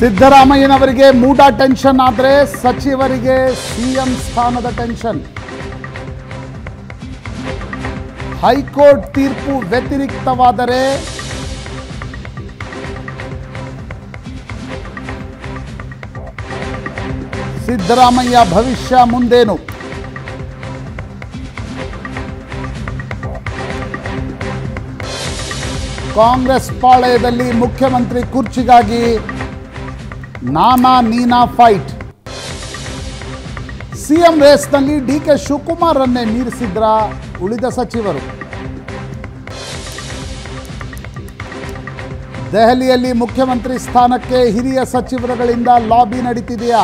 ಸಿದ್ದರಾಮಯ್ಯನವರಿಗೆ ಮೂಡ tension ಆದರೆ ಸಚಿವರಿಗೆ CM ಸ್ಥಾನದ ಟೆನ್ಷನ್. ಹೈಕೋರ್ಟ್ ತೀರ್ಪು ವ್ಯತಿರಿಕ್ತವಾದರೆ ಸಿದ್ದರಾಮಯ್ಯ ಭವಿಷ್ಯ ಮುಂದೇನು? ಕಾಂಗ್ರೆಸ್ ಪಾಳಯದಲ್ಲಿ ಮುಖ್ಯಮಂತ್ರಿ ಕುರ್ಚಿಗಾಗಿ ನಾನಾ ನೀನಾ ಫೈಟ್ ಸಿಎಂ ರೇಸ್ನಲ್ಲಿ ಡಿ ಕೆ ಶಿವಕುಮಾರ್ ಅನ್ನೇ ಮೀರಿಸಿದ್ರ ಉಳಿದ ಸಚಿವರು? ದೆಹಲಿಯಲ್ಲಿ ಮುಖ್ಯಮಂತ್ರಿ ಸ್ಥಾನಕ್ಕೆ ಹಿರಿಯ ಸಚಿವರುಗಳಿಂದ ಲಾಬಿ ನಡೀತಿದೆಯಾ?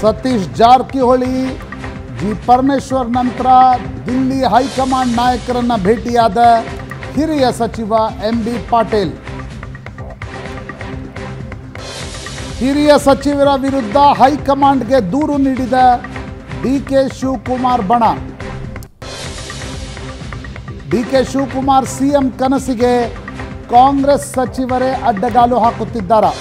ಸತೀಶ್ ಜಾರಕಿಹೊಳಿ ಜಿ ಪರಮೇಶ್ವರ್ ನಂತರ ದಿಲ್ಲಿ ಹೈಕಮಾಂಡ್ ನಾಯಕರನ್ನ ಭೇಟಿಯಾದ ಹಿರಿಯ ಸಚಿವ ಎಂ ಬಿ ಪಾಟೀಲ್. ಹಿರಿಯ ಸಚಿವರ ವಿರುದ್ಧ ಹೈಕಮಾಂಡ್ಗೆ ದೂರು ನೀಡಿದ ಡಿ ಕೆ ಶಿವಕುಮಾರ್ ಬಣ. ಡಿ ಕೆ ಶಿವಕುಮಾರ್ ಸಿಎಂ ಕನಸಿಗೆ ಕಾಂಗ್ರೆಸ್ ಸಚಿವರೇ ಅಡ್ಡಗಾಲು ಹಾಕುತ್ತಿದ್ದಾರಾ?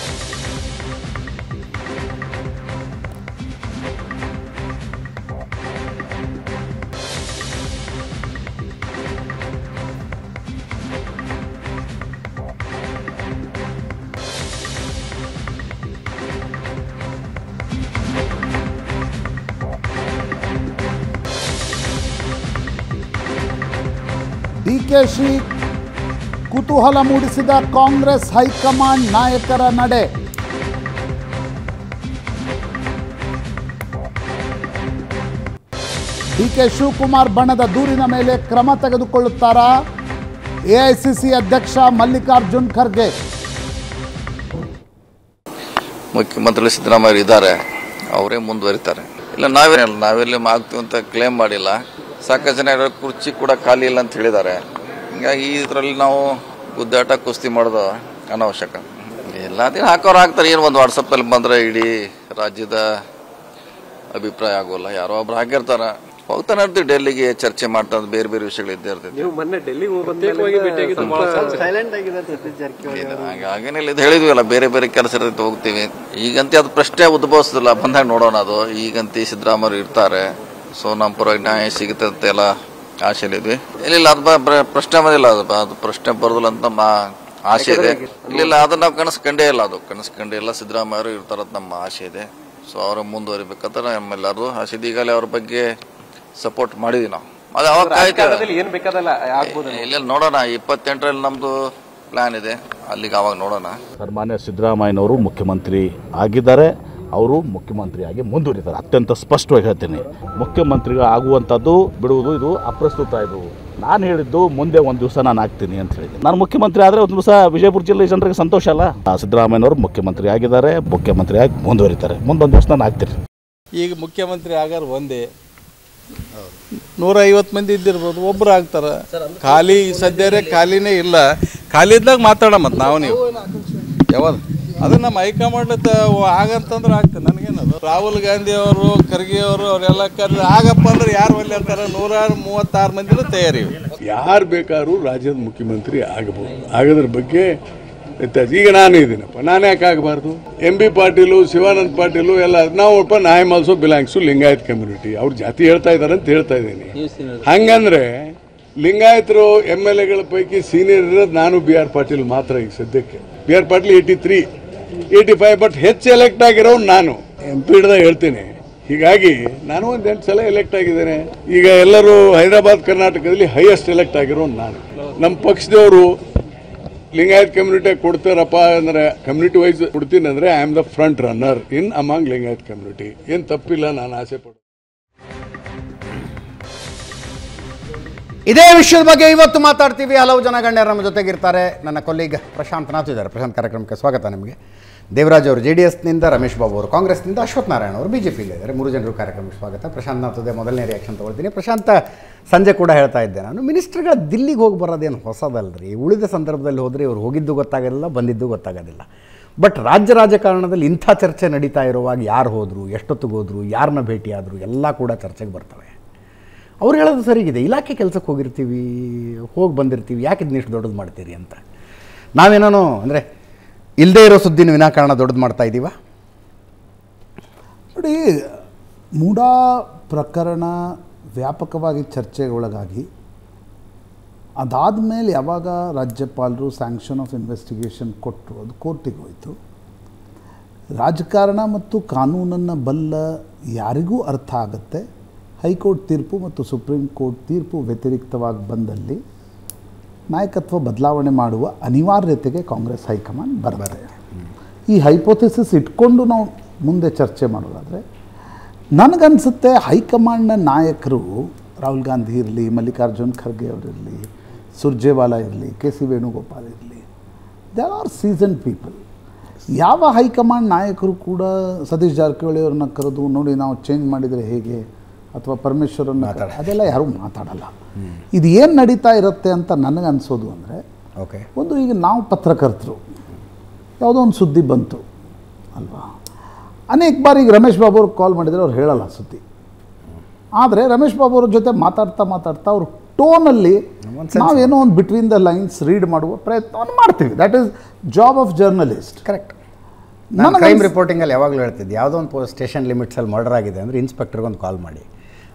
ಡಿಕೆಶಿ ಕುತೂಹಲ ಮೂಡಿಸಿದ ಕಾಂಗ್ರೆಸ್ ಹೈಕಮಾಂಡ್ ನಾಯಕರ ನಡೆ. ಡಿಕೆ ಶಿವಕುಮಾರ್ ಬಣದ ದೂರಿನ ಮೇಲೆ ಕ್ರಮ ತೆಗೆದುಕೊಳ್ಳುತ್ತಾರಾ? ಎಐಸಿಸಿ ಅಧ್ಯಕ್ಷ ಮಲ್ಲಿಕಾರ್ಜುನ್ ಖರ್ಗೆ. ಮುಖ್ಯಮಂತ್ರಿ ಸಿದ್ದರಾಮಯ್ಯ ಇದ್ದಾರೆ. ಅವರೇ ಮುಂದುವರಿತಾರೆ. ಇಲ್ಲ ನಾವೇನಲ್ಲ ನಾವೆಲ್ಲಿ ಆಗ್ತೀವಿ ಅಂತ ಕ್ಲೇಮ್ ಮಾಡಿಲ್ಲ. ಸಾಕಷ್ಟು ಜನ ಕುರ್ಚಿ ಕೂಡ ಖಾಲಿ ಇಲ್ಲ ಅಂತ ಹೇಳಿದ್ದಾರೆ. ಹಿಂಗಾಗಿ ಇದರಲ್ಲಿ ನಾವು ಗುದ್ದಾಟ ಕುಸ್ತಿ ಮಾಡೋದು ಅನವಶ್ಯಕ. ಎಲ್ಲ ದಿನ ಹಾಕೋರು ಹಾಕ್ತಾರೆ ಏನು ಒಂದು ವಾಟ್ಸಪ್ಪಲ್ಲಿ ಬಂದರೆ ಇಡೀ ರಾಜ್ಯದ ಅಭಿಪ್ರಾಯ ಆಗೋಲ್ಲ. ಯಾರೋ ಒಬ್ರು ಹಾಕಿರ್ತಾರೆ. ಹೋಗ್ತಾನೆ ಇರ್ತೀವಿ. ಡೆಲ್ಲಿಗೆ ಚರ್ಚೆ ಮಾಡ್ತಾ ಬೇರೆ ಬೇರೆ ವಿಷಯಗಳು ಇದ್ದೇ ಇರ್ತೈತಿ. ಹಾಗೇನಿಲ್ಲ ಇದು ಹೇಳಿದ್ವಲ್ಲ ಬೇರೆ ಬೇರೆ ಕೆಲಸ ಇರ್ತೈತೆ ಹೋಗ್ತೀವಿ. ಈಗಂತೆ ಅದು ಪ್ರಶ್ನೆ ಉದ್ಭವಿಸೋದಿಲ್ಲ. ಬಂದಾಗ ನೋಡೋಣ ಅದು. ಈಗಂತೆ ಸಿದ್ದರಾಮಯ್ಯ ಇರ್ತಾರೆ. ಸೊ ನಮ್ಮ ಪರವಾಗಿ ನ್ಯಾಯ ಸಿಗುತ್ತೆ ಅಂತ ಎಲ್ಲ ಆಸೆಲಿದ್ವಿ ಇಲ್ಲ ಅದು ಬ- ಪ್ರಶ್ನೆ ಬಂದಿಲ್ಲ ಅದು ಬ- ಅದು ಪ್ರಶ್ನೆ ಬರೋದಿಲ್ಲ ಅಂತ ನಮ್ಮ ಆಸೆ ಇದೆ. ಇಲ್ಲ ಅದನ್ನ ನಾವು ಕನಸ್ಕೊಂಡೇ ಇಲ್ಲ ಅದು ಕನಸ್ಕೊಂಡೇ ಕಂಡೇ ಇಲ್ಲ. ಸಿದ್ದರಾಮಯ್ಯರು ಇರ್ತಾರಂತ ನಮ್ಮ ಆಸೆ ಇದೆ. ಸೊ ಅವ್ರ ಮುಂದುವರಿಬೇಕಂತ ನಮ್ಮೆಲ್ಲರೂ ಆಸೆ ಇದೆ. ಈಗಲೇ ಅವ್ರ ಬಗ್ಗೆ ಸಪೋರ್ಟ್ ಮಾಡಿದ್ವಿ ನಾವು. ಅದು ಅವಾಗ ಇಲ್ಲ ನೋಡೋಣ ಇಪ್ಪತ್ತೆಂಟರಲ್ಲಿ ನಮ್ಮದು ಪ್ಲಾನ್ ಇದೆ. ಅಲ್ಲಿಗೆ ಅವಾಗ ನೋಡೋಣ. ಸನ್ಮಾನ್ಯ ಸಿದ್ದರಾಮಯ್ಯನವರು ಮುಖ್ಯಮಂತ್ರಿ ಆಗಿದ್ದಾರೆ. ಅವರು ಮುಖ್ಯಮಂತ್ರಿಯಾಗಿ ಮುಂದುವರಿತಾರೆ ಅತ್ಯಂತ ಸ್ಪಷ್ಟವಾಗಿ ಹೇಳ್ತೀನಿ. ಮುಖ್ಯಮಂತ್ರಿಗಳು ಆಗುವಂಥದ್ದು ಬಿಡುವುದು ಇದು ಅಪ್ರಸ್ತುತ ಇದು. ನಾನು ಹೇಳಿದ್ದು ಮುಂದೆ ಒಂದು ದಿವಸ ನಾನು ಆಗ್ತೀನಿ ಅಂತ ಹೇಳಿದೆ ನಾನು ಮುಖ್ಯಮಂತ್ರಿ ಆದರೆ ಒಂದು ದಿವಸ ವಿಜಯಪುರ ಜಿಲ್ಲೆ ಜನರಿಗೆ ಸಂತೋಷ ಅಲ್ಲ? ಸಿದ್ದರಾಮಯ್ಯನವರು ಮುಖ್ಯಮಂತ್ರಿ ಆಗಿದ್ದಾರೆ, ಮುಖ್ಯಮಂತ್ರಿಯಾಗಿ ಮುಂದುವರಿತಾರೆ. ಮುಂದೊಂದು ದಿವಸ ನಾನು ಆಗ್ತೀನಿ. ಈಗ ಮುಖ್ಯಮಂತ್ರಿ ಆಗಾರು ಒಂದೇ. ನೂರ ಐವತ್ತು ಮಂದಿ ಇದ್ದಿರ್ಬೋದು, ಒಬ್ರು ಆಗ್ತಾರೆ. ಖಾಲಿ ಸದ್ಯರೇ ಖಾಲಿನೇ ಇಲ್ಲ. ಖಾಲಿ ಇದ್ದಾಗ ಮಾತಾಡ ಮತ್ತು ನಾವು ನೀವು. ಯಾವಾಗ? ಅದು ನಮ್ಮ ಹೈಕಮಾಂಡ್ ತ- ಆಗಂತಂದ್ರೆ ಆಗ್ತದೆ. ನನಗೇನದು? ರಾಹುಲ್ ಗಾಂಧಿ ಅವರು ಖರ್ಗೆ ಅವರು ಅವರೆಲ್ಲ ಕರೆದು ಆಗಪ್ಪ ಅಂದ್ರೆ ಯಾರು ಒಳ್ಳೆ ಅಂತಾರೆ? ನೂರ ಮೂವತ್ತಾರು ಮಂದಿನೂ ತಯಾರಿ ಯಾರು ಬೇಕಾದ್ರೂ ರಾಜ್ಯದ ಮುಖ್ಯಮಂತ್ರಿ ಆಗಬಹುದು ಆಗದ್ರ ಬಗ್ಗೆ ವ್ಯತ್ಯಾಸ. ಈಗ ನಾನು ಇದ್ದೀನಪ್ಪ. ನಾನು ಯಾಕೆ ಆಗಬಾರ್ದು? ಎಂ ಬಿ ಪಾಟೀಲು ಶಿವಾನಂದ್ ಪಾಟೀಲು ಎಲ್ಲ ನಾವಪ್ಪ I am also belongs to Lingayat community ಅವ್ರ ಜಾತಿ ಹೇಳ್ತಾ ಇದ್ದಾರೆ ಅಂತ ಹೇಳ್ತಾ ಇದ್ದೀನಿ. ಹಂಗಂದ್ರೆ ಲಿಂಗಾಯತರು ಎಂ ಎಲ್ ಎಗಳ ಪೈಕಿ ಸೀನಿಯರ್ ಇರೋದು ನಾನು ಬಿ ಆರ್ ಪಾಟೀಲ್ ಮಾತ್ರ ಈಗ ಸದ್ಯಕ್ಕೆ. B R Patil eighty three eighty five but ಹೆಚ್ಚು ಎಲೆಕ್ಟ್ ಆಗಿರೋ ನಾನು. ಎಂ ಪಿ ಹಿಡ್ದಾಗ ಹೇಳ್ತೀನಿ. ಹೀಗಾಗಿ ನಾನು ಒಂದು ಎಂಟು ಸಲ ಎಲೆಕ್ಟ್ ಆಗಿದ್ದೇನೆ. ಈಗ ಎಲ್ಲರೂ ಹೈದರಾಬಾದ್, ಕರ್ನಾಟಕದಲ್ಲಿ ಹೈಯೆಸ್ಟ್ ಎಲೆಕ್ಟ್ ಆಗಿರೋ ನಾನು. ನಮ್ಮ ಪಕ್ಷದವರು ಲಿಂಗಾಯತ್ ಕಮ್ಯುನಿಟಿ ಕೊಡ್ತಾರಪ್ಪ ಅಂದ್ರೆ ಕಮ್ಯುನಿಟಿ ವೈಸ್ ಕೊಡ್ತೀನಿ ಅಂದರೆ I am the front runner in among Lingayat community ಏನು ತಪ್ಪಿಲ್ಲ, ನಾನು ಆಸೆ ಪಡ ಇದೇ ವಿಷಯದ ಬಗ್ಗೆ ಇವತ್ತು ಮಾತಾಡ್ತೀವಿ. ಹಲವು ಜನ ಗಣ್ಯರು ನಮ್ಮ ಜೊತೆಗಿರ್ತಾರೆ. ನನ್ನ ಕೊಲ್ಲಿಗ್ ಪ್ರಶಾಂತ್ ನಾಥ್ ಇದ್ದಾರೆ ಪ್ರಶಾಂತ್ ಕಾರ್ಯಕ್ರಮಕ್ಕೆ ಸ್ವಾಗತ ನಿಮಗೆ. ದೇವರಾಜ್ ಅವರು ಜೆ ಡಿ ಎಸ್ನಿಂದ, ರಮೇಶ್ ಬಾಬು ಅವರು ಕಾಂಗ್ರೆಸ್ನಿಂದ, ಅಶ್ವಥ್ ನಾರಾಯಣ ಅವರು ಬಿ ಜೆ ಇದ್ದಾರೆ ಮೂರು ಜನರು ಕಾರ್ಯಕ್ರಮಕ್ಕೆ ಸ್ವಾಗತ. ಪ್ರಶಾಂತ್ ನಾಥದೇ ಮೊದಲನೇ ರಿಯಾಕ್ಷನ್ ತೊಗೊಳ್ತೀನಿ. ಪ್ರಶಾಂತ, ಸಂಜೆ ಕೂಡ ಹೇಳ್ತಾ ಇದ್ದೆ ನಾನು. ಮಿನಿಸ್ಟ್ರ್ಗಳ ದಿಲ್ಲಿಗೆ ಹೋಗಿ ಬರೋದೇನು ಹೊಸದಲ್ರಿ? ಉಳಿದ ಸಂದರ್ಭದಲ್ಲಿ ಹೋದರೆ ಇವರು ಹೋಗಿದ್ದು ಗೊತ್ತಾಗೋದಿಲ್ಲ, ಬಂದಿದ್ದು ಗೊತ್ತಾಗೋದಿಲ್ಲ. ಬಟ್ ರಾಜ್ಯ ರಾಜಕಾರಣದಲ್ಲಿ ಇಂಥ ಚರ್ಚೆ ನಡೀತಾ ಇರುವಾಗ ಯಾರು ಹೋದರು, ಎಷ್ಟೊತ್ತಿಗೆ ಹೋದರು, ಯಾರನ್ನ ಭೇಟಿಯಾದರು, ಎಲ್ಲ ಕೂಡ ಚರ್ಚೆಗೆ ಬರ್ತವೆ. ಅವ್ರು ಹೇಳೋದು ಸರಿಗಿದೆ. ಇಲಾಖೆ ಕೆಲಸಕ್ಕೆ ಹೋಗಿರ್ತೀವಿ, ಹೋಗಿ ಬಂದಿರ್ತೀವಿ. ಯಾಕೆ ಇದನ್ನಿಷ್ಟು ದೊಡ್ಡದು ಮಾಡ್ತೀರಿ ಅಂತ? ನಾವೇನೋ ಅಂದರೆ ಇಲ್ಲದೇ ಇರೋ ಸುದ್ದಿನ ವಿನಾಕಾರಣ ದೊಡ್ಡದು ಮಾಡ್ತಾ ಇದ್ದೀವ ನೋಡಿ, ಮೂಡಾ ಪ್ರಕರಣ ವ್ಯಾಪಕವಾಗಿ ಚರ್ಚೆಗೊಳಗಾಗಿ ಅದಾದಮೇಲೆ ಯಾವಾಗ ರಾಜ್ಯಪಾಲರು ಸ್ಯಾಂಕ್ಷನ್ ಆಫ್ ಇನ್ವೆಸ್ಟಿಗೇಷನ್ ಕೊಟ್ಟರು ಅದು ಕೋರ್ಟಿಗೆ ಹೋಯಿತು. ರಾಜಕಾರಣ ಮತ್ತು ಕಾನೂನನ್ನು ಬಲ್ಲ ಯಾರಿಗೂ ಅರ್ಥ ಆಗುತ್ತೆ. ಹೈಕೋರ್ಟ್ ತೀರ್ಪು ಮತ್ತು ಸುಪ್ರೀಂ ಕೋರ್ಟ್ ತೀರ್ಪು ವ್ಯತಿರಿಕ್ತವಾಗಿ ಬಂದಲ್ಲಿ ನಾಯಕತ್ವ ಬದಲಾವಣೆ ಮಾಡುವ ಅನಿವಾರ್ಯತೆಗೆ ಕಾಂಗ್ರೆಸ್ ಹೈಕಮಾಂಡ್ ಬರಬಾರೆ ಈ ಹೈಪೋಥಿಸಿಸ್ ಇಟ್ಕೊಂಡು ನಾವು ಮುಂದೆ ಚರ್ಚೆ ಮಾಡೋದಾದರೆ, ನನಗನ್ಸುತ್ತೆ ಹೈಕಮಾಂಡ್ನ ನಾಯಕರು ರಾಹುಲ್ ಗಾಂಧಿ ಇರಲಿ, ಮಲ್ಲಿಕಾರ್ಜುನ್ ಖರ್ಗೆ ಅವರಿರಲಿ, ಸುರ್ಜೇವಾಲಾ ಇರಲಿ, ಕೆ ಸಿ ವೇಣುಗೋಪಾಲ್ ಇರಲಿ ದೇ ಆರ್ ಸೀಸನ್ ಪೀಪಲ್ ಯಾವ ಹೈಕಮಾಂಡ್ ನಾಯಕರು ಕೂಡ ಸತೀಶ್ ಜಾರಕಿಹೊಳಿ ಅವ್ರನ್ನ ಕರೆದು, ನೋಡಿ ನಾವು ಚೇಂಜ್ ಮಾಡಿದರೆ ಹೇಗೆ? ಅಥವಾ ಪರಮೇಶ್ವರನ್ನ ಕರೆ- ಅದೆಲ್ಲ ಯಾರೂ ಮಾತಾಡಲ್ಲ. ಇದು ಏನು ನಡೀತಾ ಇರುತ್ತೆ ಅಂತ ನನಗೆ ಅನಿಸೋದು ಅಂದರೆ ಓಕೆ. ಒಂದು ಈಗ ನಾವು ಪತ್ರಕರ್ತರು ಯಾವುದೋ ಒಂದು ಸುದ್ದಿ ಬಂತು ಅಲ್ವಾ? ಅನೇಕ ಬಾರಿ ಈಗ ರಮೇಶ್ ಬಾಬು ಅವ್ರಿಗೆ ಕಾಲ್ ಮಾಡಿದರೆ ಅವ್ರು ಹೇಳಲ್ಲ ಸುದ್ದಿ. ಆದರೆ ರಮೇಶ್ ಬಾಬು ಅವ್ರ ಜೊತೆ ಮಾತಾಡ್ತಾ ಮಾತಾಡ್ತಾ ಅವ್ರ ಟೋನಲ್ಲಿ ನಾವೇನೋ ಒಂದು ಬಿಟ್ವೀನ್ ದ ಲೈನ್ಸ್ ರೀಡ್ ಮಾಡುವ ಪ್ರಯತ್ನವನ್ನು ಮಾಡ್ತೀವಿ. That is job of journalist correct ನಾನು ಕ್ರೈಮ್ ರಿಪೋರ್ಟಿಂಗಲ್ಲಿ ಯಾವಾಗಲೂ ಹೇಳ್ತಿದ್ದೆ ಯಾವುದೋ ಒಂದು ಸ್ಟೇಷನ್ ಲಿಮಿಟ್ಸಲ್ಲಿ ಮರ್ಡರ್ ಆಗಿದೆ ಅಂದರೆ ಇನ್ಸ್ಪೆಕ್ಟರ್ಗೆ ಒಂದು ಕಾಲ್ ಮಾಡಿ.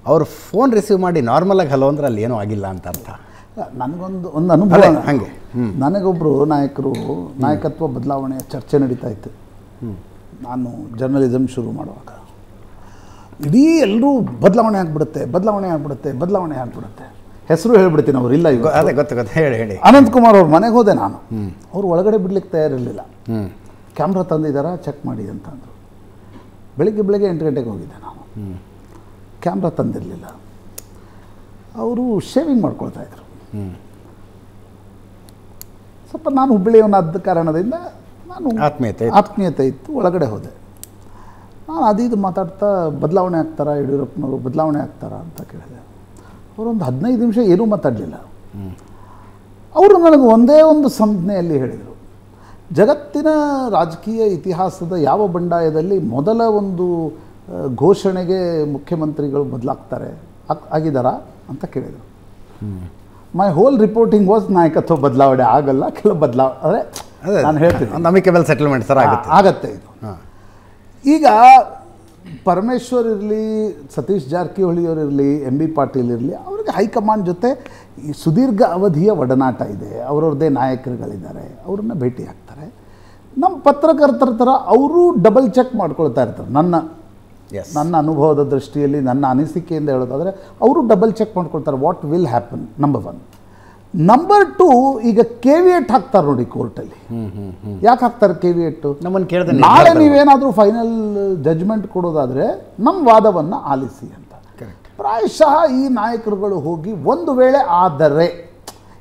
ಅವರು ಫೋನ್ ರಿಸೀವ್ ಮಾಡಿ ನಾರ್ಮಲಾಗಿ ಹಲೋ ಅಂದ್ರೆ ಅಲ್ಲಿ ಏನೂ ಆಗಿಲ್ಲ ಅಂತ ಅರ್ಥ. ನನಗೊಂದು ಒಂದು ಅನುಭವ. ಹಾಗೆ. ನನಗೊಬ್ಬರು ನಾಯಕರು ನಾಯಕತ್ವ ಬದಲಾವಣೆಯ ಚರ್ಚೆ ನಡೀತಾ ಇತ್ತು. ನಾನು ಜರ್ನಲಿಸಮ್ ಶುರು ಮಾಡುವಾಗ. ಇಡೀ ಎಲ್ಲರೂ ಬದಲಾವಣೆ ಆಗ್ಬಿಡುತ್ತೆ ಬದಲಾವಣೆ ಆಗ್ಬಿಡುತ್ತೆ ಬದಲಾವಣೆ ಆಗ್ಬಿಡುತ್ತೆ. ಹೆಸರು ಹೇಳ್ಬಿಡ್ತೀನಿ ಅವ್ರು ಇಲ್ಲ ಇವಾಗ ಅದೇ ಗೊತ್ತು ಗೊತ್ತು. ಹೇಳಿ ಹೇಳಿ. ಅನಂತ್ ಕುಮಾರ್ ಅವ್ರ ಮನೆಗೆ ಹೋದೆ ನಾನು. ಅವ್ರು ಒಳಗಡೆ ಬಿಡ್ಲಿಕ್ಕೆ ತಯಾರಿರಲಿಲ್ಲ. ಕ್ಯಾಮ್ರಾ ತಂದಿದ್ದಾರಾ? ಚೆಕ್ ಮಾಡಿ ಅಂತಂದರು ಬೆಳಿಗ್ಗೆ ಬೆಳಿಗ್ಗೆ ಎಂಟು ಗಂಟೆಗೆ ಹೋಗಿದ್ದೆ ನಾನು. ಕ್ಯಾಮ್ರಾ ತಂದಿರಲಿಲ್ಲ. ಅವರು ಶೇವಿಂಗ್ ಮಾಡ್ಕೊಳ್ತಾ ಇದ್ರು. ಸ್ವಲ್ಪ ನಾನು ಹುಬ್ಬಳ್ಳಿಯವನಾದ ಕಾರಣದಿಂದ ನಾನು ಆತ್ಮೀಯತೆ. ಆತ್ಮೀಯತೆ ಇತ್ತು ಒಳಗಡೆ ಹೋದೆ. ನಾನು ಅದು ಇದು ಮಾತಾಡ್ತಾ ಬದಲಾವಣೆ ಆಗ್ತಾರಾ ಯಡಿಯೂರಪ್ಪನವರು ಬದಲಾವಣೆ ಆಗ್ತಾರಾ ಅಂತ ಕೇಳಿದೆ. ಅವರೊಂದು ಹದಿನೈದು ನಿಮಿಷ ಏನೂ ಮಾತಾಡಲಿಲ್ಲ. ಅವರು ನನಗೆ ಒಂದೇ ಒಂದು ಸಂಜ್ಞೆಯಲ್ಲಿ ಹೇಳಿದರು. ಜಗತ್ತಿನ ರಾಜಕೀಯ ಇತಿಹಾಸದ ಯಾವ ಬಂಡಾಯದಲ್ಲಿ ಮೊದಲ ಒಂದು ಘೋಷಣೆಗೆ ಮುಖ್ಯಮಂತ್ರಿಗಳು ಬದಲಾಗ್ತಾರೆ. ಆಗಿದಾರಾ ಆಗಿದ್ದಾರಾ ಅಂತ ಕೇಳಿದರು. ಮೈ ಹೋಲ್ ರಿಪೋರ್ಟಿಂಗ್ ವಾಸ್ ನಾಯಕತ್ವ ಬದಲಾವಣೆ ಆಗಲ್ಲ ಕೆಲವು ಬದಲಾವ ಅಂದರೆ ಅದೇ ನಾನು ಹೇಳ್ತೀನಿ ನಮಿಕೆಬಲ್ ಸೆಟಲ್ಮೆಂಟ್ ಸರ್ ಆಗುತ್ತೆ. ಇದು. ಈಗ ಪರಮೇಶ್ವರ್ ಇರಲಿ ಸತೀಶ್ ಜಾರಕಿಹೊಳಿಯವರು ಇರಲಿ ಎಂ ಬಿ ಪಾಟೀಲ್ ಇರಲಿ ಅವ್ರಿಗೆ ಹೈಕಮಾಂಡ್ ಜೊತೆ ಈ ಸುದೀರ್ಘ ಅವಧಿಯ ಒಡನಾಟ ಇದೆ. ಅವರವ್ರದ್ದೇ ನಾಯಕರುಗಳಿದ್ದಾರೆ. ಅವ್ರನ್ನ ಭೇಟಿ ಆಗ್ತಾರೆ. ನಮ್ಮ ಪತ್ರಕರ್ತರ ಥರ ಅವರು ಡಬಲ್ ಚೆಕ್ ಮಾಡ್ಕೊಳ್ತಾ ಇರ್ತಾರೆ. ನನ್ನ. ನನ್ನ ಅನುಭವದ ದೃಷ್ಟಿಯಲ್ಲಿ ನನ್ನ ಅನಿಸಿಕೆಯಿಂದ ಹೇಳೋದಾದರೆ ಅವರು ಡಬಲ್ ಚೆಕ್ ಮಾಡ್ಕೊಳ್ತಾರೆ what will happen number one number two ಈಗ ಕೆ ವಿ ಎಟ್ ಹಾಕ್ತಾರೆ ನೋಡಿ ಕೋರ್ಟಲ್ಲಿ ಯಾಕೆ ಹಾಕ್ತಾರೆ ಕೆ ವಿ ಎಟ್ಟು ನಮ್ಮನ್ನು ಕೇಳಿದ್ರೆ ನಾಳೆ ನೀವೇನಾದರೂ ಫೈನಲ್ ಜಜ್ಮೆಂಟ್ ಕೊಡೋದಾದರೆ ನಮ್ಮ ವಾದವನ್ನು ಆಲಿಸಿ ಅಂತ. ಪ್ರಾಯಶಃ ಈ ನಾಯಕರುಗಳು ಹೋಗಿ ಒಂದು ವೇಳೆ ಆದರೆ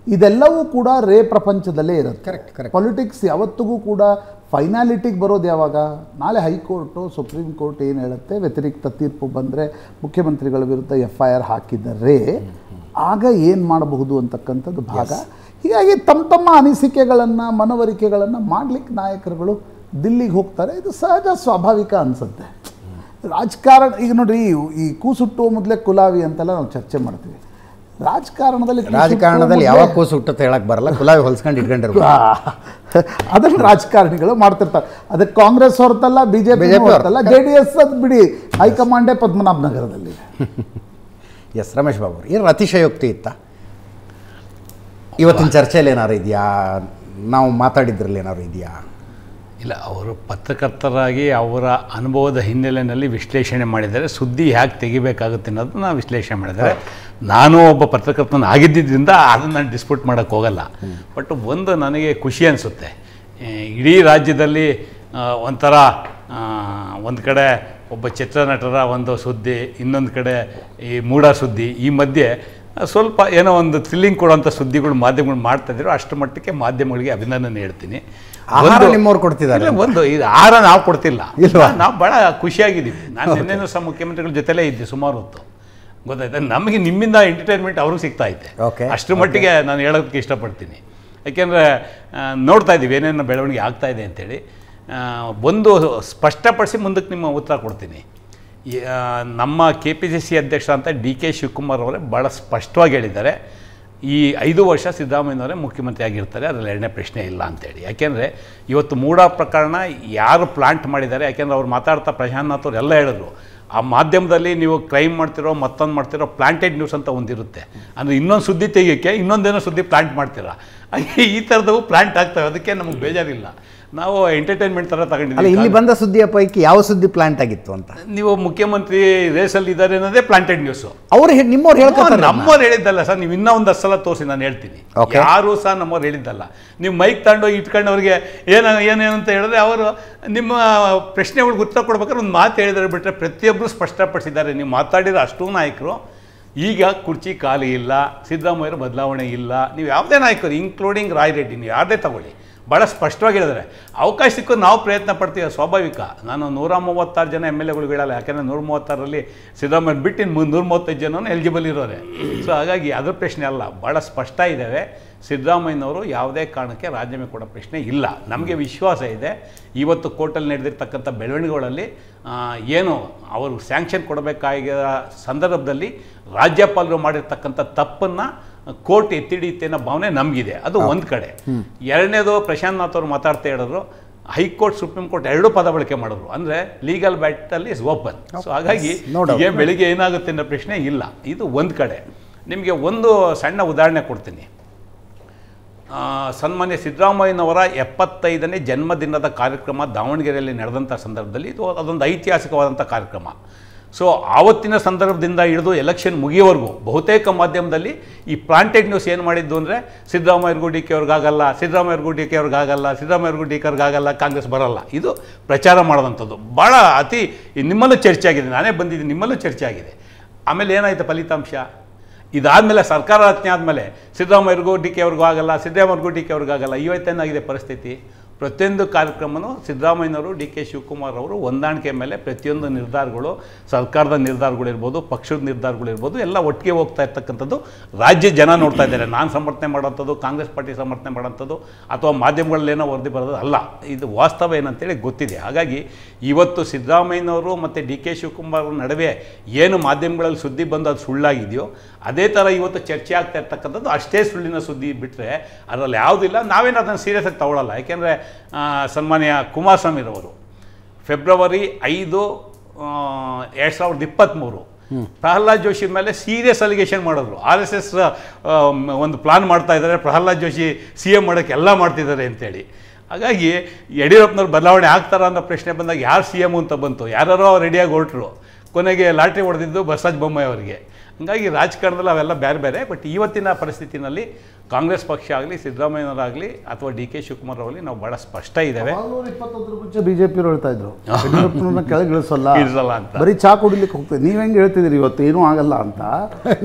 ಇದೆಲ್ಲವೂ ಕೂಡ ರೇ ಪ್ರಪಂಚದಲ್ಲೇ ಇರುತ್ತೆ. ಕರೆಕ್ಟ್ ಕರೆಕ್ಟ್ ಪೊಲಿಟಿಕ್ಸ್ ಯಾವತ್ತಿಗೂ ಕೂಡ ಫೈನಾಲಿಟಿಗೆ ಬರೋದು ಯಾವಾಗ? ನಾಳೆ ಹೈಕೋರ್ಟು ಸುಪ್ರೀಂ ಕೋರ್ಟ್ ಏನು ಹೇಳುತ್ತೆ? ವ್ಯತಿರಿಕ್ತ ತೀರ್ಪು ಬಂದರೆ ಮುಖ್ಯಮಂತ್ರಿಗಳ ವಿರುದ್ಧ ಎಫ್ ಐ ಆರ್ ಹಾಕಿದರೆ ಆಗ ಏನು ಮಾಡಬಹುದು ಅಂತಕ್ಕಂಥದ್ದು ಭಾಗ. ಹೀಗಾಗಿ ತಮ್ಮ ತಮ್ಮ ಅನಿಸಿಕೆಗಳನ್ನು ಮನವರಿಕೆಗಳನ್ನು ಮಾಡಲಿಕ್ಕೆ ನಾಯಕರುಗಳು ದಿಲ್ಲಿಗೆ ಹೋಗ್ತಾರೆ. ಇದು ಸಹಜ ಸ್ವಾಭಾವಿಕ ಅನಿಸುತ್ತೆ. ರಾಜಕಾರಣ ಈಗ ನೋಡ್ರಿ ಈ- ಕೂಸುಟ್ಟು ಕೂಸುಟ್ಟುವ ಮೊದಲೇ ಕುಲಾವಿ ಅಂತೆಲ್ಲ ನಾವು ಚರ್ಚೆ ಮಾಡ್ತೀವಿ. ರಾಜಕಾರಣದಲ್ಲಿ ರಾಜಕಾರಣದಲ್ಲಿ ಯಾವಾಗ ಯಾವ ಕೂಸು ಹುಟ್ಟತ್ತೆ ಹೇಳಕ್ ಬರಲ್ಲ ಕುಲಾವಿ ಹೊಲ್ಸ್ಕೊಂಡು ಇಟ್ಕೊಂಡಿರ್ಬೋದು ಅದನ್ನ ರಾಜಕಾರಣಿಗಳು ಮಾಡ್ತಿರ್ತಾರೆ. ಅದಕ್ಕೆ ಕಾಂಗ್ರೆಸ್ ಹೊರತಲ್ಲ ಬಿಜೆಪಿ ಪಿ ಹೊರತಲ್ಲ ಜೆ ಡಿ ಎಸ್ ಅದು ಬಿಡಿ ಹೈಕಮಾಂಡೇ ಪದ್ಮನಾಭ ನಗರದಲ್ಲಿ. ಎಸ್ ರಮೇಶ್ ಬಾಬು ಏನು ಅತಿಶಯೋಕ್ತಿ ಇತ್ತ? ಇವತ್ತಿನ ಚರ್ಚೆಯಲ್ಲಿ ಏನಾರು ಇದೆಯಾ? ನಾವು ಮಾತಾಡಿದ್ರಲ್ಲಿ ಏನಾರು ಇದೆಯಾ? ಇಲ್ಲ, ಅವರು ಪತ್ರಕರ್ತರಾಗಿ ಅವರ ಅನುಭವದ ಹಿನ್ನೆಲೆಯಲ್ಲಿ ವಿಶ್ಲೇಷಣೆ ಮಾಡಿದ್ದಾರೆ. ಸುದ್ದಿ ಹೇಗೆ ತೆಗಿಬೇಕಾಗುತ್ತೆ ಅನ್ನೋದನ್ನ ವಿಶ್ಲೇಷಣೆ ಮಾಡಿದ್ದಾರೆ. ನಾನು ಒಬ್ಬ ಪತ್ರಕರ್ತನ ಆಗಿದ್ದರಿಂದ ಅದನ್ನು ನಾನು ಡಿಸ್ಪ್ಯೂಟ್ ಮಾಡೋಕ್ಕೆ ಹೋಗಲ್ಲ. ಬಟ್ ಒಂದು ನನಗೆ ಖುಷಿ ಅನಿಸುತ್ತೆ. ಇಡೀ ರಾಜ್ಯದಲ್ಲಿ ಒಂಥರ ಒಂದು ಕಡೆ ಒಬ್ಬ ಚಿತ್ರನಟರ ಒಂದು ಸುದ್ದಿ, ಇನ್ನೊಂದು ಕಡೆ ಈ ಮೂಢ ಸುದ್ದಿ, ಈ ಮಧ್ಯೆ ಸ್ವಲ್ಪ ಏನೋ ಒಂದು ಥ್ರಿಲ್ಲಿಂಗ್ ಕೊಡುವಂಥ ಸುದ್ದಿಗಳು ಮಾಧ್ಯಮಗಳು ಮಾಡ್ತಾಯಿದ್ರು ಅಷ್ಟು ಮಟ್ಟಕ್ಕೆ ಮಾಧ್ಯಮಗಳಿಗೆ ಅಭಿನಂದನೆ ಹೇಳ್ತೀನಿ. ಆಹಾರ ನಿಮ್ಮವ್ರು ಕೊಡ್ತಿದ್ದಾರೆ ಒಂದು ಇದು ಆಹಾರ ನಾವು ಕೊಡ್ತಿಲ್ಲ. ಇಲ್ವಾ? ನಾವು ಭಾಳ ಖುಷಿಯಾಗಿದ್ದೀವಿ. ನಾನು ನಿನ್ನೆನು ಸಹ ಮುಖ್ಯಮಂತ್ರಿಗಳ ಜೊತೆಲೇ ಇದ್ದೆ ಸುಮಾರು ಹೊತ್ತು. ಗೊತ್ತಾಯ್ತಾ? ನಮಗೆ ನಿಮ್ಮಿಂದ ಎಂಟರ್ಟೈನ್ಮೆಂಟ್ ಅವ್ರಿಗೆ ಸಿಗ್ತಾ ಐತೆ. ಅಷ್ಟರ ಮಟ್ಟಿಗೆ ನಾನು ಹೇಳೋದಕ್ಕೆ ಇಷ್ಟಪಡ್ತೀನಿ. ಯಾಕೆಂದರೆ ನೋಡ್ತಾ ಇದ್ದೀವಿ ಏನೇನು ಬೆಳವಣಿಗೆ ಆಗ್ತಾ ಇದೆ ಅಂತೇಳಿ. ಒಂದು ಸ್ಪಷ್ಟಪಡಿಸಿ ಮುಂದಕ್ಕೆ ನಿಮ್ಮ ಉತ್ತರ ಕೊಡ್ತೀನಿ. ನಮ್ಮ ಕೆ ಪಿ ಸಿ ಸಿ ಅಧ್ಯಕ್ಷ ಅಂತ ಡಿ ಕೆ ಶಿವಕುಮಾರ್ ಅವರೇ ಭಾಳ ಸ್ಪಷ್ಟವಾಗಿ ಹೇಳಿದ್ದಾರೆ. ಈ ಐದು ವರ್ಷ ಸಿದ್ದರಾಮಯ್ಯನವರೇ ಮುಖ್ಯಮಂತ್ರಿ ಆಗಿರ್ತಾರೆ, ಅದರಲ್ಲಿ ಎರಡನೇ ಪ್ರಶ್ನೆ ಇಲ್ಲ ಅಂತೇಳಿ. ಯಾಕೆಂದರೆ ಇವತ್ತು ಮೂಡ ಪ್ರಕರಣ ಯಾರು ಪ್ಲಾಂಟ್ ಮಾಡಿದ್ದಾರೆ, ಯಾಕೆಂದರೆ ಅವ್ರು ಮಾತಾಡ್ತಾ ಪ್ರಶಾಂತ್ ಅವ್ರು ಎಲ್ಲ ಹೇಳಿದ್ರು, ಆ ಮಾಧ್ಯಮದಲ್ಲಿ ನೀವು ಕ್ರೈಮ್ ಮಾಡ್ತಿರೋ, ಮತ್ತೊಂದು ಮಾಡ್ತಿರೋ ಪ್ಲಾಂಟೆಡ್ ನ್ಯೂಸ್ ಅಂತ ಒಂದಿರುತ್ತೆ ಅಂದರೆ ಇನ್ನೊಂದು ಸುದ್ದಿ ತೆಗಿಯೋಕ್ಕೆ ಇನ್ನೊಂದೇನೋ ಸುದ್ದಿ ಪ್ಲಾಂಟ್ ಮಾಡ್ತೀರಾ? ಈ ಥರದವು ಪ್ಲಾಂಟ್ ಆಗ್ತವೆ ಅದಕ್ಕೆ ನಮಗೆ ಬೇಜಾರಿಲ್ಲ. ನಾವು ಎಂಟರ್ಟೈನ್ಮೆಂಟ್ ಥರ ತಗೊಂಡಿದ್ದೀವಿ. ಇಲ್ಲಿ ಬಂದ ಸುದ್ದಿಯ ಪೈಕಿ ಯಾವ ಸುದ್ದಿ ಪ್ಲಾಂಟ್ ಆಗಿತ್ತು ಅಂತ? ನೀವು ಮುಖ್ಯಮಂತ್ರಿ ರೇಸಲ್ಲಿ ಇದ್ದಾರೆ ಅನ್ನೋದೇ ಪ್ಲಾಂಟೆಡ್ ನ್ಯೂಸು ಅವ್ರು ನಿಮ್ಮವ್ರು ಹೇಳ್ತಾರೆ ನಮ್ಮವ್ರು ಹೇಳಿದ್ದಲ್ಲ ಸರ್ ನೀವು ಇನ್ನೂ ಒಂದು ಸಲ ತೋರಿಸಿ ನಾನು ಹೇಳ್ತೀನಿ. ಯಾರು ಸಹ ನಮ್ಮವ್ರು ಹೇಳಿದ್ದಲ್ಲ. ನೀವು ಮೈಕ್ ತಗೊಂಡು ಇಟ್ಕೊಂಡು ಅವ್ರಿಗೆ ಏನ ಏನೇನು ಅಂತ ಹೇಳಿದ್ರೆ ಅವರು ನಿಮ್ಮ ಪ್ರಶ್ನೆಗಳಿಗೆ ಉತ್ತರ ಕೊಡ್ಬೇಕಾದ್ರೆ ಒಂದು ಮಾತು ಹೇಳಿದಾರೆ ಬಿಟ್ಟರೆ ಪ್ರತಿಯೊಬ್ಬರು ಸ್ಪಷ್ಟಪಡಿಸಿದ್ದಾರೆ. ನೀವು ಮಾತಾಡಿರೋ ಅಷ್ಟು ನಾಯಕರು ಈಗ ಕುರ್ಚಿ ಖಾಲಿ ಇಲ್ಲ ಸಿದ್ದರಾಮಯ್ಯರು ಬದಲಾವಣೆ ಇಲ್ಲ. ನೀವು ಯಾವುದೇ ನಾಯಕರು ಇನ್ಕ್ಲೂಡಿಂಗ್ ರಾಯ್ ರೆಡ್ಡಿ ನೀವು ಯಾವುದೇ ತಗೊಳ್ಳಿ. ಭಾಳ ಸ್ಪಷ್ಟವಾಗಿ ಅವಕಾಶ ಸಿಕ್ಕೋದು ನಾವು ಪ್ರಯತ್ನ ಪಡ್ತೀವಿ, ಸ್ವಾಭಾವಿಕ. ನಾನು ನೂರ ಮೂವತ್ತಾರು ಜನ ಎಂ ಎಲ್ ಎಗಳು ಹೇಳಲ್ಲ ಯಾಕೆಂದರೆ ನೂರ ಮೂವತ್ತಾರರಲ್ಲಿ ಸಿದ್ದರಾಮಯ್ಯ ಬಿಟ್ಟು ಇನ್ನು ನೂರ ಮೂವತ್ತೈದು ಜನನೂ ಎಲಿಜಿಬಲ್ ಇರೋರೆ. ಸೊ ಹಾಗಾಗಿ ಅದ್ರ ಪ್ರಶ್ನೆ ಅಲ್ಲ ಭಾಳ ಸ್ಪಷ್ಟ ಇದ್ದಾವೆ ಸಿದ್ದರಾಮಯ್ಯನವರು ಯಾವುದೇ ಕಾರಣಕ್ಕೆ ರಾಜೀನಾಮೆ ಕೊಡೋ ಪ್ರಶ್ನೆ ಇಲ್ಲ. ನಮಗೆ ವಿಶ್ವಾಸ ಇದೆ. ಇವತ್ತು ಕೋರ್ಟಲ್ಲಿ ನಡೆದಿರ್ತಕ್ಕಂಥ ಬೆಳವಣಿಗೆಗಳಲ್ಲಿ ಏನು ಅವರು ಸ್ಯಾಂಕ್ಷನ್ ಕೊಡಬೇಕಾಗಿರೋ ಸಂದರ್ಭದಲ್ಲಿ ರಾಜ್ಯಪಾಲರು ಮಾಡಿರ್ತಕ್ಕಂಥ ತಪ್ಪನ್ನು ಕೋರ್ಟ್ ಎತ್ತಿಡಿಯುತ್ತೆ ಅನ್ನೋ ಭಾವನೆ ನಮಗಿದೆ. ಅದು ಒಂದು ಕಡೆ. ಎರಡನೇದು ಪ್ರಶಾಂತ್ ನಾಥ್ ಅವರು ಮಾತಾಡ್ತಾ ಹೇಳಿದ್ರು ಹೈಕೋರ್ಟ್ ಸುಪ್ರೀಂ ಕೋರ್ಟ್ ಎರಡೂ ಪದ ಬಳಕೆ ಮಾಡಿದ್ರು. ಅಂದರೆ legal battle is open so ಹಾಗಾಗಿ ಏನು ಬೆಳಿಗ್ಗೆ ಏನಾಗುತ್ತೆ ಅನ್ನೋ ಪ್ರಶ್ನೆ ಇಲ್ಲ. ಇದು ಒಂದು ಕಡೆ. ನಿಮಗೆ ಒಂದು ಸಣ್ಣ ಉದಾಹರಣೆ ಕೊಡ್ತೀನಿ. ಸನ್ಮಾನ್ಯ ಸಿದ್ದರಾಮಯ್ಯನವರ ಎಪ್ಪತ್ತೈದನೇ ಜನ್ಮದಿನದ ಕಾರ್ಯಕ್ರಮ ದಾವಣಗೆರೆಯಲ್ಲಿ ನಡೆದಂಥ ಸಂದರ್ಭದಲ್ಲಿ ಇದು ಅದೊಂದು ಐತಿಹಾಸಿಕವಾದಂಥ ಕಾರ್ಯಕ್ರಮ. ಸೊ ಆವತ್ತಿನ ಸಂದರ್ಭದಿಂದ ಹಿಡಿದು ಎಲೆಕ್ಷನ್ ಮುಗಿಯೋವರೆಗೂ ಬಹುತೇಕ ಮಾಧ್ಯಮದಲ್ಲಿ ಈ ಪ್ಲಾಂಟೆಡ್ ನ್ಯೂಸ್ ಏನು ಮಾಡಿದ್ದು ಅಂದರೆ ಸಿದ್ದರಾಮಯ್ಯರ್ಗೂ ಡಿ ಕೆ ಅವ್ರಿಗಾಗಲ್ಲ ಸಿದ್ದರಾಮಯ್ಯರ್ಗೂ ಡಿ ಕೆ ಅವ್ರಿಗಾಗಲ್ಲ ಸಿದ್ದರಾಮಯ್ಯರ್ಗೂ ಡಿ ಕೆ ಅವ್ರಿಗಾಗಲ್ಲ, ಕಾಂಗ್ರೆಸ್ ಬರಲ್ಲ. ಇದು ಪ್ರಚಾರ ಮಾಡೋದಂಥದ್ದು ಭಾಳ ಅತಿ ನಿಮ್ಮಲ್ಲೂ ಚರ್ಚೆ ಆಗಿದೆ ನಾನೇ ಬಂದಿದ್ದೀನಿ. ನಿಮ್ಮಲ್ಲೂ ಚರ್ಚೆ ಆಗಿದೆ ಆಮೇಲೆ ಏನಾಯಿತು ಫಲಿತಾಂಶ? ಇದಾದಮೇಲೆ ಸರ್ಕಾರ ರಚನೆ ಆದಮೇಲೆ ಸಿದ್ದರಾಮಯ್ಯರಿಗೂ ಡಿ ಕೆ ಅವ್ರಿಗೂ ಆಗಲ್ಲ ಸಿದ್ದರಾಮಯ್ಯರಿಗೂ ಡಿ ಕೆ ಅವ್ರಿಗಾಗಲ್ಲ ಇವತ್ತೇನಾಗಿದೆ ಪರಿಸ್ಥಿತಿ? ಪ್ರತಿಯೊಂದು ಕಾರ್ಯಕ್ರಮನೂ ಸಿದ್ದರಾಮಯ್ಯನವರು, ಡಿ ಕೆ ಶಿವಕುಮಾರ್ ಅವರು ಹೊಂದಾಣಿಕೆ ಮೇಲೆ ಪ್ರತಿಯೊಂದು ನಿರ್ಧಾರಗಳು, ಸರ್ಕಾರದ ನಿರ್ಧಾರಗಳಿರ್ಬೋದು ಪಕ್ಷದ ನಿರ್ಧಾರಗಳಿರ್ಬೋದು ಎಲ್ಲ ಒಟ್ಟಿಗೆ ಹೋಗ್ತಾ ಇರ್ತಕ್ಕಂಥದ್ದು ರಾಜ್ಯ ಜನ ನೋಡ್ತಾ ಇದ್ದಾರೆ. ನಾನು ಸಮರ್ಥನೆ ಮಾಡೋಂಥದ್ದು, ಕಾಂಗ್ರೆಸ್ ಪಾರ್ಟಿ ಸಮರ್ಥನೆ ಮಾಡೋಂಥದ್ದು, ಅಥವಾ ಮಾಧ್ಯಮಗಳಲ್ಲೇನೋ ವರದಿ ಬರೋದು ಅಲ್ಲ. ಇದು ವಾಸ್ತವ ಏನಂತೇಳಿ ಗೊತ್ತಿದೆ. ಹಾಗಾಗಿ ಇವತ್ತು ಸಿದ್ದರಾಮಯ್ಯನವರು ಮತ್ತು ಡಿ ಕೆ ಶಿವಕುಮಾರ್ ನಡುವೆ ಏನು ಮಾಧ್ಯಮಗಳಲ್ಲಿ ಸುದ್ದಿ ಬಂದು ಅದು ಸುಳ್ಳಾಗಿದೆಯೋ, ಅದೇ ಥರ ಇವತ್ತು ಚರ್ಚೆ ಆಗ್ತಾ ಇರ್ತಕ್ಕಂಥದ್ದು ಅಷ್ಟೇ ಸುಳ್ಳಿನ ಸುದ್ದಿ ಬಿಟ್ಟರೆ ಅದರಲ್ಲಿ ಯಾವುದಿಲ್ಲ ನಾವೇನು ಅದನ್ನು ಸೀರಿಯಸ್ ಆಗಿ ತಗೊಳ್ಳಲ್ಲ ಯಾಕೆಂದರೆ ಸನ್ಮಾನ್ಯ ಕುಮಾರಸ್ವಾಮಿರವರು ಫೆಬ್ರವರಿ ಐದು ಎರಡು ಸಾವಿರದ ಇಪ್ಪತ್ತ್ಮೂರು ಪ್ರಹ್ಲಾದ್ ಜೋಶಿ ಮೇಲೆ ಸೀರಿಯಸ್ ಅಲಿಗೇಷನ್ ಮಾಡಿದ್ರು. ಆರ್ ಎಸ್ ಎಸ್ ಒಂದು ಪ್ಲಾನ್ ಮಾಡ್ತಾ ಇದ್ದಾರೆ. ಪ್ರಹ್ಲಾದ್ ಜೋಶಿ ಸಿ ಎಂ ಮಾಡೋಕ್ಕೆ ಎಲ್ಲ ಮಾಡ್ತಿದ್ದಾರೆ ಅಂತೇಳಿ. ಹಾಗಾಗಿ ಯಡಿಯೂರಪ್ಪನವ್ರು ಬದಲಾವಣೆ ಆಗ್ತಾರ ಅನ್ನೋ ಪ್ರಶ್ನೆ ಬಂದಾಗ ಯಾರು ಸಿ ಎಂ ಅಂತ ಬಂತು? ಯಾರೋ ರೆಡಿಯಾಗಿ ಹೊರಟರು. ಕೊನೆಗೆ ಲಾಟ್ರಿ ಹೊಡೆದಿದ್ದು ಬಸವರಾಜ ಬೊಮ್ಮಾಯಿ ಅವರಿಗೆ. ಹಂಗಾಗಿ ರಾಜಕಾರಣದಲ್ಲಿ ಅವೆಲ್ಲ ಬೇರೆ ಬೇರೆ ಬಟ್ ಇವತ್ತಿನ ಪರಿಸ್ಥಿತಿನಲ್ಲಿ ಕಾಂಗ್ರೆಸ್ ಪಕ್ಷ ಆಗಲಿ ಸಿದ್ದರಾಮಯ್ಯನವರಾಗಲಿ ಅಥವಾ ಡಿ ಕೆ ಶಿವಕುಮಾರ್ ಅವರಲ್ಲಿ ನಾವು ಭಾಳ ಸ್ಪಷ್ಟ ಇದ್ದೇವೆ. ಇಪ್ಪತ್ತೊಂದರ ಮುಂಚೆ ಬಿಜೆಪಿ ಹೇಳ್ತಾ ಇದ್ರು. ಯಡಿಯೂರಪ್ಪನ ಕೆಳಗೆ ಇಳಿಸಲ್ಲ. ಇಳಿಸಲ್ಲ ಅಂತ. ಬರೀ ಚಾ ಕುಡಿಲಿಕ್ಕೆ ಹೋಗ್ತೇವೆ. ನೀವ್ ಹೆಂಗ್ ಹೇಳ್ತಿದ್ದೀರಿ ಇವತ್ತು? ಏನೂ ಆಗಲ್ಲ ಅಂತ.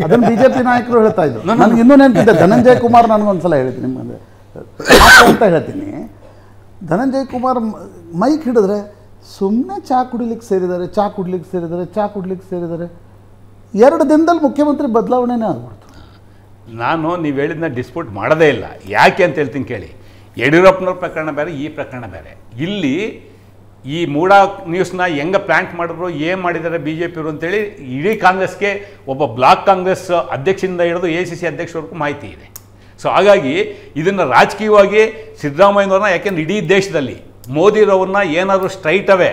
ಅದನ್ನ ಬಿಜೆಪಿ ನಾಯಕರು ಹೇಳ್ತಾ ಇದ್ರು. ನನಗೆ ಇನ್ನೂ ನೆನಪಿದೆ. ಧನಂಜಯ ಕುಮಾರ್ ನನಗೊಂದ್ಸಲ ಹೇಳಿದ್ದೀನಿ ನಿಮಗೆ. ಅಂತ ಹೇಳ್ತೀನಿ. ಧನಂಜಯ ಕುಮಾರ್ ಮೈಕ್ ಹಿಡಿದ್ರೆ ಸುಮ್ಮನೆ ಚಾ ಕುಡಿಲಿಕ್ಕೆ ಸೇರಿದ್ದಾರೆ ಚಾ ಕುಡ್ಲಿಕ್ಕೆ ಸೇರಿದ್ದಾರೆ ಚಾ ಕುಡ್ಲಿಕ್ಕೆ ಸೇರಿದ್ದಾರೆ. ಎರಡು ದಿನದಲ್ಲಿ ಮುಖ್ಯಮಂತ್ರಿ ಬದಲಾವಣೆನೇ ಆಗ್ಬಿಡ್ತು. ನಾನು ನೀವು ಹೇಳಿದ್ನ ಡಿಸ್ಪ್ಯೂಟ್ ಮಾಡೋದೇ ಇಲ್ಲ. ಯಾಕೆ ಅಂತ ಹೇಳ್ತೀನಿ ಕೇಳಿ. ಯಡಿಯೂರಪ್ಪನವ್ರ ಪ್ರಕರಣ ಬೇರೆ, ಈ ಪ್ರಕರಣ ಬೇರೆ. ಇಲ್ಲಿ ಈ ಮೂಡ ನ್ಯೂಸ್ನ ಹೆಂಗೆ ಪ್ಲ್ಯಾಂಟ್ ಮಾಡಿದ್ರು, ಏನು ಮಾಡಿದ್ದಾರೆ ಬಿ ಜೆ ಪಿಯವರು ಅಂತೇಳಿ ಇಡೀ ಕಾಂಗ್ರೆಸ್ಗೆ ಒಬ್ಬ ಬ್ಲಾಕ್ ಕಾಂಗ್ರೆಸ್ ಅಧ್ಯಕ್ಷದಿಂದ ಹಿಡಿದು ಎ ಸಿ ಸಿ ಅಧ್ಯಕ್ಷವರೆಗೂ ಮಾಹಿತಿ ಇದೆ. ಸೊ ಹಾಗಾಗಿ ಇದನ್ನು ರಾಜಕೀಯವಾಗಿ ಸಿದ್ದರಾಮಯ್ಯನವ್ರನ್ನ, ಯಾಕೆಂದ್ರೆ ಇಡೀ ದೇಶದಲ್ಲಿ ಮೋದಿರವ್ರನ್ನ ಏನಾದರೂ ಸ್ಟ್ರೈಟ್ ಅವೇ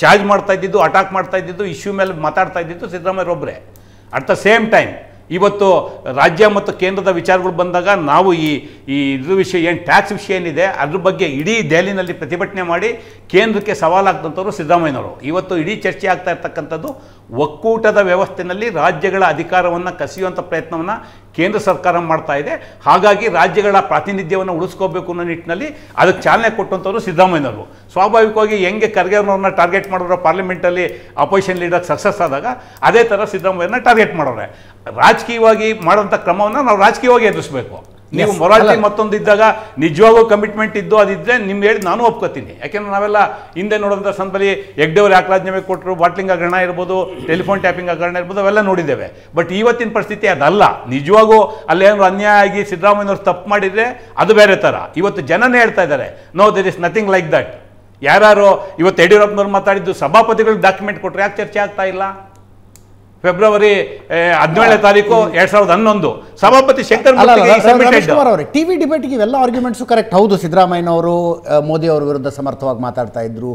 ಚಾರ್ಜ್ ಮಾಡ್ತಾ ಇದ್ದಿದ್ದು ಅಟ್ಯಾಕ್ ಮಾಡ್ತಾ ಇದ್ದಿದ್ದು ಇಶ್ಯೂ ಮೇಲೆ ಮಾತಾಡ್ತಾ ಇದ್ದಿದ್ದು ಸಿದ್ದರಾಮಯ್ಯರೊಬ್ಬರೇ ಅಟ್ ದ ಸೇಮ್ ಟೈಮ್ ಇವತ್ತು ರಾಜ್ಯ ಮತ್ತು ಕೇಂದ್ರದ ವಿಚಾರಗಳು ಬಂದಾಗ ನಾವು ಈ ಈ ಇದ್ರ ವಿಷಯ ಏನು ಟ್ಯಾಕ್ಸ್ ವಿಷಯ ಏನಿದೆ, ಅದ್ರ ಬಗ್ಗೆ ಇಡೀ ದೆಹಲಿನಲ್ಲಿ ಪ್ರತಿಭಟನೆ ಮಾಡಿ ಕೇಂದ್ರಕ್ಕೆ ಸವಾಲಾಗ್ದಂಥವ್ರು ಸಿದ್ದರಾಮಯ್ಯನವರು. ಇವತ್ತು ಇಡೀ ಚರ್ಚೆ ಆಗ್ತಾ ಇರ್ತಕ್ಕಂಥದ್ದು ಒಕ್ಕೂಟದ ವ್ಯವಸ್ಥೆಯಲ್ಲಿ ರಾಜ್ಯಗಳ ಅಧಿಕಾರವನ್ನು ಕಸಿಯುವಂಥ ಪ್ರಯತ್ನವನ್ನು ಕೇಂದ್ರ ಸರ್ಕಾರ ಮಾಡ್ತಾ ಇದೆ. ಹಾಗಾಗಿ ರಾಜ್ಯಗಳ ಪ್ರಾತಿನಿಧ್ಯವನ್ನು ಉಳಿಸ್ಕೋಬೇಕು ಅನ್ನೋ ನಿಟ್ಟಿನಲ್ಲಿ ಅದಕ್ಕೆ ಚಾಲನೆ ಕೊಟ್ಟಂಥವ್ರು ಸಿದ್ದರಾಮಯ್ಯನವರು. ಸ್ವಾಭಾವಿಕವಾಗಿ ಹೆಂಗೆ ಖರ್ಗೆ ಅವ್ರನ್ನ ಟಾರ್ಗೆಟ್ ಮಾಡೋರು ಪಾರ್ಲಿಮೆಂಟಲ್ಲಿ ಅಪೋಸಿಷನ್ ಲೀಡರ್ ಸಕ್ಸಸ್ ಆದಾಗ ಅದೇ ಥರ ಸಿದ್ದರಾಮಯ್ಯನ ಟಾರ್ಗೆಟ್ ಮಾಡೋರೆ. ರಾಜಕೀಯವಾಗಿ ಮಾಡೋಂಥ ಕ್ರಮವನ್ನು ನಾವು ರಾಜಕೀಯವಾಗಿ ಎದುರಿಸಬೇಕು. ನೀವು ಮೊರಾಲಿಟಿ ಮತ್ತೊಂದು ಇದ್ದಾಗ ನಿಜವಾಗೂ ಕಮಿಟ್ಮೆಂಟ್ ಇದ್ದು ಅದಿದ್ರೆ ನಿಮ್ಗೆ ಹೇಳಿ ನಾನು ಒಪ್ಕೋತೀನಿ. ಯಾಕೆಂದ್ರೆ ನಾವೆಲ್ಲ ಹಿಂದೆ ನೋಡೋಂಥ ಸಂದರ್ಭದಲ್ಲಿ ಹೆಗ್ಡೆಯವ್ರು ಯಾಕಲಾಜ್ಞೆ ಕೊಟ್ಟರು ಬಾಟ್ಲಿಂಗ್ ಹಗರಣ ಇರ್ಬೋದು ಟೆಲಿಫೋನ್ ಟ್ಯಾಪಿಂಗ್ ಹಗರಣ ಇರ್ಬೋದು ಅವೆಲ್ಲ ನೋಡಿದ್ದೇವೆ. ಬಟ್ ಇವತ್ತಿನ ಪರಿಸ್ಥಿತಿ ಅದಲ್ಲ. ನಿಜವಾಗೂ ಅಲ್ಲೇನಾದ್ರು ಅನ್ಯಾಯ ಆಗಿ ಸಿದ್ದರಾಮಯ್ಯನವ್ರು ತಪ್ಪು ಮಾಡಿದರೆ ಅದು ಬೇರೆ ಥರ ಇವತ್ತು ಜನನೇ ಹೇಳ್ತಾ ಇದ್ದಾರೆ no there is nothing like that ಯಾರು ಇವತ್ತು ಯಡಿಯೂರಪ್ಪನವ್ರು ಮಾತಾಡಿದ್ದು ಸಭಾಪತಿಗಳಿಗೆ ಡಾಕ್ಯುಮೆಂಟ್ ಕೊಟ್ಟರೆ ಯಾಕೆ ಚರ್ಚೆ ಆಗ್ತಾ ಇಲ್ಲ? ಫೆಬ್ರವರಿ ಹದಿನೇಳನೇ ತಾರೀಕು ಎರಡ್ ಸಾವಿರದ ಹನ್ನೊಂದು. ಸಭಾಪತಿ ಶಂಕರ್ ಟಿವಿ ಡಿಬೇಟ್ಗೆ ಇವೆಲ್ಲ ಆರ್ಗ್ಯುಮೆಂಟ್ಸ್ ಕರೆಕ್ಟ್. ಹೌದು ಸಿದ್ದರಾಮಯ್ಯನವರು ಮೋದಿ ಅವರ ವಿರುದ್ಧ ಸಮರ್ಥವಾಗಿ ಮಾತಾಡ್ತಾ ಇದ್ರು.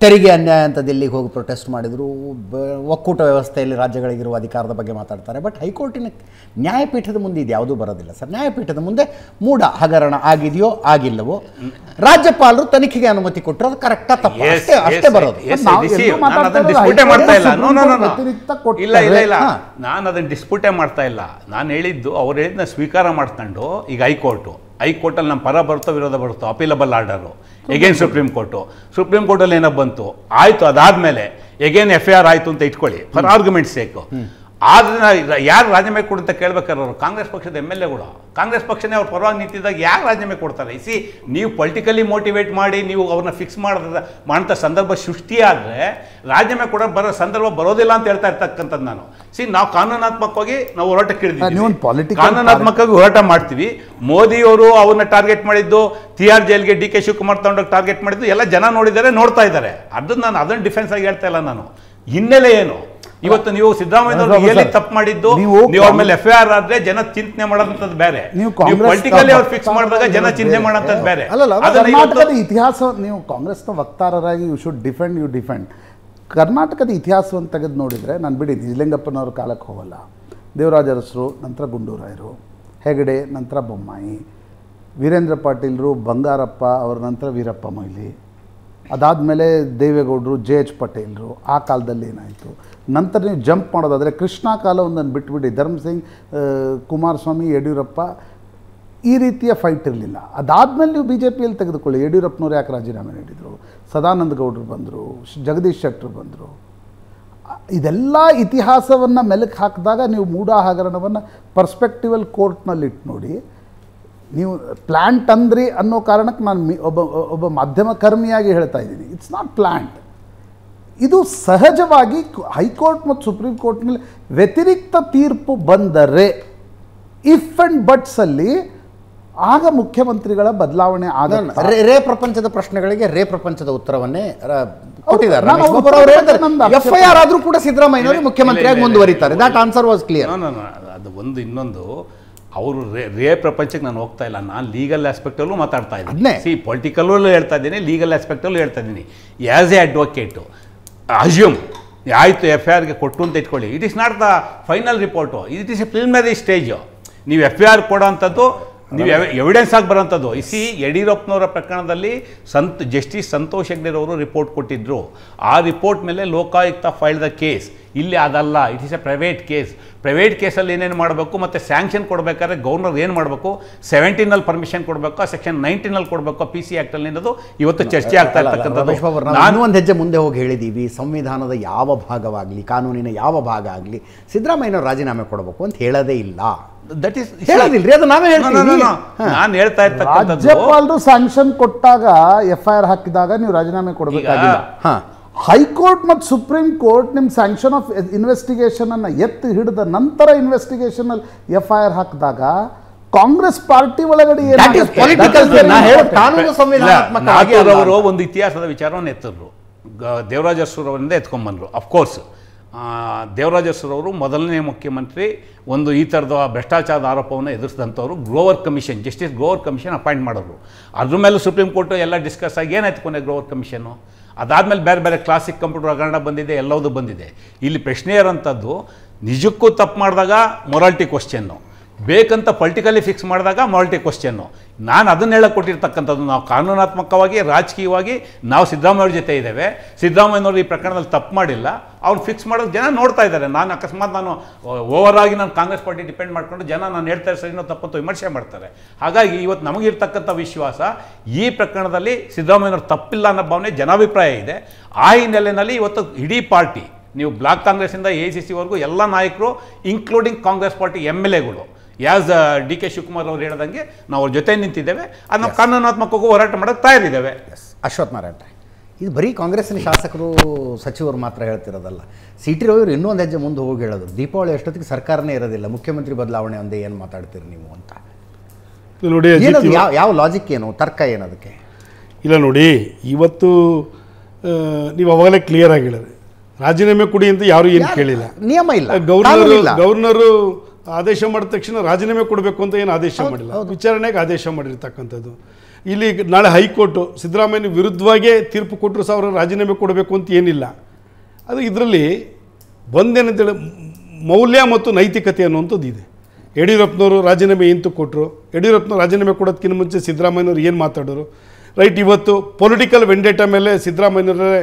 ತೆರಿಗೆ ಅನ್ಯಾಯ ಅಂತ ದಿಲ್ಲಿಗೆ ಹೋಗಿ ಪ್ರೊಟೆಸ್ಟ್ ಮಾಡಿದ್ರು. ಒಕ್ಕೂಟ ವ್ಯವಸ್ಥೆಯಲ್ಲಿ ರಾಜ್ಯಗಳಿಗಿರುವ ಅಧಿಕಾರದ ಬಗ್ಗೆ ಮಾತಾಡ್ತಾರೆ. ಬಟ್ ಹೈಕೋರ್ಟಿನ ನ್ಯಾಯಪೀಠದ ಮುಂದೆ ಇದು ಯಾವುದೂ ಬರೋದಿಲ್ಲ ಸರ್. ನ್ಯಾಯಪೀಠದ ಮುಂದೆ ಮೂಢ ಹಗರಣ ಆಗಿದೆಯೋ ಆಗಿಲ್ಲವೋ ರಾಜ್ಯಪಾಲರು ತನಿಖೆಗೆ ಅನುಮತಿ ಕೊಟ್ಟರು ಅದು ಕರೆಕ್ಟಾ ತಪ್ಪ. ಅಷ್ಟೇ ಅಷ್ಟೇ ಬರೋದು. ಇಲ್ಲ. ಇಲ್ಲ ಇಲ್ಲ. ನಾನು ಅದನ್ನ ಡಿಸ್ಪ್ಯೂಟೇ ಮಾಡ್ತಾ ಇಲ್ಲ. ನಾನು ಹೇಳಿದ್ದು ಅವ್ರು ಹೇಳಿದ್ನ ಸ್ವೀಕಾರ ಮಾಡ್ಕೊಂಡು ಈಗ ಹೈಕೋರ್ಟು. ಹೈಕೋರ್ಟಲ್ಲಿ ನಮ್ಮ ಪರ ಬರುತ್ತೋ ವಿರೋಧ ಬರುತ್ತೋ appealable order. Again supreme court supreme ಕೋರ್ಟಲ್ಲಿ ಏನೋ ಬಂತು. ಆಯ್ತು ಅದಾದ್ಮೇಲೆ ಎಗೇನ್ ಎಫ್ ಐ ಆರ್ ಆಯಿತು ಅಂತ ಇಟ್ಕೊಳ್ಳಿ. ಫಾರ್ ಆರ್ಗ್ಯುಮೆಂಟ್ ಸೇಕು ಆದ್ರೆ ಯಾರು ರಾಜೀನಾಮೆ ಕೊಡು ಅಂತ ಕೇಳ್ಬೇಕಾದ್ರೆ ಅವರು ಕಾಂಗ್ರೆಸ್ ಪಕ್ಷದ ಎಂ ಎಲ್ ಎಗಳು ಕಾಂಗ್ರೆಸ್ ಪಕ್ಷನೇ ಅವ್ರ ಪರವಾಗಿ ನಿಂತಿದ್ದಾಗ ಯಾರು ರಾಜೀನಾಮೆ ಕೊಡ್ತಾರೆ? ಸಿ ನೀವು ಪೊಲಿಟಿಕಲಿ ಮೋಟಿವೇಟ್ ಮಾಡಿ ನೀವು ಅವ್ರನ್ನ ಫಿಕ್ಸ್ ಮಾಡಿದ ಮಾಡೋಂಥ ಸಂದರ್ಭ ಸೃಷ್ಟಿಯಾದರೆ ರಾಜೀನಾಮೆ ಕೊಡೋ ಬರೋ ಸಂದರ್ಭ ಬರೋದಿಲ್ಲ ಅಂತ ಹೇಳ್ತಾ ಇರ್ತಕ್ಕಂಥದ್ದು ನಾನು. ಸಿ ನಾವು ಕಾನೂನಾತ್ಮಕವಾಗಿ ನಾವು ಹೋರಾಟಕ್ಕೆ ನೀವು political ಕಾನೂನಾತ್ಮಕವಾಗಿ ಹೋರಾಟ ಮಾಡ್ತೀವಿ. ಮೋದಿಯವರು ಅವ್ರನ್ನ ಟಾರ್ಗೆಟ್ ಮಾಡಿದ್ದು ಟಿ ಆರ್ ಜೈಲ್ಗೆ ಡಿ ಕೆ ಶಿವಕುಮಾರ್ ತಗೊಂಡೋಗಿ ಟಾರ್ಗೆಟ್ ಮಾಡಿದ್ದು ಎಲ್ಲ ಜನ ನೋಡಿದ್ದಾರೆ ನೋಡ್ತಾ ಇದ್ದಾರೆ. ಅದನ್ನ ನಾನು ಅದನ್ನ ಡಿಫೆನ್ಸ್ ಆಗಿ ಹೇಳ್ತಾ ಇಲ್ಲ ನಾನು. ಹಿನ್ನೆಲೆ ಏನು? ಇವತ್ತು ನೀವು ಸಿದ್ದರಾಮಯ್ಯ ಎಲ್ಲಿ ತಪ್ಪು ಮಾಡಿದ್ದು? ನೀವು ಆಮೇಲೆ ಅವ್ರ ಮೇಲೆ ಎಫ್ ಐ ಆರ್ ಆದ್ರೆ ಜನ ಚಿಂತನೆ ಮಾಡೋದಂಥದ್ದು ಬೇರೆ. ನೀವು ಪೊಲಿಟಿಕಲಿ ಅವ್ರು ಫಿಕ್ಸ್ ಮಾಡಿದಾಗ ಜನ ಚಿಂತನೆ ಮಾಡೋಂಥದ್ದು ಬೇರೆ. ಕರ್ನಾಟಕದ ಇತಿಹಾಸ ನೀವು ಕಾಂಗ್ರೆಸ್ನ ವಕ್ತಾರರಾಗಿ you should defend you defend ಕರ್ನಾಟಕದ ಇತಿಹಾಸವನ್ನು ತೆಗೆದು ನೋಡಿದರೆ ನಾನು ಬಿಡಿ ನಿಜಲಿಂಗಪ್ಪನವ್ರ ಕಾಲಕ್ಕೆ ಹೋಗಲ್ಲ. ದೇವರಾಜ ಅರಸರು ನಂತರ ಗುಂಡೂರಾಯರು. ಹೆಗಡೆ ನಂತರ ಬೊಮ್ಮಾಯಿ. ವೀರೇಂದ್ರ ಪಾಟೀಲರು ಬಂಗಾರಪ್ಪ ಅವರ ನಂತರ ವೀರಪ್ಪ ಮೊಯ್ಲಿ. ಅದಾದಮೇಲೆ ದೇವೇಗೌಡರು ಜೆ ಎಚ್ ಪಟೇಲರು ಆ ಕಾಲದಲ್ಲಿ ಏನಾಯಿತು? ನಂತರ ನೀವು ಜಂಪ್ ಮಾಡೋದಾದರೆ ಕೃಷ್ಣ ಕಾಲವೊಂದನ್ನು ಬಿಟ್ಬಿಡಿ. ಧರ್ಮ್ ಸಿಂಗ್ ಆ, ಕುಮಾರಸ್ವಾಮಿ ಯಡಿಯೂರಪ್ಪ ಈ ರೀತಿಯ ಫೈಟ್ ಇರಲಿಲ್ಲ. ಅದಾದಮೇಲೆ ನೀವು ಬಿ ಜೆ ಪಿಯಲ್ಲಿ ತೆಗೆದುಕೊಳ್ಳಿ. ಯಡಿಯೂರಪ್ಪನವ್ರು ಯಾಕೆ ರಾಜೀನಾಮೆ ನೀಡಿದರು? ಸದಾನಂದ ಗೌಡರು ಬಂದರು ಜಗದೀಶ್ ಶೆಟ್ಟರು ಬಂದರು. ಇದೆಲ್ಲ ಇತಿಹಾಸವನ್ನು ಮೆಲುಕು ಹಾಕಿದಾಗ ನೀವು ಮೂಢ ಹಗರಣವನ್ನು ಪರ್ಸ್ಪೆಕ್ಟಿವಲ್ ಕೋರ್ಟ್ನಲ್ಲಿ ಇಟ್ಟು ನೋಡಿ. ನೀವು ಪ್ಲ್ಯಾಂಟ್ ಅಂದ್ರಿ ಅನ್ನೋ ಕಾರಣಕ್ಕೆ ನಾನು ಒಬ್ಬ ಒಬ್ಬ ಮಾಧ್ಯಮ ಕರ್ಮಿಯಾಗಿ ಹೇಳ್ತಾ ಇದ್ದೀನಿ. ಇಟ್ಸ್ ನಾಟ್ ಪ್ಲ್ಯಾಂಟ್ ಇದು ಸಹಜವಾಗಿ ಹೈಕೋರ್ಟ್ ಮತ್ತು ಸುಪ್ರೀಂ ಕೋರ್ಟ್ ಮೇಲೆ ವ್ಯತಿರಿಕ್ತ ತೀರ್ಪು ಬಂದರೆ ಇಫ್ ಆ್ಯಂಡ್ ಬಟ್ಸಲ್ಲಿ ಆಗ ಮುಖ್ಯಮಂತ್ರಿಗಳ ಬದಲಾವಣೆ ಆಗ ರೇ ಪ್ರಪಂಚದ ಪ್ರಶ್ನೆಗಳಿಗೆ ರೇ ಪ್ರಪಂಚದ ಉತ್ತರವನ್ನೇ ಕೊಟ್ಟಿದ್ದಾರೆ. ಕೂಡ ಸಿದ್ದರಾಮಯ್ಯ ಮುಖ್ಯಮಂತ್ರಿಯಾಗಿ ಮುಂದುವರಿತಾರೆ. That answer was clear. ಅದು ಒಂದು ಇನ್ನೊಂದು. ಅವರು ರೇ ರೇ ಪ್ರಪಂಚಕ್ಕೆ ನಾನು ಹೋಗ್ತಾ ಇಲ್ಲ. ನಾನು ಲೀಗಲ್ ಆಸ್ಪೆಕ್ಟಲ್ಲೂ ಮಾತಾಡ್ತಾ. ಇದ್ದೀನಿ. ಸಿ ಪೊಲಿಟಿಕಲ್ಲೂ ಹೇಳ್ತಾ ಇದ್ದೀನಿ ಲೀಗಲ್ ಆಸ್ಪೆಕ್ಟಲ್ಲೂ ಹೇಳ್ತಾ ಇದ್ದೀನಿ. ಆ್ಯಸ್ ಎ ಅಡ್ವೊಕೇಟು ಅಜ್ಯೂಮ್ ಆಯಿತು ಎಫ್ ಐ ಆರ್ಗೆ ಕೊಟ್ಟು ಅಂತ ಇಟ್ಕೊಳ್ಳಿ. It is not the final report it is a preliminary stage ನೀವು ಎಫ್ ಐ ಆರ್ ಕೊಡೋ ಅಂಥದ್ದು ನೀವು ಎವಿಡೆನ್ಸ್ ಆಗಿ ಬರೋಂಥದ್ದು ಸಿ ಯಡಿಯೂರಪ್ಪನವರ ಪ್ರಕರಣದಲ್ಲಿ ಸಂತ್ ಜಸ್ಟಿಸ್ ಸಂತೋಷ್ ಹೆಗ್ಡೆರವರು ರಿಪೋರ್ಟ್ ಕೊಟ್ಟಿದ್ದರು ಆ ರಿಪೋರ್ಟ್ ಮೇಲೆ ಲೋಕಾಯುಕ್ತ ಫೈಲ್ ದ ಕೇಸ್ ಇಲ್ಲಿ ಅದಲ್ಲ. It is a private case private ಕೇಸಲ್ಲಿ ಏನೇನು ಮಾಡಬೇಕು? ಮತ್ತು ಸ್ಯಾಂಕ್ಷನ್ ಕೊಡಬೇಕಾದ್ರೆ ಗೌರ್ನರ್ ಏನು ಮಾಡಬೇಕು? ಸೆವೆಂಟೀನಲ್ಲಿ ಪರ್ಮಿಷನ್ ಕೊಡಬೇಕು? ಸೆಕ್ಷನ್ ನೈನ್ಟೀನಲ್ಲಿ ಕೊಡಬೇಕು? ಪಿ ಸಿ ಆ್ಯಕ್ಟಲ್ಲಿ ಅನ್ನೋದು ಇವತ್ತು ಚರ್ಚೆ ಆಗ್ತಾ ಇರ್ತಕ್ಕಂಥದ್ದು. ನಾನು ಒಂದು ಹೆಜ್ಜೆ ಮುಂದೆ ಹೋಗಿ ಹೇಳಿದ್ದೀವಿ ಸಂವಿಧಾನದ ಯಾವ ಭಾಗವಾಗಲಿ ಕಾನೂನಿನ ಯಾವ ಭಾಗ ಆಗಲಿ ಸಿದ್ದರಾಮಯ್ಯನವರು ರಾಜೀನಾಮೆ ಕೊಡಬೇಕು ಅಂತ ಹೇಳೋದೇ ಇಲ್ಲ. ದಟ್ ಇಸ್ ಹೇಳೋದಿಲ್ರಿ ಅದು ನಾವೇ ಹೇಳ್ತೀವಿ. ನಾನು ಹೇಳ್ತಾ ಇರ್ತಕ್ಕಂಥದ್ದು ರಾಜ್ಯಪಾಲರು ಸ್ಯಾಂಕ್ಷನ್ ಕೊಟ್ಟಾಗ ಎಫ್ ಐ ಆರ್ ಹಾಕಿದಾಗ ನೀವು ರಾಜೀನಾಮೆ ಕೊಡಬೇಕಾಗಿಲ್ಲ. ಹೈಕೋರ್ಟ್ ಮತ್ತು ಸುಪ್ರೀಂ ಕೋರ್ಟ್ ನಿಮ್ಮ ಸ್ಯಾಂಕ್ಷನ್ ಆಫ್ ಇನ್ವೆಸ್ಟಿಗೇಷನ್ ಅನ್ನು ಎತ್ತಿ ಹಿಡಿದ ನಂತರ ಇನ್ವೆಸ್ಟಿಗೇಷನ್ ಅಲ್ಲಿ ಎಫ್ ಐ ಆರ್ ಹಾಕಿದಾಗ ಕಾಂಗ್ರೆಸ್ ಪಾರ್ಟಿ ಒಳಗಡೆ. ಒಂದು ಇತಿಹಾಸದ ವಿಚಾರವನ್ನು ಎತ್ತಿದ್ರು. ದೇವರಾಜ ಅರಸುರವರಿಂದ ಎತ್ಕೊಂಡ್ಬಂದ್ರು ಅಫ್ಕೋರ್ಸ್ ದೇವರಾಜ ಅರಸುರವರು ಮೊದಲನೇ ಮುಖ್ಯಮಂತ್ರಿ ಒಂದು ಈ ಥರದ ಭ್ರಷ್ಟಾಚಾರದ ಆರೋಪವನ್ನು ಎದುರಿಸಿದಂಥವ್ರು Grover commission justice Grover commission appoint ಮಾಡೋರು. ಅದ್ರ ಮೇಲೆ ಸುಪ್ರೀಂ ಕೋರ್ಟು ಎಲ್ಲ ಡಿಸ್ಕಸ್ ಆಗಿ ಏನಾಯ್ತು ಕೊನೆ ಗ್ರೋವರ್ ಕಮಿಷನ್ನು ಅದಾದಮೇಲೆ ಬೇರೆ ಬೇರೆ ಕ್ಲಾಸಿಕ್ ಕಂಪ್ಯೂಟರ್ ಹಗರಣ ಬಂದಿದೆ ಎಲ್ಲವೂ ಬಂದಿದೆ. ಇಲ್ಲಿ ಪ್ರಶ್ನೆ ಇರೋಂಥದ್ದು, ನಿಜಕ್ಕೂ ತಪ್ಪು ಮಾಡಿದಾಗ ಮೊರಾಲ್ಟಿ ಕ್ವಶನ್ನು ಬೇಕಂತ ಪೊಲಿಟಿಕಲಿ ಫಿಕ್ಸ್ ಮಾಡಿದಾಗ ಮಾಲ್ಟಿ ಕ್ವಶನ್ನು ನಾನು ಅದನ್ನ ಹೇಳಕ್ಕೆ ಕೊಟ್ಟಿರ್ತಕ್ಕಂಥದ್ದು ನಾವು ಕಾನೂನಾತ್ಮಕವಾಗಿ, ರಾಜಕೀಯವಾಗಿ, ನಾವು ಸಿದ್ದರಾಮಯ್ಯವ್ರ ಜೊತೆ ಇದ್ದೇವೆ. ಸಿದ್ದರಾಮಯ್ಯನವರು ಈ ಪ್ರಕರಣದಲ್ಲಿ ತಪ್ಪು ಮಾಡಿಲ್ಲ. ಅವ್ರು ಫಿಕ್ಸ್ ಮಾಡೋದು ಜನ ನೋಡ್ತಾ ಇದ್ದಾರೆ. ನಾನು ಅಕಸ್ಮಾತ್ ನಾನು ಓವರ್ ಆಗಿ ನಾನು ಕಾಂಗ್ರೆಸ್ ಪಾರ್ಟಿ ಡಿಪೆಂಡ್ ಮಾಡಿಕೊಂಡು ಜನ ನಾನು ಹೇಳ್ತಾರೆ ಸರಿನೋ ತಪ್ಪಂತ ವಿಮರ್ಶೆ ಮಾಡ್ತಾರೆ. ಹಾಗಾಗಿ ಇವತ್ತು ನಮಗಿರ್ತಕ್ಕಂಥ ವಿಶ್ವಾಸ, ಈ ಪ್ರಕರಣದಲ್ಲಿ ಸಿದ್ದರಾಮಯ್ಯನವ್ರು ತಪ್ಪಿಲ್ಲ ಅನ್ನೋ ಭಾವನೆ ಜನಾಭಿಪ್ರಾಯ ಇದೆ. ಆ ಹಿನ್ನೆಲೆಯಲ್ಲಿ ಇವತ್ತು ಇಡೀ ಪಾರ್ಟಿ ನೀವು ಬ್ಲಾಕ್ ಕಾಂಗ್ರೆಸ್ಸಿಂದ ಎ ಸಿ ಸಿವರೆಗೂ ಎಲ್ಲ ನಾಯಕರು including Congress party M L ಎಗಳು ಯಾಸ್ ಡಿ ಕೆ ಶಿವಕುಮಾರ್ ಅವ್ರು ಹೇಳ್ದಂಗೆ ನಾವು ಅವ್ರ ಜೊತೆ ನಿಂತಿದ್ದೇವೆ. ಅದು ನಾವು ಕಾನೂನಾತ್ಮಕವಾಗೂ ಹೋರಾಟ ಮಾಡೋಕ್ಕೆ ತಯಾರಿದ್ದೇವೆ. ಅಶ್ವಥ್ ನಾರಾಯಣ ಇದು ಬರೀ ಕಾಂಗ್ರೆಸ್ನ ಶಾಸಕರು ಸಚಿವರು ಮಾತ್ರ ಹೇಳ್ತಿರೋದಲ್ಲ. ಸಿ ಟಿ ರವಿಯವರು ಇನ್ನೊಂದು ಹೆಜ್ಜೆ ಮುಂದೆ ಹೋಗಿ ಹೇಳೋದು ದೀಪಾವಳಿ ಅಷ್ಟೊತ್ತಿಗೆ ಸರ್ಕಾರನೇ ಇರೋದಿಲ್ಲ ಮುಖ್ಯಮಂತ್ರಿ ಬದಲಾವಣೆ ಒಂದೇ ಏನು ಮಾತಾಡ್ತೀರಿ ನೀವು ಅಂತ. ನೋಡಿ ಯಾವ ಯಾವ ಲಾಜಿಕ್ ಏನು ತರ್ಕ ಏನು ಅದಕ್ಕೆ? ಇಲ್ಲ ನೋಡಿ ಇವತ್ತು ನೀವು ಅವಾಗಲೇ ಕ್ಲಿಯರ್ ಆಗಿ ಹೇಳಿದ್ರಿ. ರಾಜೀನಾಮೆ ಕೊಡಿ ಅಂತ ಯಾರು ಏನು ಕೇಳಿಲ್ಲ. ನಿಯಮ ಇಲ್ಲ ಗವರ್ನರ್. ಗವರ್ನರು ಆದೇಶ ಮಾಡಿದ ತಕ್ಷಣ ರಾಜೀನಾಮೆ ಕೊಡಬೇಕು ಅಂತ ಏನು ಆದೇಶ ಮಾಡಿಲ್ಲ. ವಿಚಾರಣೆಗೆ ಆದೇಶ ಮಾಡಿರ್ತಕ್ಕಂಥದ್ದು. ಇಲ್ಲಿ ನಾಳೆ ಹೈಕೋರ್ಟು ಸಿದ್ದರಾಮಯ್ಯ ವಿರುದ್ಧವಾಗೇ ತೀರ್ಪು ಕೊಟ್ಟರು ಸಾವಿರ ರಾಜೀನಾಮೆ ಕೊಡಬೇಕು ಅಂತ ಏನಿಲ್ಲ. ಅದು ಇದರಲ್ಲಿ ಬಂದೇನಂತೇಳಿ ಮೌಲ್ಯ ಮತ್ತು ನೈತಿಕತೆ ಅನ್ನುವಂಥದ್ದು ಇದೆ. ಯಡಿಯೂರಪ್ಪನವರು ರಾಜೀನಾಮೆ ಎಂತು ಕೊಟ್ಟರು ಯಡಿಯೂರಪ್ಪನವ್ರು ರಾಜೀನಾಮೆ ಕೊಡೋದಕ್ಕಿಂತ ಮುಂಚೆ ಸಿದ್ದರಾಮಯ್ಯನವರು ಏನು ಮಾತಾಡೋರು ರೈಟ್ ಇವತ್ತು ಪೊಲಿಟಿಕಲ್ ವೆಂಡೇಟ ಮೇಲೆ ಸಿದ್ದರಾಮಯ್ಯವರೇ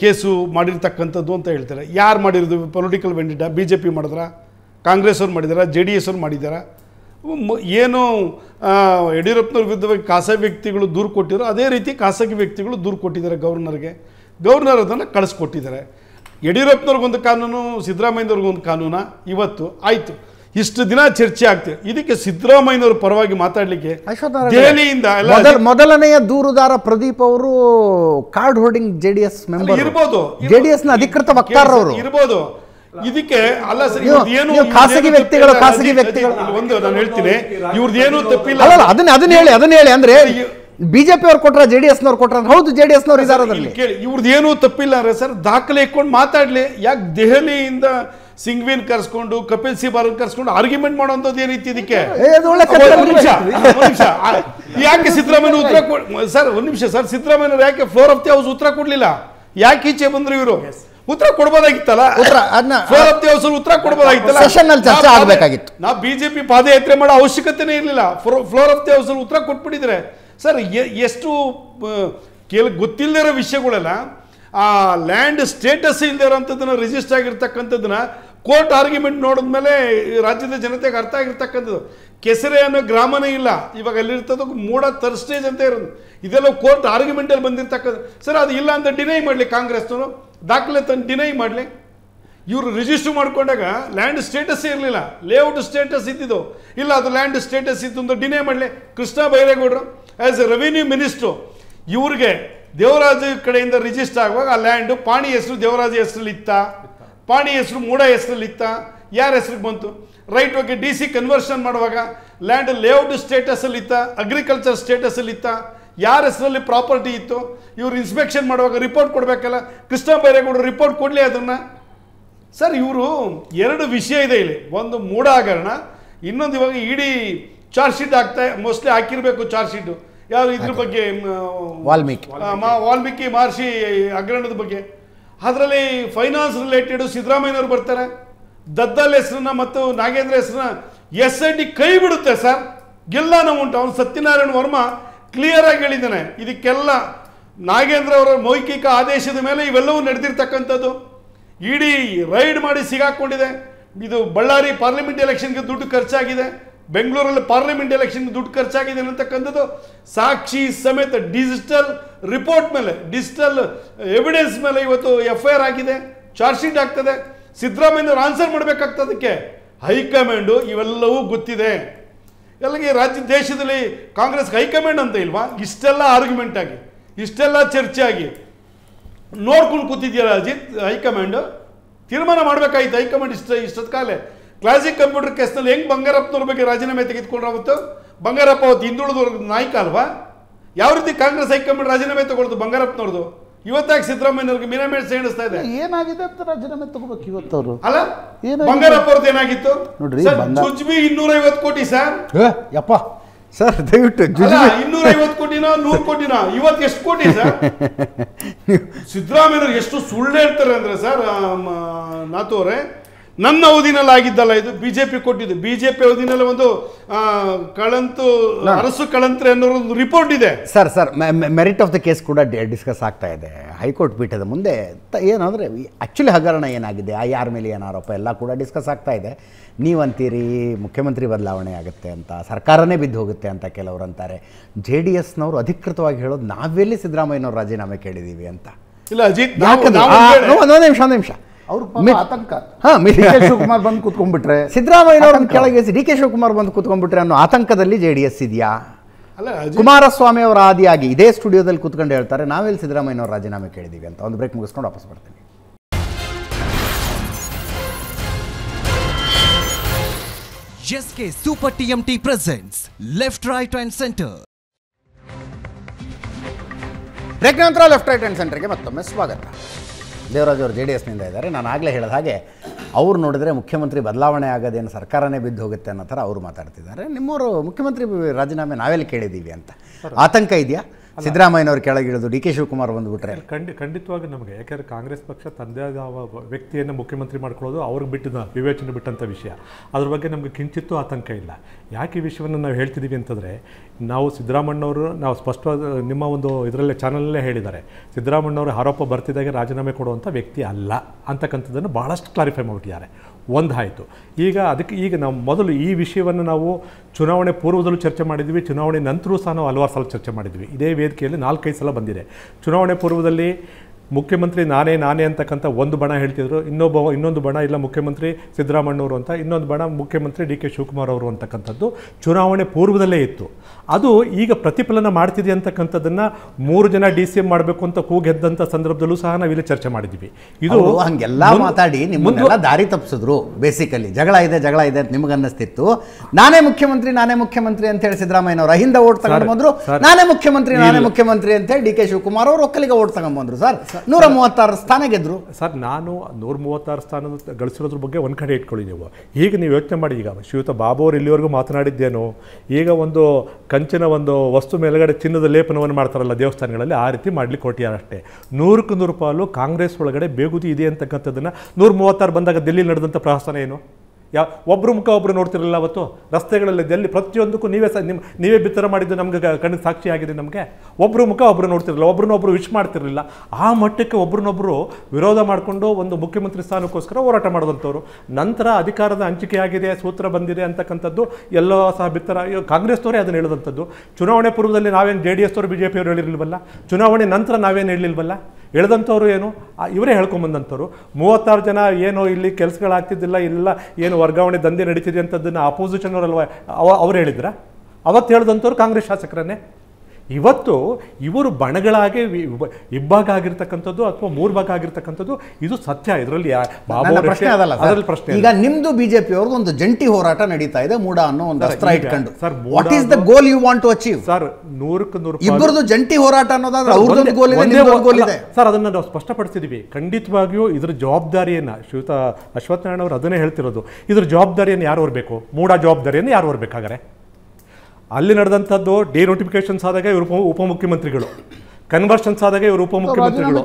ಕೇಸು ಮಾಡಿರ್ತಕ್ಕಂಥದ್ದು ಅಂತ ಹೇಳ್ತಾರೆ. ಯಾರು ಮಾಡಿರೋದು? Political vendetta? B J P ಮಾಡಿದ್ರಾ? ಕಾಂಗ್ರೆಸ್ ಅವ್ರು ಮಾಡಿದ್ದಾರೆ ಜೆ ಡಿ ಎಸ್ ಅವ್ರು ಮಾಡಿದ್ದಾರೆ ಏನು ಯಡಿಯೂರಪ್ಪನವ್ರ ವಿರುದ್ಧವಾಗಿ ಖಾಸಗಿ ವ್ಯಕ್ತಿಗಳು ದೂರು ಕೊಟ್ಟಿರೋ ಅದೇ ರೀತಿ ಖಾಸಗಿ ವ್ಯಕ್ತಿಗಳು ದೂರು ಕೊಟ್ಟಿದ್ದಾರೆ ಗವರ್ನರ್ಗೆ. ಗವರ್ನರ್ ಅದನ್ನು ಕಳಿಸ್ಕೊಟ್ಟಿದ್ದಾರೆ. ಯಡಿಯೂರಪ್ಪನವ್ರಿಗೊಂದು ಕಾನೂನು ಸಿದ್ದರಾಮಯ್ಯನವ್ರಿಗೊಂದು ಕಾನೂನ? ಇವತ್ತು ಆಯಿತು. ಇಷ್ಟು ದಿನ ಚರ್ಚೆ ಆಗ್ತಿದೆ. ಇದಕ್ಕೆ ಸಿದ್ದರಾಮಯ್ಯನವ್ರ ಪರವಾಗಿ ಮಾತಾಡಲಿಕ್ಕೆ ದೆಹಲಿಯಿಂದ ಮೊದಲನೆಯ ದೂರುದಾರ ಪ್ರದೀಪ್ ಅವರು ಕಾರ್ಡ್ ಹೋಲ್ಡಿಂಗ್ ಜೆಡಿಎಸ್ ಮೆಂಬರ್. ಇರ್ಬೋದು. ಜೆ ಡಿ ಎಸ್ನ ಅಧಿಕೃತ ವಕ್ತಾರರವರು ಇರ್ಬೋದು. ಇದಕ್ಕೆ ಅಲ್ಲ ಸರ್ ಏನು ಖಾಸಗಿ ವ್ಯಕ್ತಿಗಳು, ಖಾಸಗಿ ವ್ಯಕ್ತಿಗಳು. ಒಂದು ನಾನು ಹೇಳ್ತೀನಿ. ಇವ್ರದ್ದು ಏನು ತಪ್ಪಿಲ್ಲ. ಅಲ್ಲ ಅದನ್ನ ಅದನ್ನ ಹೇಳಿ ಅದನ್ನ ಹೇಳಿ ಅಂದ್ರೆ ಬಿಜೆಪಿ ಅವ್ರು ಕೊಟ್ರ ಜೆಡಿಎಸ್ ಡಿ ಎಸ್ನವ್ರು ಕೊಟ್ರ ಹೌದು ಜೆಡಿಎಸ್ ಡಿ ಎಸ್ನವ್ರು ಇದಾರೆ ಅದರಲ್ಲಿ ಇಲ್ಲಿ ಕೇಳಿ ಇವ್ರದ್ದು ಏನೂ ತಪ್ಪಿಲ್ಲ ಅಂದ್ರೆ ಸರ್ ದಾಖಲೆ ಇಟ್ಕೊಂಡು ಮಾತಾಡ್ಲಿ. ಯಾಕೆ ದೆಹಲಿಯಿಂದ ಸಿಂಗ್ವಿನ್ ಕರ್ಸ್ಕೊಂಡು ಕಪಿಲ್ ಸಿಬಾಲ್ ಕರ್ಸ್ಕೊಂಡು ಆರ್ಗ್ಯುಮೆಂಟ್ ಏನ್ ರೀತಿ ಇದಕ್ಕೆ? ಯಾಕೆ ಸಿದ್ದರಾಮಯ್ಯ ಉತ್ತರ ಸರ್ ಒಂದ್ ನಿಮಿಷ ಸರ್ ಸಿದ್ದರಾಮಯ್ಯ ಯಾಕೆ ಫ್ಲೋರ್ ಆಫ್ ದಿ ಹೌಸ್ ಉತ್ತರ ಕೊಡ್ಲಿಲ್ಲ? ಯಾಕೆ ಈಚೆ ಬಂದ್ರು ಇವರು? ಉತ್ತರ ಕೊಡ್ಬೋದಾಗಿತ್ತಲ್ಲ? ಉತ್ತರ ಅದನ್ನ ಫ್ಲೋರ್ ಆಫ್ ದಿ ಹೌಸ್ ಉತ್ತರ ಕೊಡ್ಬೋದಾಗಿತ್ತಲ್ಲ ಸೆಷನ್ ಅಲ್ಲಿ ಚರ್ಚೆ ಆಗಬೇಕಾಗಿತ್ತು. ನಾವು ಬಿಜೆಪಿ ಪಾದಯಾತ್ರೆ ಮಾಡೋ ಅವಶ್ಯಕತೆನೇ ಇರಲಿಲ್ಲ. ಫ್ಲೋರ್ ಆಫ್ ದಿ ಹೌಸ್ ಉತ್ತರ ಕೊಟ್ಬಿಟ್ಟಿದ್ರೆ. ಸರ್ ಎಷ್ಟು ಕೆಲ ಗೊತ್ತಿಲ್ಲದೆ ಇರೋ ವಿಷಯಗಳೆಲ್ಲ ಆ ಲ್ಯಾಂಡ್ ಸ್ಟೇಟಸ್ ಇಲ್ಲದೆ ಇರೋಂಥದ್ದನ್ನ ರಿಜಿಸ್ಟರ್ ಆಗಿರ್ತಕ್ಕಂಥದ್ದನ್ನ ಕೋರ್ಟ್ ಆರ್ಗ್ಯುಮೆಂಟ್ ನೋಡಿದ್ಮೇಲೆ ರಾಜ್ಯದ ಜನತೆಗೆ ಅರ್ಥ ಆಗಿರ್ತಕ್ಕಂಥದ್ದು. ಕೆಸರೆ ಅನ್ನೋ ಗ್ರಾಮನೇ ಇಲ್ಲ. ಇವಾಗ ಅಲ್ಲಿರ್ತದ್ದು ಮೂಡ ತರ್ಸ್ಟೇಜ್ ಅಂತ ಇರೋದು. ಇದೆಲ್ಲ ಕೋರ್ಟ್ ಆರ್ಗ್ಯುಮೆಂಟಲ್ಲಿ ಬಂದಿರ್ತಕ್ಕಂಥ ಸರ್ ಅದು ಇಲ್ಲ ಅಂತ ಡಿನೈ ಮಾಡಲಿ ಕಾಂಗ್ರೆಸ್ನವರು. ದಾಖಲೆ ತಂದು ಡಿನೈ ಮಾಡಲಿ. ಇವರು ರಿಜಿಸ್ಟರ್ ಮಾಡ್ಕೊಂಡಾಗ ಲ್ಯಾಂಡ್ ಸ್ಟೇಟಸ್ಸೇ ಇರಲಿಲ್ಲ. ಲೇಔಟ್ ಸ್ಟೇಟಸ್ ಇದ್ದಿದ್ದು. ಇಲ್ಲ, ಅದು ಲ್ಯಾಂಡ್ ಸ್ಟೇಟಸ್ ಇತ್ತು ಅಂತ ಡಿನೇ ಮಾಡಲಿ. ಕೃಷ್ಣ ಬೈರೇಗೌಡರು ಆ್ಯಸ್ ಎ ರೆವಿನ್ಯೂ ಮಿನಿಸ್ಟ್ರು ಇವ್ರಿಗೆ ದೇವರಾಜ ಕಡೆಯಿಂದ ರಿಜಿಸ್ಟರ್ ಆಗುವಾಗ ಆ ಲ್ಯಾಂಡು ಪಾಣಿ ಹೆಸರು ದೇವರಾಜ ಹೆಸರಲ್ಲಿ ಇತ್ತ. ಪಾಣಿ ಹೆಸರು ಮೂಡ ಹೆಸರಲ್ಲಿ ಇತ್ತ. ಯಾರ ಹೆಸ್ರಿಗೆ ಬಂತು? Right okay D C conversion ಮಾಡುವಾಗ ಲ್ಯಾಂಡ್ ಲೇಔಟ್ ಸ್ಟೇಟಸಲ್ಲಿ ಇತ್ತ ಅಗ್ರಿಕಲ್ಚರ್ ಸ್ಟೇಟಸಲ್ಲಿ ಇತ್ತ. ಯಾರ ಹೆಸರಲ್ಲಿ ಪ್ರಾಪರ್ಟಿ ಇತ್ತು? ಇವ್ರು ಇನ್ಸ್ಪೆಕ್ಷನ್ ಮಾಡುವಾಗ ರಿಪೋರ್ಟ್ ಕೊಡಬೇಕಲ್ಲ? ಕೃಷ್ಣ ಬೈರೇಗೌಡರು ರಿಪೋರ್ಟ್ ಕೊಡಲಿ ಅದನ್ನು? ಸರ್ ಇವರು ಎರಡು ವಿಷಯ ಇದೆ ಇಲ್ಲಿ. ಒಂದು ಮೂಢ ಹಗರಣ ಇನ್ನೊಂದು ಇವಾಗ ಇಡೀ ಚಾರ್ಜ್ ಶೀಟ್ ಆಗ್ತಾ ಮೋಸ್ಟ್ಲಿ ಹಾಕಿರಬೇಕು ಚಾರ್ಜ್ ಶೀಟು ಯಾರು ಇದ್ರ ಬಗ್ಗೆ ವಾಲ್ಮೀಕಿ. ವಾಲ್ಮೀಕಿ ಮಹರ್ಷಿ ಹಗರಣದ ಬಗ್ಗೆ. ಅದರಲ್ಲಿ ಫೈನಾನ್ಸ್ ರಿಲೇಟೆಡ್ ಸಿದ್ದರಾಮಯ್ಯನವರು ಬರ್ತಾರೆ. ದದ್ದಲ್ ಹೆಸರನ್ನ ಮತ್ತು ನಾಗೇಂದ್ರ ಹೆಸರನ್ನ ಎಸ್ ಐ ಡಿ ಕೈ ಬಿಡುತ್ತೆ ಸರ್. ಗೆಲ್ಲಾನ ಉಂಟು. ಅವನು ಸತ್ಯನಾರಾಯಣ ವರ್ಮ ಕ್ಲಿಯರ್ ಆಗಿ ಹೇಳಿದ್ದಾನೆ. ಇದಕ್ಕೆಲ್ಲ ನಾಗೇಂದ್ರ ಅವರ ಮೌಖಿಕ ಆದೇಶದ ಮೇಲೆ ಇವೆಲ್ಲವೂ ನಡೆದಿರ್ತಕ್ಕಂಥದ್ದು. ಇಡೀ ರೈಡ್ ಮಾಡಿ ಸಿಗಾಕೊಂಡಿದೆ. ಇದು ಬಳ್ಳಾರಿ ಪಾರ್ಲಿಮೆಂಟ್ ಎಲೆಕ್ಷನ್ಗೆ ದುಡ್ಡು ಖರ್ಚಾಗಿದೆ. ಬೆಂಗಳೂರಲ್ಲಿ ಪಾರ್ಲಿಮೆಂಟ್ ಎಲೆಕ್ಷನ್ಗೆ ದುಡ್ಡು ಖರ್ಚಾಗಿದೆ ಅನ್ನತಕ್ಕಂಥದ್ದು. ಸಾಕ್ಷಿ ಸಮೇತ ಡಿಜಿಟಲ್ ರಿಪೋರ್ಟ್ ಮೇಲೆ ಡಿಜಿಟಲ್ ಎವಿಡೆನ್ಸ್ ಮೇಲೆ ಇವತ್ತು ಎಫ್ ಐ ಆರ್ ಆಗಿದೆ ಚಾರ್ಜ್ ಶೀಟ್ ಆಗ್ತದೆ ಸಿದ್ದರಾಮಯ್ಯವ್ರು ಆನ್ಸರ್ ಮಾಡಬೇಕಾಗ್ತದಕ್ಕೆ ಹೈಕಮಾಂಡು ಇವೆಲ್ಲವೂ ಗೊತ್ತಿದೆ. ಎಲ್ಲಗೆ ರಾಜ್ಯ ದೇಶದಲ್ಲಿ ಕಾಂಗ್ರೆಸ್ ಹೈಕಮಾಂಡ್ ಅಂತ ಇಲ್ವಾ? ಇಷ್ಟೆಲ್ಲ ಆರ್ಗ್ಯುಮೆಂಟ್ ಆಗಿ, ಇಷ್ಟೆಲ್ಲ ಚರ್ಚೆ ಆಗಿ ನೋಡ್ಕೊಂಡು ಕೂತಿದ್ಯಲ್ಲ ಅಜಿತ್ ಹೈಕಮಾಂಡ್? ತೀರ್ಮಾನ ಮಾಡಬೇಕಾಯ್ತು ಹೈಕಮಾಂಡ್ ಇಷ್ಟ ಇಷ್ಟದ ಕಾಲೇ. ಕ್ಲಾಸಿಕ್ ಕಂಪ್ಯೂಟರ್ ಕೇಸ್ನಲ್ಲಿ ಹೆಂಗೆ ಬಂಗಾರಪ್ಪನವ್ರ ಬಗ್ಗೆ ರಾಜೀನಾಮೆ ತೆಗೆದುಕೊಂಡ್ರೆ ಅವತ್ತು ಬಂಗಾರಪ್ಪ ಅವತ್ತು ಹಿಂದುಳಿದ ನಾಯಕ ಅಲ್ವಾ? ಯಾವ ರೀತಿ ಕಾಂಗ್ರೆಸ್ ಹೈಕಮಾಂಡ್ ರಾಜೀನಾಮೆ ತಗೊಳ್ದು ಬಂಗಾರಪ್ಪನವ್ರದ್ದು? ಇವತ್ತಾಗಿ ಸಿದ್ದರಾಮಯ್ಯವ್ರಿಗೆ ಮೀನಮೇಟ್ ಸೇಣಿಸ್ತಾ ಇದೆ. ಏನಾಗಿದೆ ಅಂತ ರಾಜೀನಾಮೆ ತಗೋಬೇಕು ಇವತ್ತು ಅವರು? ಅಲ್ಲ? ಬಂಗಾರಪ್ಪ ಅವ್ರದ್ದು ಏನಾಗಿತ್ತು? ನೋಡ್ರಿ, ಜುಜ್ಬಿ ಇನ್ನೂರ ಐವತ್ತು ಕೋಟಿ ಸರ್. ಯಪ್ಪ. ಸರ್ ದಯವಿಟ್ಟು ಜುಜ್ಬಿ ಇನ್ನೂರ ಐವತ್ತು ಕೋಟಿನ ನೂರು ಕೋಟಿನ? ಇವತ್ತು ಎಷ್ಟು ಕೋಟಿ ಸರ್? ಸಿದ್ದರಾಮಯ್ಯವ್ರು ಎಷ್ಟು ಸುಳ್ಳು ಹೇಳ್ತಾರೆ ಅಂದ್ರೆ ಸರ್ ನಾತು ಅವರೇ ನನ್ನ ಅವಧಿನಲ್ಲಿ ಆಗಿದ್ದಲ್ಲ ಇದು ಬಿಜೆಪಿ ಕೊಟ್ಟಿದ್ದು. ಬಿಜೆಪಿ ಅವಧಿನಲ್ಲಿ ಒಂದು ಕಳಂತು ಅರಸು ಕಳಂತ್ರೆ ಅನ್ನೋ ಒಂದು ರಿಪೋರ್ಟ್ ಇದೆ. Sir sir merit of the case ಕೂಡ ಡಿಸ್ಕಸ್ ಆಗ್ತಾ ಇದೆ. ಹೈಕೋರ್ಟ್ ಪೀಠದ ಮುಂದೆ ಏನಂದರೆ ಆ್ಯಕ್ಚುಲಿ ಹಗರಣ ಏನಾಗಿದೆ ಆ ಯಾರ ಮೇಲೆ ಏನು ಆರೋಪ ಎಲ್ಲ ಕೂಡ ಡಿಸ್ಕಸ್ ಆಗ್ತಾ ಇದೆ. ನೀವಂತೀರಿ ಮುಖ್ಯಮಂತ್ರಿ ಬದಲಾವಣೆ ಆಗುತ್ತೆ ಅಂತ ಸರ್ಕಾರನೇ ಬಿದ್ದು ಹೋಗುತ್ತೆ ಅಂತ ಕೆಲವರು ಅಂತಾರೆ. ಜೆ ಡಿ ಎಸ್ನವರು ಅಧಿಕೃತವಾಗಿ ಹೇಳೋದು ನಾವೆಲ್ಲಿ ಸಿದ್ದರಾಮಯ್ಯನವ್ರು ರಾಜೀನಾಮೆ ಕೇಳಿದ್ದೀವಿ ಅಂತ. ಇಲ್ಲ ಅಜಿತ್ ನಿಮಿಷ ಒಂದು ನಿಮಿಷ. ಅವ್ರ ಮಿ- ಆತಂಕ. ಹಾ, ಡಿ ಕೆ ಶಿವಕುಮಾರ್ ಬಂದು ಕುತ್ಕೊಂಡ್ಬಿಟ್ರೆ ಸಿದ್ದರಾಮಯ್ಯನವ್ರನ್ನ ಕೆಳಗೆ ಡಿ ಕೆ ಶಿವಕುಮಾರ್ ಬಂದು ಕೂತ್ಕೊಂಡ್ಬಿಟ್ರೆ ಅನ್ನೋ ಆತಂಕದಲ್ಲಿ ಜೆ ಡಿ ಎಸ್ ಇದೆಯಾ? ಅಲ್ಲ ಕುಮಾರಸ್ವಾಮಿ ಅವರ ಆದಿಯಾಗಿ ಇದೇ ಸ್ಟುಡಿಯೋದಲ್ಲಿ ಕೂತ್ಕೊಂಡು ಹೇಳ್ತಾರೆ ನಾವೆಲ್ಲಿ ಸಿದ್ದರಾಮಯ್ಯನವ್ರ ರಾಜೀನಾಮೆ ಕೇಳಿದೀವಿ ಅಂತ. ಒಂದು ಬ್ರೇಕ್ ಮುಗಿಸ್ಕೊಂಡು ವಾಪಸ್ ಬರ್ತೀನಿ. ಜೆಸ್ಕೆ super T M T presents left right and centre. Break ನಂತರ ಲೆಫ್ಟ್ ರೈಟ್ ಆ್ಯಂಡ್ ಸೆಂಟರ್ಗೆ ಮತ್ತೊಮ್ಮೆ ಸ್ವಾಗತ. ದೇವರಾಜ್ ಅವರು ಜೆ ಡಿ ಎಸ್ನಿಂದ ಇದ್ದಾರೆ. ನಾನು ಆಗಲೇ ಹೇಳಿದ ಹಾಗೆ ಅವ್ರು ನೋಡಿದರೆ ಮುಖ್ಯಮಂತ್ರಿ ಬದಲಾವಣೆ ಆಗೋದೇನು ಸರ್ಕಾರನೇ ಬಿದ್ದು ಹೋಗುತ್ತೆ ಅನ್ನೋ ಥರ ಅವರು ಮಾತಾಡ್ತಿದ್ದಾರೆ. ನಿಮ್ಮವರು ಮುಖ್ಯಮಂತ್ರಿ ರಾಜೀನಾಮೆ ನಾವೆಲ್ಲಿ ಕೇಳಿದ್ದೀವಿ ಅಂತ. ಆತಂಕ ಇದೆಯಾ? ಸಿದ್ದರಾಮಯ್ಯನವ್ರು ಕೆಳಗಿಳಿದು ಡಿ ಕೆ ಶಿವಕುಮಾರ್ ಬಂದುಬಿಟ್ರೆ. ಖಂಡಿ ಖಂಡಿತವಾಗಿ ನಮಗೆ ಯಾಕೆಂದರೆ ಕಾಂಗ್ರೆಸ್ ಪಕ್ಷ ತಂದೆ ವ್ಯಕ್ತಿಯನ್ನು ಮುಖ್ಯಮಂತ್ರಿ ಮಾಡ್ಕೊಳ್ಳೋದು ಅವ್ರಿಗೆ ಬಿಟ್ಟು ವಿವೇಚನೆ ಬಿಟ್ಟಂಥ ವಿಷಯ. ಅದ್ರ ಬಗ್ಗೆ ನಮಗೆ ಕಿಂಚಿತ್ತೂ ಆತಂಕ ಇಲ್ಲ. ಯಾಕೆ ಈ ವಿಷಯವನ್ನು ನಾವು ಹೇಳ್ತಿದ್ದೀವಿ ಅಂತಂದರೆ ನಾವು ಸಿದ್ದರಾಮಣ್ಣವರು ನಾವು ಸ್ಪಷ್ಟವಾದ ನಿಮ್ಮ ಒಂದು ಇದರಲ್ಲೇ, ಚಾನಲಲ್ಲೇ ಹೇಳಿದ್ದಾರೆ. ಸಿದ್ದರಾಮಣ್ಣವರು ಆರೋಪ ಬರ್ತಿದ್ದಾಗೆ ರಾಜೀನಾಮೆ ಕೊಡುವಂಥ ವ್ಯಕ್ತಿ ಅಲ್ಲ ಅಂತಕ್ಕಂಥದ್ದನ್ನು ಭಾಳಷ್ಟು ಕ್ಲಾರಿಫೈ ಮಾಡಿಬಿಟ್ಟಿದ್ದಾರೆ. ಆಯಿತು ಈಗ ಅದಕ್ಕೆ, ಈಗ ನಾವು ಮೊದಲು ಈ ವಿಷಯವನ್ನು ನಾವು ಚುನಾವಣೆ ಪೂರ್ವದಲ್ಲೂ ಚರ್ಚೆ ಮಾಡಿದ್ವಿ, ಚುನಾವಣೆ ನಂತರವೂ ಸಹ ನಾವು ಹಲವಾರು ಸಲ ಚರ್ಚೆ ಮಾಡಿದ್ವಿ. ಇದೇ ವೇದಿಕೆಯಲ್ಲಿ ನಾಲ್ಕೈದು ಸಲ ಬಂದಿದೆ. ಚುನಾವಣೆ ಪೂರ್ವದಲ್ಲಿ ಮುಖ್ಯಮಂತ್ರಿ ನಾನೇ ನಾನೇ ಅಂತಕ್ಕಂಥ ಒಂದು ಬಣ ಹೇಳ್ತಿದ್ರು. ಇನ್ನೊಬ್ಬ, ಇನ್ನೊಂದು ಬಣ ಇಲ್ಲ ಮುಖ್ಯಮಂತ್ರಿ ಸಿದ್ದರಾಮಣ್ಣವರು ಅಂತ, ಇನ್ನೊಂದು ಬಣ ಮುಖ್ಯಮಂತ್ರಿ ಡಿ ಕೆ ಶಿವಕುಮಾರ್ ಅವರು ಅಂತಕ್ಕಂಥದ್ದು ಚುನಾವಣೆ ಪೂರ್ವದಲ್ಲೇ ಇತ್ತು. ಅದು ಈಗ ಪ್ರತಿಫಲನ ಮಾಡ್ತಿದೆ ಅಂತಕ್ಕಂಥದ್ದನ್ನು ಮೂರು ಜನ ಡಿ ಸಿ ಎಂ ಮಾಡಬೇಕು ಅಂತ ಕೂಗೆದ್ದಂಥ ಸಂದರ್ಭದಲ್ಲೂ ಸಹ ನಾವಿಲ್ಲಿ ಚರ್ಚೆ ಮಾಡಿದ್ವಿ ಇದು ಹಂಗೆಲ್ಲ ಮಾತಾಡಿ ನಿಮ್ಮನ್ನೆಲ್ಲ ದಾರಿ ತಪ್ಪಿಸಿದ್ರು ಬೇಸಿಕಲಿ ಜಗಳ ಇದೆ ಜಗಳ ಇದೆ ಅಂತ ನಿಮಗೆ ಅನ್ನಿಸ್ತಿತ್ತು. ನಾನೇ ಮುಖ್ಯಮಂತ್ರಿ ನಾನೇ ಮುಖ್ಯಮಂತ್ರಿ ಅಂತ ಹೇಳಿ ಸಿದ್ದರಾಮಯ್ಯನವರು ಹಿಂದೆ ಓಟ್ ತಗೊಂಡು ಬಂದ್ರು ನಾನೇ ಮುಖ್ಯಮಂತ್ರಿ ನಾನೇ ಮುಖ್ಯಮಂತ್ರಿ ಅಂತ ಹೇಳಿ ಡಿ ಕೆ ಶಿವಕುಮಾರ್ ಅವರು ಒಕ್ಕಲಿಗೆ ಓಟ್ ತಗೊಂಡ್ಬಂದ್ರು ಸರ್ ನೂರ ಮೂವತ್ತಾರು ಸ್ಥಾನ ಗೆದ್ರು. ಸರ್ ನಾನು ನೂರ ಮೂವತ್ತಾರು ಸ್ಥಾನ ಗಳಿಸಿರೋದ್ರ ಬಗ್ಗೆ ಒಂದು ಕಡೆ ಇಟ್ಕೊಳ್ಳಿ ನೀವು. ಈಗ ನೀವು ಯೋಚನೆ ಮಾಡಿ ಈಗ ಶ್ರೀಯುತ ಬಾಬು ಅವರು ಇಲ್ಲಿವರೆಗೂ ಮಾತನಾಡಿದ್ದೇನು ಈಗ ಒಂದು ಕಂಚಿನ ಒಂದು ವಸ್ತು ಮೇಲುಗಡೆ ಚಿನ್ನದ ಲೇಪನವನ್ನು ಮಾಡ್ತಾರಲ್ಲ ದೇವಸ್ಥಾನಗಳಲ್ಲಿ, ಆ ರೀತಿ ಮಾಡ್ಲಿಕ್ಕೆ ಹೊರಟಿದ್ದಾರೆ ಅಷ್ಟೇ ನೂರಕ್ಕೆ ನೂರು ಪಾಲು ಕಾಂಗ್ರೆಸ್ ಒಳಗಡೆ ಬೇಗುದಿ ಇದೆ ಅಂತಕ್ಕಂಥದ್ದನ್ನು ನೂರ ಮೂವತ್ತಾರು ಬಂದಾಗ ದಿಲ್ಲಿ ನಡೆದಂಥ ಪ್ರಹಸನ ಏನು? ಯಾ ಒಬ್ಬರು ಮುಖ ಒಬ್ಬರು ನೋಡ್ತಿರಲಿಲ್ಲ ಅವತ್ತು. ರಸ್ತೆಗಳಲ್ಲಿ ಎಲ್ಲಿ ಪ್ರತಿಯೊಂದಕ್ಕೂ ನೀವೇ ಸಹ ನಿಮ್ಮ ನೀವೇ ಬಿತ್ತರ ಮಾಡಿದ್ದು ನಮಗೆ ಕಣ್ಣು ಸಾಕ್ಷಿ ಆಗಿದೆ ನಮಗೆ. ಒಬ್ಬರು ಮುಖ ಒಬ್ಬರು ನೋಡ್ತಿರಲಿಲ್ಲ. ಒಬ್ರನ್ನೊಬ್ಬರು ವಿಶ್ ಮಾಡ್ತಿರಲಿಲ್ಲ. ಆ ಮಟ್ಟಕ್ಕೆ ಒಬ್ರನ್ನೊಬ್ಬರು ವಿರೋಧ ಮಾಡಿಕೊಂಡು ಒಂದು ಮುಖ್ಯಮಂತ್ರಿ ಸ್ಥಾನಕ್ಕೋಸ್ಕರ ಹೋರಾಟ ಮಾಡಿದಂಥವ್ರು. ನಂತರ ಅಧಿಕಾರದ ಹಂಚಿಕೆ ಆಗಿದೆ, ಸೂತ್ರ ಬಂದಿದೆ ಅಂತಕ್ಕಂಥದ್ದು. ಎಲ್ಲೋ ಸಹ ಬಿತ್ತರ ಕಾಂಗ್ರೆಸ್ನವರೇ ಅದನ್ನು ಹೇಳಿದಂಥದ್ದು. ಚುನಾವಣೆ ಪೂರ್ವದಲ್ಲಿ ನಾವೇನು ಜೆ ಡಿ ಎಸ್ನವರು ಬಿ ಜೆ ಪಿಯವರು ಹೇಳಿರಲಿಲ್ವಲ್ಲ? ಚುನಾವಣೆ ನಂತರ ನಾವೇನು ಹೇಳಿಲ್ವಲ್ಲ? ಎಳೆದಂಥವ್ರು ಏನು? ಇವರೇ ಹೇಳ್ಕೊಂಬಂದಂಥವ್ರು. ಮೂವತ್ತಾರು ಜನ ಏನು ಇಲ್ಲಿ ಕೆಲಸಗಳಾಗ್ತಿದ್ದಿಲ್ಲ, ಇಲ್ಲ ಏನು ವರ್ಗಾವಣೆ ದಂಧೆ ನಡೀತಿದೆ ಅಂತದನ್ನು ಅಪೋಸಿಷನ್ ಅವರಲ್ವ, ಅವ ಅವ್ರು ಹೇಳಿದ್ರ? ಅವತ್ತು ಹೇಳಿದಂಥವ್ರು ಕಾಂಗ್ರೆಸ್ ಶಾಸಕರನ್ನೇ? ಇವತ್ತು ಇವರು ಬಣಗಳಾಗಿ ಇಬ್ಬಾಗ ಆಗಿರ್ತಕ್ಕಂಥದ್ದು ಅಥವಾ ಮೂರು ಭಾಗ ಆಗಿರ್ತಕ್ಕಂಥದ್ದು ಇದು ಸತ್ಯ. ಇದರಲ್ಲಿ ಪ್ರಶ್ನೆ ಅದಲ್ಲ. ಅದರಲ್ಲಿ ಪ್ರಶ್ನೆ ಈಗ ನಿಮ್ದು ಬಿಜೆಪಿ ಅವ್ರದ್ದು ಒಂದು ಜಂಟಿ ಹೋರಾಟ ನಡೀತಾ ಇದೆ ಮೂಡ ಅನ್ನೋ ಒಂದು ಅಸ್ತ್ರ ಇಟ್ಕೊಂಡು. Sir, what is the goal you want to achieve sir ನೂರಕ್ಕೆ ನೂರು ಇಬ್ಬರದ್ದು ಇಬ್ಬರದು ಜಂಟಿ ಹೋರಾಟ ಅನ್ನೋದಾದ್ರೆ ಅವ್ರದ್ದು ಅವ್ರದ್ದೊಂದು ಗೋಲ್ ಇದೆ ಗೋಲ್ ಇದೆ. ಸರ್ ಅದನ್ನು ನಾವು ಸ್ಪಷ್ಟಪಡಿಸಿದೀವಿ. ಖಂಡಿತವಾಗಿಯೂ ಇದ್ರ ಜವಾಬ್ದಾರಿಯನ್ನು ಶ್ರೀಯುತ ಅಶ್ವತ್ಥನಾರಾಯಣ ಅವರು ಅದನ್ನೇ ಹೇಳ್ತಿರೋದು. ಇದ್ರ ಜವಾಬ್ದಾರಿಯನ್ನು ಯಾರು ಹೊರಬೇಕು ಮೂಡ ಜವಾಬ್ದಾರಿಯನ್ನು ಯಾರು ಹೊರಬೇಕಾಗಾರೆ ಅಲ್ಲಿ ನಡೆದಂಥದ್ದು ಡಿ ನೋಟಿಫಿಕೇಶನ್ಸ್ ಆದಾಗ ಇವರು ಉಪ ಉಪಮುಖ್ಯಮಂತ್ರಿಗಳು. ಕನ್ವರ್ಷನ್ಸ್ ಆದಾಗ ಇವರು ಉಪಮುಖ್ಯಮಂತ್ರಿಗಳು.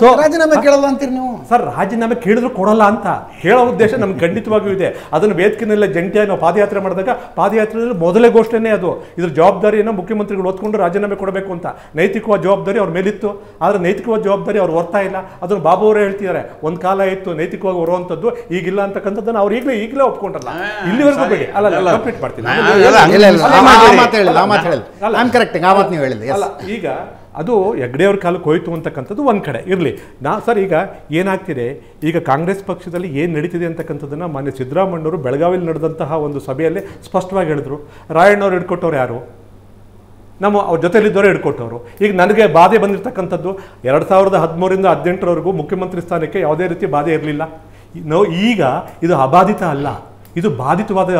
ಸೊ ರಾಜೀನಾಮೆ ಕೇಳಲ್ಲ ಅಂತೀರಿ ನೀವು? ಸರ್ ರಾಜೀನಾಮೆ ಕೇಳಿದ್ರು ಕೊಡಲ್ಲ ಅಂತ. ಹೇಳೋ ಉದ್ದೇಶ ನಮ್ಗೆ ಖಂಡಿತವಾಗಿಯೂ ಇದೆ. ಅದನ್ನು ವೇದಿಕೆನಲ್ಲೇ ಜಂಟಿಯಾಗಿ ನಾವು ಪಾದಯಾತ್ರೆ ಮಾಡಿದಾಗ ಪಾದಯಾತ್ರೆಯಲ್ಲಿ ಮೊದಲೇ ಘೋಷಣೆ ಅದು. ಇದ್ರ ಜವಾಬ್ದಾರಿಯನ್ನು ಮುಖ್ಯಮಂತ್ರಿಗಳು ಹೊತ್ಕೊಂಡು ರಾಜೀನಾಮೆ ಕೊಡಬೇಕು ಅಂತ. ನೈತಿಕವಾದ ಜವಾಬ್ದಾರಿ ಅವ್ರ ಮೇಲಿತ್ತು. ಆದರೆ ನೈತಿಕವಾದ ಜವಾಬ್ದಾರಿ ಅವ್ರು ಹೊರ್ತಾ ಇಲ್ಲ. ಅದನ್ನು ಬಾಬು ಅವರೇ ಹೇಳ್ತಿದ್ದಾರೆ. ಒಂದು ಕಾಲ ಇತ್ತು ನೈತಿಕವಾಗಿ ಬರುವಂಥದ್ದು ಈಗಿಲ್ಲ ಅಂತಕ್ಕಂಥದ್ದನ್ನು ಅವ್ರು ಈಗಲೇ ಈಗಲೇ ಒಪ್ಕೊಂಡ್ರಲ್ಲ. ಇಲ್ಲಿವರೆಗೂ ಬೇಡಿ. ಅಲ್ಲ ಅಲ್ಲ ಕಂಪ್ಲೀಟ್ ಮಾಡ್ತೀನಿ. ಅಲ್ಲ ಈಗ ಅದು ಹೆಗ್ಡೆಯವ್ರ ಕಾಲಕ್ಕೆ ಹೋಯಿತು ಅಂತಕ್ಕಂಥದ್ದು ಒಂದು ಕಡೆ. ಇರಲಿ. ನಾ, ಸರ್, ಈಗ ಏನಾಗ್ತಿದೆ? ಈಗ ಕಾಂಗ್ರೆಸ್ ಪಕ್ಷದಲ್ಲಿ ಏನು ನಡೀತಿದೆ ಅಂತಕ್ಕಂಥದ್ದನ್ನು ಮಾನ್ಯ ಸಿದ್ದರಾಮಣ್ಣವರು ಬೆಳಗಾವಿಯಲ್ಲಿ ನಡೆದಂತಹ ಒಂದು ಸಭೆಯಲ್ಲಿ ಸ್ಪಷ್ಟವಾಗಿ ಹೇಳಿದ್ರು. ರಾಯಣ್ಣವ್ರು ಹಿಡ್ಕೊಟ್ಟವ್ರು ಯಾರು? ನಮ್ಮ ಅವ್ರ ಜೊತೆಯಲ್ಲಿದ್ದವರೇ ಹಿಡ್ಕೊಟ್ಟವರು. ಈಗ ನನಗೆ ಬಾಧೆ ಬಂದಿರತಕ್ಕಂಥದ್ದು ಎರಡು ಸಾವಿರದ ಹದಿಮೂರಿಂದ ಹದಿನೆಂಟರವರೆಗೂ ಮುಖ್ಯಮಂತ್ರಿ ಸ್ಥಾನಕ್ಕೆ ಯಾವುದೇ ರೀತಿ ಬಾಧೆ ಇರಲಿಲ್ಲ. ನೋ, ಈಗ ಇದು ಅಬಾಧಿತ ಅಲ್ಲ. ಇದು ಬಾಧಿತವಾದ,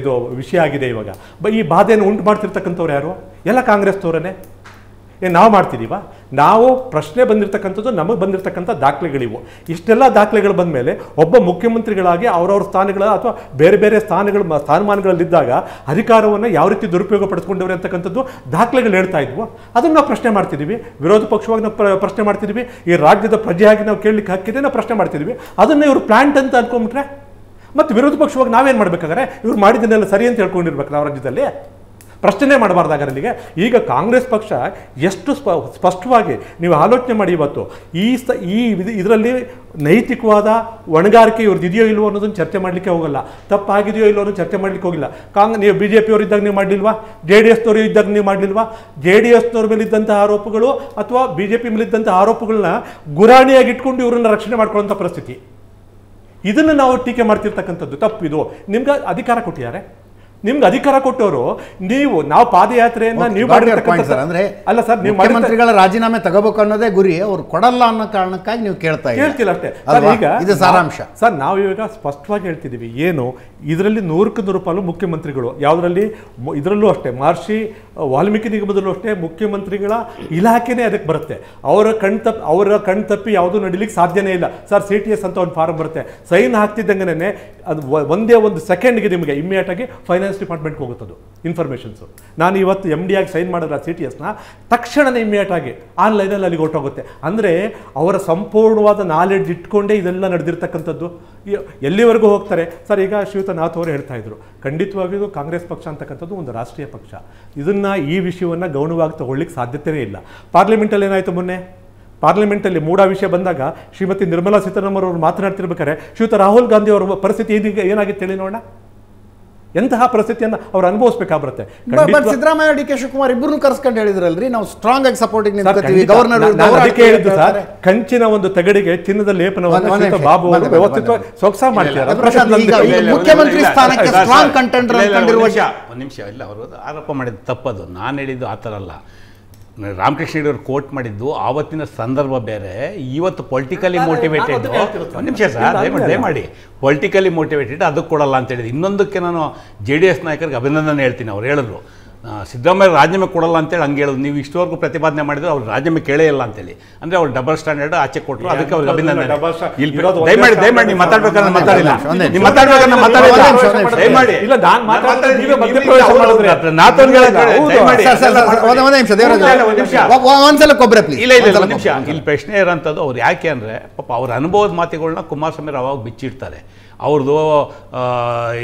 ಇದು ವಿಷಯ ಆಗಿದೆ ಇವಾಗ. ಬ, ಈ ಬಾಧೆಯನ್ನು ಉಂಟು ಮಾಡ್ತಿರ್ತಕ್ಕಂಥವ್ರು ಯಾರು? ಎಲ್ಲ ಕಾಂಗ್ರೆಸ್ನವರೇ ಏನು ನಾವು ಮಾಡ್ತಿದ್ದೀವ ನಾವು ಪ್ರಶ್ನೆ ಬಂದಿರತಕ್ಕಂಥದ್ದು, ನಮಗೆ ಬಂದಿರತಕ್ಕಂಥ ದಾಖಲೆಗಳಿವು. ಇಷ್ಟೆಲ್ಲ ದಾಖಲೆಗಳು ಬಂದ ಮೇಲೆ ಒಬ್ಬ ಮುಖ್ಯಮಂತ್ರಿಗಳಾಗಿ ಅವರವ್ರ ಸ್ಥಾನಗಳ ಅಥವಾ ಬೇರೆ ಬೇರೆ ಸ್ಥಾನಗಳು ಸ್ಥಾನಮಾನಗಳಲ್ಲಿದ್ದಾಗ ಅಧಿಕಾರವನ್ನು ಯಾವ ರೀತಿ ದುರುಪಯೋಗ ಪಡಿಸ್ಕೊಂಡವ್ರೆ ಅಂತಕ್ಕಂಥದ್ದು ದಾಖಲೆಗಳು ಹೇಳ್ತಾ ಇದ್ವು. ಅದನ್ನು ನಾವು ಪ್ರಶ್ನೆ ಮಾಡ್ತಿದ್ದೀವಿ ವಿರೋಧ ಪಕ್ಷವಾಗಿ ನಾವು ಪ್ರ- ಪ್ರಶ್ನೆ ಮಾಡ್ತಿದ್ದೀವಿ ಈ ರಾಜ್ಯದ ಪ್ರಜೆಯಾಗಿ ನಾವು ಕೇಳಲಿಕ್ಕೆ ಹಕ್ಕಿದೆ ನಾವು ಪ್ರಶ್ನೆ ಮಾಡ್ತಿದ್ದೀವಿ ಅದನ್ನು ಇವರು ಪ್ಲಾಂಟ್ ಅಂತ ಅಂದ್ಕೊಂಬಿಟ್ರೆ ಮತ್ತು ವಿರೋಧ ಪಕ್ಷವಾಗಿ ನಾವೇನು ಮಾಡಬೇಕಾದ್ರೆ ಇವ್ರು ಮಾಡಿದ್ದನ್ನೆಲ್ಲ ಸರಿ ಅಂತ ಹೇಳ್ಕೊಂಡಿರ್ಬೇಕು ನಾವು ರಾಜ್ಯದಲ್ಲಿ ಪ್ರಶ್ನೆ ಮಾಡಬಾರ್ದು ಈಗ ಕಾಂಗ್ರೆಸ್ ಪಕ್ಷ ಎಷ್ಟು ಸ್ಪ, ಸ್ಪಷ್ಟವಾಗಿ ನೀವು ಆಲೋಚನೆ ಮಾಡಿ ಇವತ್ತು, ಈ ಸ, ಈ ಇದರಲ್ಲಿ ನೈತಿಕವಾದ ಹೊಣೆಗಾರಿಕೆ ಇವ್ರದ್ದು ಇದೆಯೋ ಇಲ್ವೋ ಅನ್ನೋದನ್ನು ಚರ್ಚೆ ಮಾಡಲಿಕ್ಕೆ ಹೋಗಲ್ಲ. ತಪ್ಪಾಗಿದೆಯೋ ಇಲ್ಲೋ ಅನ್ನೋದು ಚರ್ಚೆ ಮಾಡಲಿಕ್ಕೆ ಹೋಗಿಲ್ಲ. ಕಾಂಗ್, ನೀವು ಬಿ ಜೆ ಪಿಯವರು ಇದ್ದಾಗ ನೀವು ಮಾಡಲಿಲ್ವಾ? ಜೆ ಡಿ ಎಸ್ನವರು ಇದ್ದಾಗ ನೀವು ಮಾಡಲಿಲ್ವಾ? ಜೆ ಡಿ ಎಸ್ನವ್ರ ಮೇಲೆ ಇದ್ದಂಥ ಆರೋಪಗಳು ಅಥವಾ ಬಿ ಜೆ ಪಿ ಮೇಲೆ ಇದ್ದಂಥ ಆರೋಪಗಳನ್ನ ಗುರಾಣಿಯಾಗಿ ಇಟ್ಕೊಂಡು ಇವರನ್ನ ರಕ್ಷಣೆ ಮಾಡ್ಕೊಳ್ಳೋಂಥ ಪರಿಸ್ಥಿತಿ. ಇದನ್ನು ನಾವು ಟೀಕೆ ಮಾಡ್ತಿರ್ತಕ್ಕಂಥದ್ದು ತಪ್ಪಿದು. ನಿಮ್ಗೆ ಅಧಿಕಾರ ಕೊಟ್ಟಿದ್ದಾರೆ. ನಿಮ್ಗೆ ಅಧಿಕಾರ ಕೊಟ್ಟವರು ನೀವು ನಾವು ಪಾದಯಾತ್ರೆಯನ್ನ ನೀವು. ಅಂದ್ರೆ ಅಲ್ಲ ಸರ್ ನೀವು ಮುಖ್ಯಮಂತ್ರಿಗಳ ರಾಜೀನಾಮೆ ತಗೋಬೇಕು ಅನ್ನೋದೇ ಗುರಿ ಅವ್ರು ಕೊಡಲ್ಲ ಅನ್ನೋ ಕಾರಣಕ್ಕಾಗಿ ನೀವು ಕೇಳ್ತಾ ಇದ್ದೀರಿ. ಕೇಳ್ತಿಲ್ಲ ಅಷ್ಟೇ ಈಗ ಇದು ಸಾರಾಂಶ ಸರ್ ನಾವು ಇವಾಗ ಸ್ಪಷ್ಟವಾಗಿ ಹೇಳ್ತಿದ್ದೀವಿ ಏನು ಇದರಲ್ಲಿ ನೂರಕ್ಕೆ ನೂರು ಪಾಲು ಮುಖ್ಯಮಂತ್ರಿಗಳು ಯಾವುದರಲ್ಲಿ ಇದರಲ್ಲೂ ಅಷ್ಟೇ ಮಾರ್ಷಿ ವಾಲ್ಮೀಕಿ ನಿಗಮದಲ್ಲೂ ಅಷ್ಟೇ ಮುಖ್ಯಮಂತ್ರಿಗಳ ಇಲಾಖೆನೇ ಅದಕ್ಕೆ ಬರುತ್ತೆ. ಅವರ ಕಣ್ ತಪ್ಪಿ ಅವರ ಕಣ್ ತಪ್ಪಿ ಯಾವುದೂ ನಡಿಲಿಕ್ಕೆ ಸಾಧ್ಯನೇ ಇಲ್ಲ. ಸರ್, ಸಿ ಟಿ ಎಸ್ ಅಂತ ಒಂದು ಫಾರ್ಮ್ ಬರುತ್ತೆ. ಸೈನ್ ಹಾಕ್ತಿದ್ದಂಗೆ ಅದು ಒಂದೇ ಒಂದು ಸೆಕೆಂಡ್ಗೆ ನಿಮಗೆ ಇಮ್ಮಿಯೇಟ್ ಆಗಿ ಫೈನಾನ್ಸ್ ಡಿಪಾರ್ಟ್ಮೆಂಟ್ಗೆ ಹೋಗುತ್ತದು, ಇನ್ಫಾರ್ಮೇಷನ್ಸು. ನಾನು ಇವತ್ತು ಎಂ ಡಿ ಆಗಿ ಸೈನ್ ಮಾಡಿದ್ರೆ ಸಿ ಟಿ ಎಸ್ನ ತಕ್ಷಣನೇ ಇಮ್ಮಿಯೇಟ್ ಆಗಿ ಆನ್ಲೈನಲ್ಲಿ ಅಲ್ಲಿಗೆ ಹೊಟ್ಟೋಗುತ್ತೆ ಅಂದರೆ ಅವರ ಸಂಪೂರ್ಣವಾದ ನಾಲೆಡ್ಜ್ ಇಟ್ಕೊಂಡೇ ಇದೆಲ್ಲ ನಡೆದಿರ್ತಕ್ಕಂಥದ್ದು. ಎಲ್ಲಿವರೆಗೂ ಹೋಗ್ತಾರೆ? ಸರ್, ಈಗ ಶ್ರೀಯುತ ನಾಥ್ ಅವರು ಹೇಳ್ತಾ ಇದ್ರು. ಖಂಡಿತವಾಗಿಯೂ ಕಾಂಗ್ರೆಸ್ ಪಕ್ಷ ಅಂತಕ್ಕಂಥದ್ದು ಒಂದು ರಾಷ್ಟ್ರೀಯ ಪಕ್ಷ. ಇದನ್ನು ಈ ವಿಷಯವನ್ನು ಗೌಣವಾಗಿ ತಗೊಳ್ಳಿಕ್ಕೆ ಸಾಧ್ಯತೆಯೇ ಇಲ್ಲ. ಪಾರ್ಲಿಮೆಂಟಲ್ಲಿ ಏನಾಯಿತು ಮೊನ್ನೆ? ಪಾರ್ಲಿಮೆಂಟಲ್ಲಿ ಮೂಡ ವಿಷಯ ಬಂದಾಗ ಶ್ರೀಮತಿ ನಿರ್ಮಲಾ ಸೀತಾರಾಮನ್ ಅವರು ಮಾತನಾಡ್ತಿರ್ಬೇಕಾದ್ರೆ, ಶ್ರೀಯುತ ರಾಹುಲ್ ಗಾಂಧಿ ಅವರ ಪರಿಸ್ಥಿತಿ ಇದೀಗ ಏನಾಗಿತ್ತು ಹೇಳಿ ನೋಡೋಣ? ಎಂತಹ ಪರಿಸ್ಥಿತಿಯನ್ನು ಅವ್ರು ಅನುಭವಿಸಬೇಕಾಗುತ್ತೆ ಸಿದ್ದರಾಮಯ್ಯ ಡಿ ಕೆ ಶಿವಕುಮಾರ್ ಇಬ್ಬರನ್ನು ಕರ್ಸ್ಕೊಂಡು ಹೇಳಿದ್ರಲ್ರಿ ನಾವು ಸ್ಟ್ರಾಂಗ್ ಆಗಿ ಸಪೋರ್ಟಿಂಗ್. ಗವರ್ನರ್ ಅದಕ್ಕೆ ಹೇಳಿದ್ದು ಸರ್ ಕಂಚಿನ ಒಂದು ತಗಡಿಗೆ ಚಿನ್ನದ ಲೇಪನವನ್ನು ಬಾಬು ಅವರು ವ್ಯವಸ್ಥಿತ ಸೊಗಸ ಮಾಡ್ತಾರೆ ಮುಖ್ಯಮಂತ್ರಿ ಸ್ಥಾನಕ್ಕೆ ಸ್ಟ್ರಾಂಗ್ ಅನ್ಕೊಂಡಿರುವ ಒಂದು ನಿಮಿಷ ಇಲ್ಲ ಅವರು ಆರೋಪ ಮಾಡಿದ ತಪ್ಪದು. ನಾನು ಹೇಳಿದ್ದು ಆ ಥರ ಅಲ್ಲ. ರಾಮಕೃಷ್ಣ ಅವರು ಕೋಟ್ ಮಾಡಿದ್ದು ಆವತ್ತಿನ ಸಂದರ್ಭ ಬೇರೆ ಇವತ್ತು ಪೊಲಿಟಿಕಲಿ ಮೋಟಿವೇಟೆಡ್ ಒಂದು ನಿಮಿಷ ಸರ್ ದಯಮಾಡಿ ದಯಮಾಡಿ. ಪೊಲಿಟಿಕಲಿ ಮೋಟಿವೇಟೆಡ್ ಅದಕ್ಕೆ ಕೊಡಲ್ಲ ಅಂತ ಹೇಳಿದ್ರು ಇನ್ನೊಂದಕ್ಕೆ ನಾನು ಜೆ ಡಿ ಎಸ್ ನಾಯಕರಿಗೆ ಅಭಿನಂದನೆ ಹೇಳ್ತೀನಿ ಅವ್ರು ಹೇಳಿದ್ರು. ಸಿದ್ದರಾಮಯ್ಯ ರಾಜೀನಾಮೆ ಕೊಡಲ್ಲ ಅಂತೇಳಿ ಹಂಗೆ ಹೇಳೋದು ನೀವು ಇಷ್ಟವರೆಗೂ ಪ್ರತಿಪಾದನೆ ಮಾಡಿದ್ರೆ ಅವ್ರು ರಾಜೀನಾಮೆ ಕೇಳೇ ಇಲ್ಲ ಅಂತೇಳಿ. ಅಂದ್ರೆ ಅವ್ರು ಡಬಲ್ ಸ್ಟ್ಯಾಂಡರ್ಡ್ ಆಚೆ ಕೊಟ್ಟರು ಅದಕ್ಕೆ ಅವ್ರಿಗೆ ಅಭಿನಂದನೆ. ದಯಮಾಡಿ ದಯಮಾಡಿ ನೀವು ಮಾತಾಡ್ಬೇಕಾದ್ರೆ ಮಾತಾಡಿಲ್ಲ. ನೀವು ಮಾತಾಡ್ಬೇಕಾದ್ರೆ ಮಾತಾಡಿಲ್ಲ. ದಯಮಾಡಿ. ಇಲ್ಲ, ನಾನು ಮಾತಾಡ್ತಾರೆ ನೀವೇ ಮಧ್ಯ ಪ್ರವೇಶ ಮಾಡಿದ್ರೆ. ನಾತನ್ ಒಂದ್- ನಿಮಿಷ ದೇವರಾಜ್. ಒಂದ್ಸಲ ಕೊಬ್ಬರೆ ಇಲ್ಲ ಇಲ್ಲ ಒಂದು ನಿಮಿಷ. ಇಲ್ಲಿ ಪ್ರಶ್ನೆ ಇರೋಂಥದ್ದು ಅವ್ರು ಯಾಕೆ ಅಂದರೆ ಪಾಪ ಅವ್ರ ಅನುಭವದ ಮಾತುಗಳನ್ನ ಕುಮಾರಸ್ವಾಮಿ ಅವಾಗ ಬಿಚ್ಚಿಡ್ತಾರೆ. ಅವ್ರದ್ದು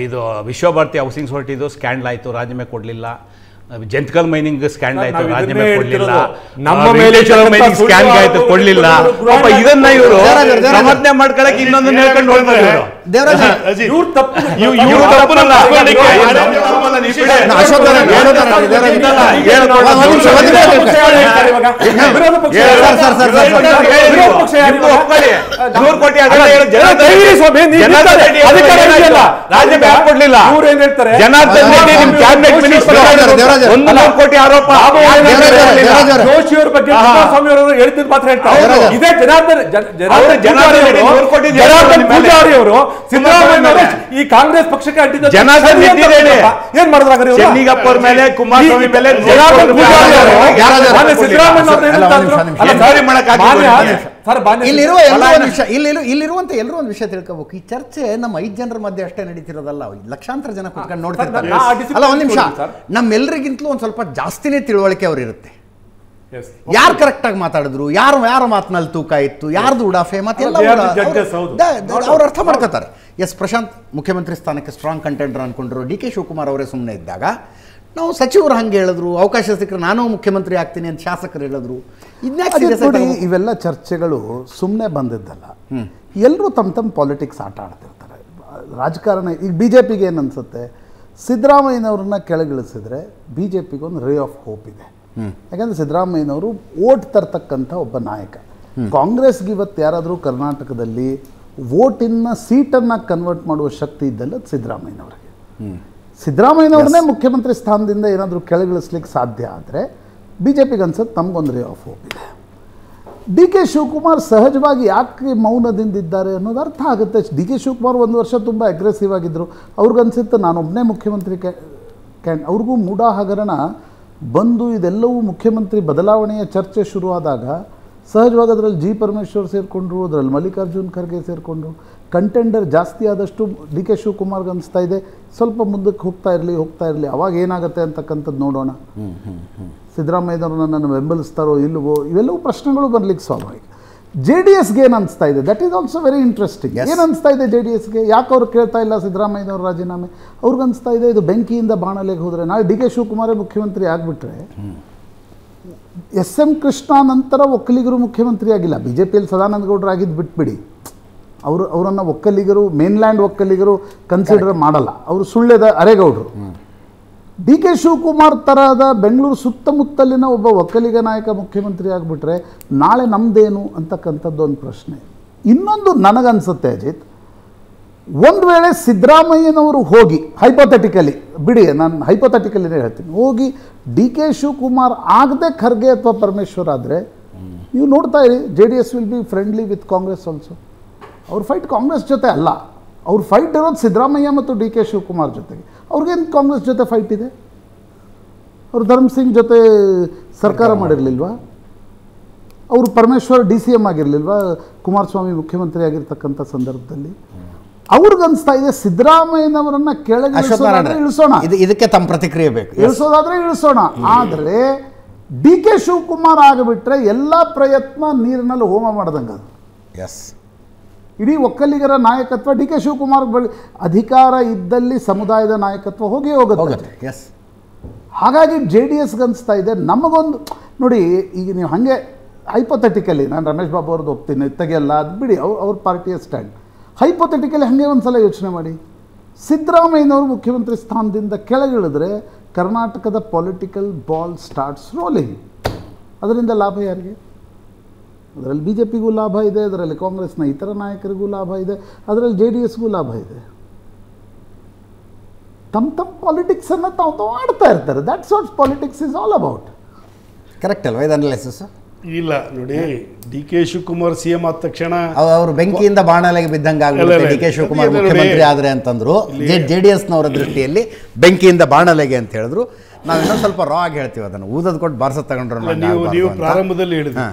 ಇದು ವಿಶ್ವಭಾರತಿ ಹೌಸಿಂಗ್ ಸೊಸೈಟಿದು ಸ್ಕ್ಯಾಂಡಲ್ ಆಯಿತು ರಾಜೀನಾಮೆ ಕೊಡಲಿಲ್ಲ. ಜಂತ್ಕಲ್ ಮೈನಿಂಗ್ ಸ್ಕ್ಯಾಂಡಲ್ ಆಯ್ತು ರಾಜೀನಾಮೆ ಕೊಡ್ಲಿಲ್ಲ. ನಮ್ಮ ಮೇಲೆ ಸ್ಕ್ಯಾನ್ ಕೊಡ್ಲಿಲ್ಲ. ಆರೋಪಗಳು ಪಾಪ ಇದನ್ನ ಇವರು ಮಾಡ್ಕೊಳಕ್ ಸಮರ್ಥನೆ ಮಾಡ್ಕೊಳಕ್ಕೆ ಇನ್ನೊಂದನ್ನ ಹೇಳ್ಕೊಂಡು ಹೋಗ್ತಾರೆ ಇವರು ಇವ್ರು ತಪ್ಪು ಇವ್ರು ಕೊಡ್ಲಿಲ್ಲ? ಜನಾರ್ದನ್ ರೆಡ್ಡಿ ನಿಮ್ ಕ್ಯಾಬಿನೆಟ್ ಮಿನಿಸ್ಟರ್ ದೇವರಾಜ್ ಅವ್ರೆ, ದೇವರಾಜ್ ಅವ್ರೆ. ಒಂದು ನೂರು ಕೋಟಿ ಆರೋಪ. ಜೋಶಿ ಅವ್ರ ಬಗ್ಗೆ ಕುಮಾರಸ್ವಾಮಿ ಅವರು ಹೇಳ್ತಿದ್ ಮಾತ್ರ ಹೇಳ್ತಾರೆ. ಇದೇ ಜನಾರ್ದನ್ ಜನ- ಜನಾರ್ದನ್ ಪೂಜಾರಿ ಅವರು- ಸಿದ್ದರಾಮಯ್ಯ ಈ ಕಾಂಗ್ರೆಸ್ ಪಕ್ಷಕ್ಕೆ ಅಡ್ಡಿದ್ದ ಜನಾರ್ದನ್. ಏನ್ ಮಾಡಿದ್ರಾಗ್ರಿ ಚೆನ್ನಿಗಪ್ಪ ಅವ್ರ ಮೇಲೆ, ಕುಮಾರಸ್ವಾಮಿ ಮೇಲೆ, ಜನಾರ್ದನ್ ಪೂಜಾರಿ ಅವರು ಸಿದ್ದರಾಮಯ್ಯ ಅವರು ಅಲ್ಲ, ಇಲ್ಲಿರುವ ಎಲ್ಲರೂ ಒಂದು ವಿಷಯ ಇಲ್ಲಿ ಇಲ್ಲಿರುವಂತ ಎಲ್ಲರೂ ಒಂದು ವಿಷಯ ತಿಳ್ಕೋಬೇಕು. ಈ ಚರ್ಚೆ ನಮ್ಮ ಐದು ಜನರ ಮಧ್ಯೆ ಅಷ್ಟೇ ನಡೀತಿರೋದಲ್ಲ. ಲಕ್ಷಾಂತರ ಜನ ಕುತ್ಕೊಂಡು ನೋಡ್ತಾರೆ ಅಲ್ಲ ಒಂದು ನಿಮಿಷ. ನಮ್ಮೆಲ್ಲರಿಗಿಂತಲೂ ಒಂದು ಸ್ವಲ್ಪ ಜಾಸ್ತಿನೇ ತಿಳುವಳಿಕೆ ಅವ್ರು ಇರುತ್ತೆ. ಯಾರು ಯಾರು ಕರೆಕ್ಟಾಗಿ ಮಾತಾಡಿದ್ರು ಯಾರು ಯಾರ ಮಾತಿನಲ್ಲಿ ತೂಕ ಇತ್ತು ಯಾರ್ದು ಉಡಾಫೆ ಮತ್ತೆಲ್ಲ ಹೌದು. ಅವ್ರು ಅರ್ಥ ಮಾಡ್ಕೋತಾರೆ. ಎಸ್ ಪ್ರಶಾಂತ್ ಮುಖ್ಯಮಂತ್ರಿ ಸ್ಥಾನಕ್ಕೆ ಸ್ಟ್ರಾಂಗ್ ಕಂಟೆಂಡರ್ ಅನ್ಕೊಂಡ್ರು ಡಿ ಕೆ ಶಿವಕುಮಾರ್ ಅವರೇ ಸುಮ್ಮನೆ ಇದ್ದಾಗ ನಾವು ಸಚಿವರು ಹಂಗೆ ಹೇಳಿದ್ರು ಅವಕಾಶ ಸಿಕ್ಕರೆ ನಾನು ಮುಖ್ಯಮಂತ್ರಿ ಆಗ್ತೀನಿ ಅಂತ ಶಾಸಕರು ಹೇಳಿದ್ರು. ನೋಡಿ ಇವೆಲ್ಲ ಚರ್ಚೆಗಳು ಸುಮ್ಮನೆ ಬಂದಿದ್ದಲ್ಲ. ಎಲ್ಲರೂ ತಮ್ಮ ತಮ್ಮ ಪಾಲಿಟಿಕ್ಸ್ ಆಟ ಆಡ್ತಿರ್ತಾರೆ. ರಾಜಕಾರಣ ಈಗ ಬಿ ಜೆ ಪಿಗೆ ಏನು ಅನಿಸುತ್ತೆ ಸಿದ್ದರಾಮಯ್ಯನವ್ರನ್ನ ಕೆಳಗಿಳಿಸಿದ್ರೆ ಬಿ ಜೆ ಪಿಗೆ ಒಂದು ರೇ ಆಫ್ ಹೋಪ್ ಇದೆ. ಯಾಕಂದರೆ ಸಿದ್ದರಾಮಯ್ಯನವರು ಓಟ್ ತರ್ತಕ್ಕಂಥ ಒಬ್ಬ ನಾಯಕ. ಕಾಂಗ್ರೆಸ್ಗೆ ಇವತ್ತು ಯಾರಾದರೂ ಕರ್ನಾಟಕದಲ್ಲಿ ವೋಟಿನ ಸೀಟನ್ನು ಕನ್ವರ್ಟ್ ಮಾಡುವ ಶಕ್ತಿ ಇದ್ದಲ್ಲ ಸಿದ್ದರಾಮಯ್ಯನವರಿಗೆ. ಸಿದ್ದರಾಮಯ್ಯನವ್ರಿಗೆ ಸಿದ್ದರಾಮಯ್ಯನವ್ರನ್ನೇ ಮುಖ್ಯಮಂತ್ರಿ ಸ್ಥಾನದಿಂದ ಏನಾದರೂ ಕೆಳಗಿಳಿಸ್ಲಿಕ್ಕೆ ಸಾಧ್ಯ ಆದರೆ ಬಿ ಜೆ ಪಿಗೆ ತಮಗೊಂದು ರೇ ಆಫ್ ಹೋಪ್ ಇದೆ ಡಿ ಕೆ ಶಿವಕುಮಾರ್ ಸಹಜವಾಗಿ ಯಾಕೆ ಮೌನದಿಂದಿದ್ದಾರೆ ಅನ್ನೋದು ಅರ್ಥ ಆಗುತ್ತೆ. ಡಿ ಕೆ ಶಿವಕುಮಾರ್ ಒಂದು ವರ್ಷ ತುಂಬ ಅಗ್ರೆಸಿವ್ ಆಗಿದ್ದರು ಅವ್ರಿಗನ್ಸುತ್ತೆ ನಾನೊಬ್ಬನೇ ಮುಖ್ಯಮಂತ್ರಿ ಕ್ಯಾ ಕ್ಯಾನ್ ಅವ್ರಿಗೂ ಮೂಢ ಹಗರಣ ಬಂದು ಇದೆಲ್ಲವೂ ಮುಖ್ಯಮಂತ್ರಿ ಬದಲಾವಣೆಯ ಚರ್ಚೆ ಶುರುವಾದಾಗ ಸಹಜವಾಗಿ ಅದರಲ್ಲಿ ಜಿ ಪರಮೇಶ್ವರ್ ಸೇರಿಕೊಂಡ್ರು, ಅದರಲ್ಲಿ ಮಲ್ಲಿಕಾರ್ಜುನ್ ಖರ್ಗೆ ಸೇರಿಕೊಂಡ್ರು. ಕಂಟೆಂಡರ್ ಜಾಸ್ತಿ ಆದಷ್ಟು ಡಿ ಕೆ ಶಿವಕುಮಾರ್ಗೆ ಅನಿಸ್ತಾ ಇದೆ. ಸ್ವಲ್ಪ ಮುಂದಕ್ಕೆ ಹೋಗ್ತಾ ಇರಲಿ ಹೋಗ್ತಾ ಇರಲಿ. ಅವಾಗ ಏನಾಗುತ್ತೆ ಅಂತಕ್ಕಂಥದ್ದು ನೋಡೋಣ. ಸಿದ್ದರಾಮಯ್ಯನವರು ನನ್ನನ್ನು ಬೆಂಬಲಿಸ್ತಾರೋ ಇಲ್ಲವೋ ಇವೆಲ್ಲವೂ ಪ್ರಶ್ನೆಗಳು ಬರಲಿಕ್ಕೆ ಸ್ವಾಭಾವಿಕ ಜೆ ಡಿ ಎಸ್ಗೆ ಏನು ಅನಿಸ್ತಾ ಇದೆ? That is also very interesting. ಏನು ಅನಿಸ್ತಾ ಇದೆ ಜೆ ಡಿ ಎಸ್ಗೆ ಯಾಕೆ ಅವ್ರು ಕೇಳ್ತಾ ಇಲ್ಲ ಸಿದ್ದರಾಮಯ್ಯನವ್ರ ರಾಜೀನಾಮೆ? ಅವ್ರಿಗೆ ಅನಿಸ್ತಾ ಇದೆ ಇದು ಬೆಂಕಿಯಿಂದ ಬಾಣಲೆಗೆ ಹೋದರೆ. ನಾಳೆ ಡಿ ಕೆ ಶಿವಕುಮಾರೇ ಮುಖ್ಯಮಂತ್ರಿ ಆಗಿಬಿಟ್ರೆ ಎಸ್ ಎಂ ಕೃಷ್ಣ ನಂತರ ಒಕ್ಕಲಿಗರು ಮುಖ್ಯಮಂತ್ರಿ ಆಗಿಲ್ಲ. ಬಿ ಜೆ ಪಿಯಲ್ಲಿ ಸದಾನಂದ ಗೌಡರು ಆಗಿದ್ದು ಬಿಟ್ಬಿಡಿ. ಅವರು ಅವರನ್ನು ಒಕ್ಕಲಿಗರು ಮೇನ್ಲ್ಯಾಂಡ್ ಒಕ್ಕಲಿಗರು ಕನ್ಸಿಡರ್ ಮಾಡಲ್ಲ. ಅವರು ಸುಳ್ಳ್ಯದ ಅರೆಗೌಡರು. ಡಿ ಕೆ ಶಿವಕುಮಾರ್ ತರಹದ ಬೆಂಗಳೂರು ಸುತ್ತಮುತ್ತಲಿನ ಒಬ್ಬ ಒಕ್ಕಲಿಗ ನಾಯಕ ಮುಖ್ಯಮಂತ್ರಿ ಆಗಿಬಿಟ್ರೆ ನಾಳೆ ನಮ್ಮದೇನು ಅಂತಕ್ಕಂಥದ್ದು ಒಂದು ಪ್ರಶ್ನೆ. ಇನ್ನೊಂದು ನನಗನ್ಸುತ್ತೆ ಅಜಿತ್. ಒಂದು ವೇಳೆ ಸಿದ್ದರಾಮಯ್ಯನವರು ಹೋಗಿ ಹೈಪೋಥೆಟಿಕಲಿ ಬಿಡಿ, ನಾನು ಹೈಪೋಥೆಟಿಕಲಿನೇ ಹೇಳ್ತೀನಿ. ಹೋಗಿ ಡಿ ಕೆ ಶಿವಕುಮಾರ್ ಆಗದೆ ಖರ್ಗೆ ಅಥವಾ ಪರಮೇಶ್ವರ್ ಆದರೆ, ನೀವು ನೋಡ್ತಾ ಇರಿ, J D S will be friendly with Congress also ಅವ್ರ ಫೈಟ್ ಕಾಂಗ್ರೆಸ್ ಜೊತೆ ಅಲ್ಲ. ಅವ್ರ ಫೈಟ್ ಇರೋದು ಸಿದ್ದರಾಮಯ್ಯ ಮತ್ತು ಡಿ ಕೆ ಶಿವಕುಮಾರ್ ಜೊತೆಗೆ. ಅವ್ರಿಗೇನು ಕಾಂಗ್ರೆಸ್ ಜೊತೆ ಫೈಟ್ ಇದೆ? ಅವರು ಧರ್ಮ್ ಸಿಂಗ್ ಜೊತೆ ಸರ್ಕಾರ ಮಾಡಿರಲಿಲ್ವಾ? ಅವರು ಪರಮೇಶ್ವರ್ ಡಿ ಸಿ ಎಂ ಆಗಿರಲಿಲ್ವಾ? ಕುಮಾರಸ್ವಾಮಿ ಮುಖ್ಯಮಂತ್ರಿ ಆಗಿರ್ತಕ್ಕಂಥ ಸಂದರ್ಭದಲ್ಲಿ? ಅವ್ರಿಗನ್ಸ್ತಾ ಇದೆ ಸಿದ್ದರಾಮಯ್ಯನವರನ್ನ ಕೆಳಗೆ ಇಳಿಸೋಣ. ಇದು ಇದಕ್ಕೆ ತಮ್ಮ ಪ್ರತಿಕ್ರಿಯೆ ಬೇಕು. ಇಳಿಸೋದಾದ್ರೆ ಇಳಿಸೋಣ. ಆದರೆ ಡಿ ಕೆ ಶಿವಕುಮಾರ್ ಆಗಿಬಿಟ್ರೆ ಎಲ್ಲ ಪ್ರಯತ್ನ ನೀರಿನಲ್ಲಿ ಹೋಮ ಮಾಡ್ದಂಗೆ ಅದು. ಎಸ್ ಇಡೀ ಒಕ್ಕಲಿಗರ ನಾಯಕತ್ವ ಡಿ ಕೆ ಶಿವಕುಮಾರ್ ಬಳಿ ಅಧಿಕಾರ ಇದ್ದಲ್ಲಿ ಸಮುದಾಯದ ನಾಯಕತ್ವ ಹೋಗಿ ಹೋಗುತ್ತೆ. ಹೋಗುತ್ತೆ. ಎಸ್ ಹಾಗಾಗಿ ಜೆ ಡಿ ಎಸ್ಗೆ ಅನಿಸ್ತಾ ಇದೆ. ನಮಗೊಂದು ನೋಡಿ ಈಗ ನೀವು ಹಾಗೆ ಹೈಪೊಥೆಟಿಕಲಿ ನಾನು ರಮೇಶ್ ಬಾಬು ಅವ್ರದ್ದು ಒಪ್ತೀನಿ ತೆಗೆಯಲ್ಲ ಅದು ಬಿಡಿ ಅವ್ರ ಅವ್ರ ಪಾರ್ಟಿಯ ಸ್ಟ್ಯಾಂಡ್. ಹೈಪೊಥೆಟಿಕಲಿ ಹಾಗೆ ಒಂದು ಸಲ ಯೋಚನೆ ಮಾಡಿ. ಸಿದ್ದರಾಮಯ್ಯನವರು ಮುಖ್ಯಮಂತ್ರಿ ಸ್ಥಾನದಿಂದ ಕೆಳಗಿಳಿದ್ರೆ ಕರ್ನಾಟಕದ ಪೊಲಿಟಿಕಲ್ ಬಾಲ್ ಸ್ಟಾರ್ಟ್ಸ್ ರೋಲಿಂಗ್ ಅದರಿಂದ ಲಾಭ ಯಾರಿಗೆ? ಅದರಲ್ಲಿ ಬಿ ಜೆ ಪಿಗೂ ಲಾಭ ಇದೆ ಅದರಲ್ಲಿ ಕಾಂಗ್ರೆಸ್ನ ಇತರ ನಾಯಕರಿಗೂ ಲಾಭ ಇದೆ ಅದರಲ್ಲಿ ಜೆ ಡಿ ಎಸ್ಗೂ ಲಾಭ ಇದೆ. ತಮ್ಮ ತಮ್ಮ ಪಾಲಿಟಿಕ್ಸನ್ನು ತಾವು ತಾವು ಆಡ್ತಾ ಇರ್ತಾರೆ. That's what politics is all about correct ಅಲ್ವಾ ಇದು ಅನಲೈಸಿಸ್ ಇಲ್ಲ ನೋಡಿ D K Shivakumar C M ಆದ ತಕ್ಷಣ ಅವರು ಬೆಂಕಿಯಿಂದ ಬಾಣಲೆಗೆ ಬಿದ್ದಂಗೆ ಆಗುತ್ತೆ ಡಿ ಕೆ ಶಿವಕುಮಾರ್ ಮುಖ್ಯಮಂತ್ರಿ ಆದರೆ ಅಂತಂದ್ರು. ಜೆ ಡಿ ಎಸ್ನವರ ದೃಷ್ಟಿಯಲ್ಲಿ ಬೆಂಕಿಯಿಂದ ಬಾಣಲೆಗೆ ಅಂತ ಹೇಳಿದ್ರು. ನಾವು ಇನ್ನೊಂದು ಸ್ವಲ್ಪ ರಾ ಆಗಿ ಹೇಳ್ತೀವಿ ಅದನ್ನು. ಊದದ್ ಕೊಟ್ಟು ಬಾರ್ಸ ತಗೊಂಡ್ರು ನೀವು ಪ್ರಾರಂಭದಲ್ಲಿ ಹೇಳಿದ್ರಿ.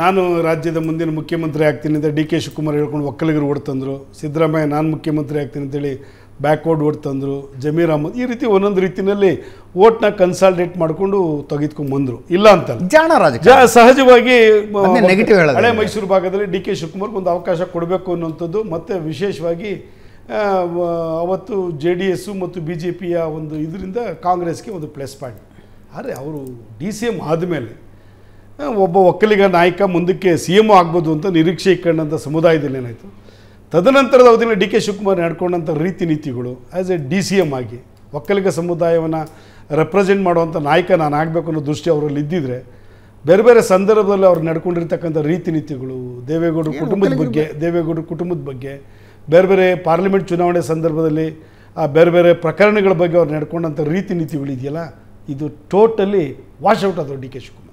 ನಾನು ರಾಜ್ಯದ ಮುಂದಿನ ಮುಖ್ಯಮಂತ್ರಿ ಆಗ್ತೀನಿ ಅಂತ ಡಿ ಕೆ ಶಿವಕುಮಾರ್ ಹೇಳ್ಕೊಂಡು ಒಕ್ಕಲಿಗರು ಓಡ್ ತಂದರು. ಸಿದ್ದರಾಮಯ್ಯ ನಾನು ಮುಖ್ಯಮಂತ್ರಿ ಆಗ್ತೀನಿ ಅಂತೇಳಿ ಬ್ಯಾಕ್ವರ್ಡ್ ಓಟ್ ತಂದರು. ಜಮೀರ್ ಅಹಮದ್ ಈ ರೀತಿ ಒಂದೊಂದು ರೀತಿಯಲ್ಲಿ ಓಟ್ನ ಕನ್ಸಾಲ್ಟೇಟ್ ಮಾಡಿಕೊಂಡು ತೆಗೆದುಕೊಂಡು ಬಂದರು. ಇಲ್ಲ ಅಂತ ಸಹಜವಾಗಿ ಹಳೆ ಮೈಸೂರು ಭಾಗದಲ್ಲಿ ಡಿ ಕೆ ಶಿವಕುಮಾರ್ ಒಂದು ಅವಕಾಶ ಕೊಡಬೇಕು ಅನ್ನುವಂಥದ್ದು ಮತ್ತು ವಿಶೇಷವಾಗಿ ಅವತ್ತು ಜೆ ಡಿ ಎಸ್ಸು ಮತ್ತು ಬಿ ಜೆ ಪಿಯ ಒಂದು ಇದರಿಂದ ಕಾಂಗ್ರೆಸ್ಗೆ ಒಂದು ಪ್ಲಸ್ ಪಾಯಿಂಟ್ ಆದರೆ ಅವರು ಡಿ ಸಿ ಎಂ ಆದಮೇಲೆ ಒಬ್ಬ ಒಕ್ಕಲಿಗ ನಾಯಕ ಮುಂದಕ್ಕೆ ಸಿ ಎಂ ಆಗ್ಬೋದು ಅಂತ ನಿರೀಕ್ಷೆ ಇಕ್ಕಂಡಂಥ ಸಮುದಾಯದಲ್ಲಿ ಏನಾಯಿತು? ತದನಂತರದ ಅವಧಿನ ಡಿ ಕೆ ಶಿವಕುಮಾರ್ ನಡ್ಕೊಂಡಂಥ ರೀತಿ ನೀತಿಗಳು as a D C M ಆಗಿ ಒಕ್ಕಲಿಗ ಸಮುದಾಯವನ್ನು ರೆಪ್ರೆಸೆಂಟ್ ಮಾಡುವಂಥ ನಾಯಕ ನಾನು ಆಗಬೇಕು ಅನ್ನೋ ದೃಷ್ಟಿ ಅವರಲ್ಲಿ ಇದ್ದಿದ್ರೆ ಬೇರೆ ಬೇರೆ ಸಂದರ್ಭದಲ್ಲಿ ಅವ್ರು ನಡ್ಕೊಂಡಿರ್ತಕ್ಕಂಥ ರೀತಿ ನೀತಿಗಳು ದೇವೇಗೌಡರ ಕುಟುಂಬದ ಬಗ್ಗೆ ದೇವೇಗೌಡರ ಕುಟುಂಬದ ಬಗ್ಗೆ ಬೇರೆ ಬೇರೆ ಪಾರ್ಲಿಮೆಂಟ್ ಚುನಾವಣೆ ಸಂದರ್ಭದಲ್ಲಿ ಆ ಬೇರೆ ಬೇರೆ ಪ್ರಕರಣಗಳ ಬಗ್ಗೆ ಅವ್ರು ನಡ್ಕೊಂಡಂಥ ರೀತಿ ನೀತಿಗಳು ಇದೆಯಲ್ಲ ಇದು ಟೋಟಲಿ ವಾಶ್ ಔಟ್ ಆದವು ಡಿ ಕೆ ಶಿವಕುಮಾರ್.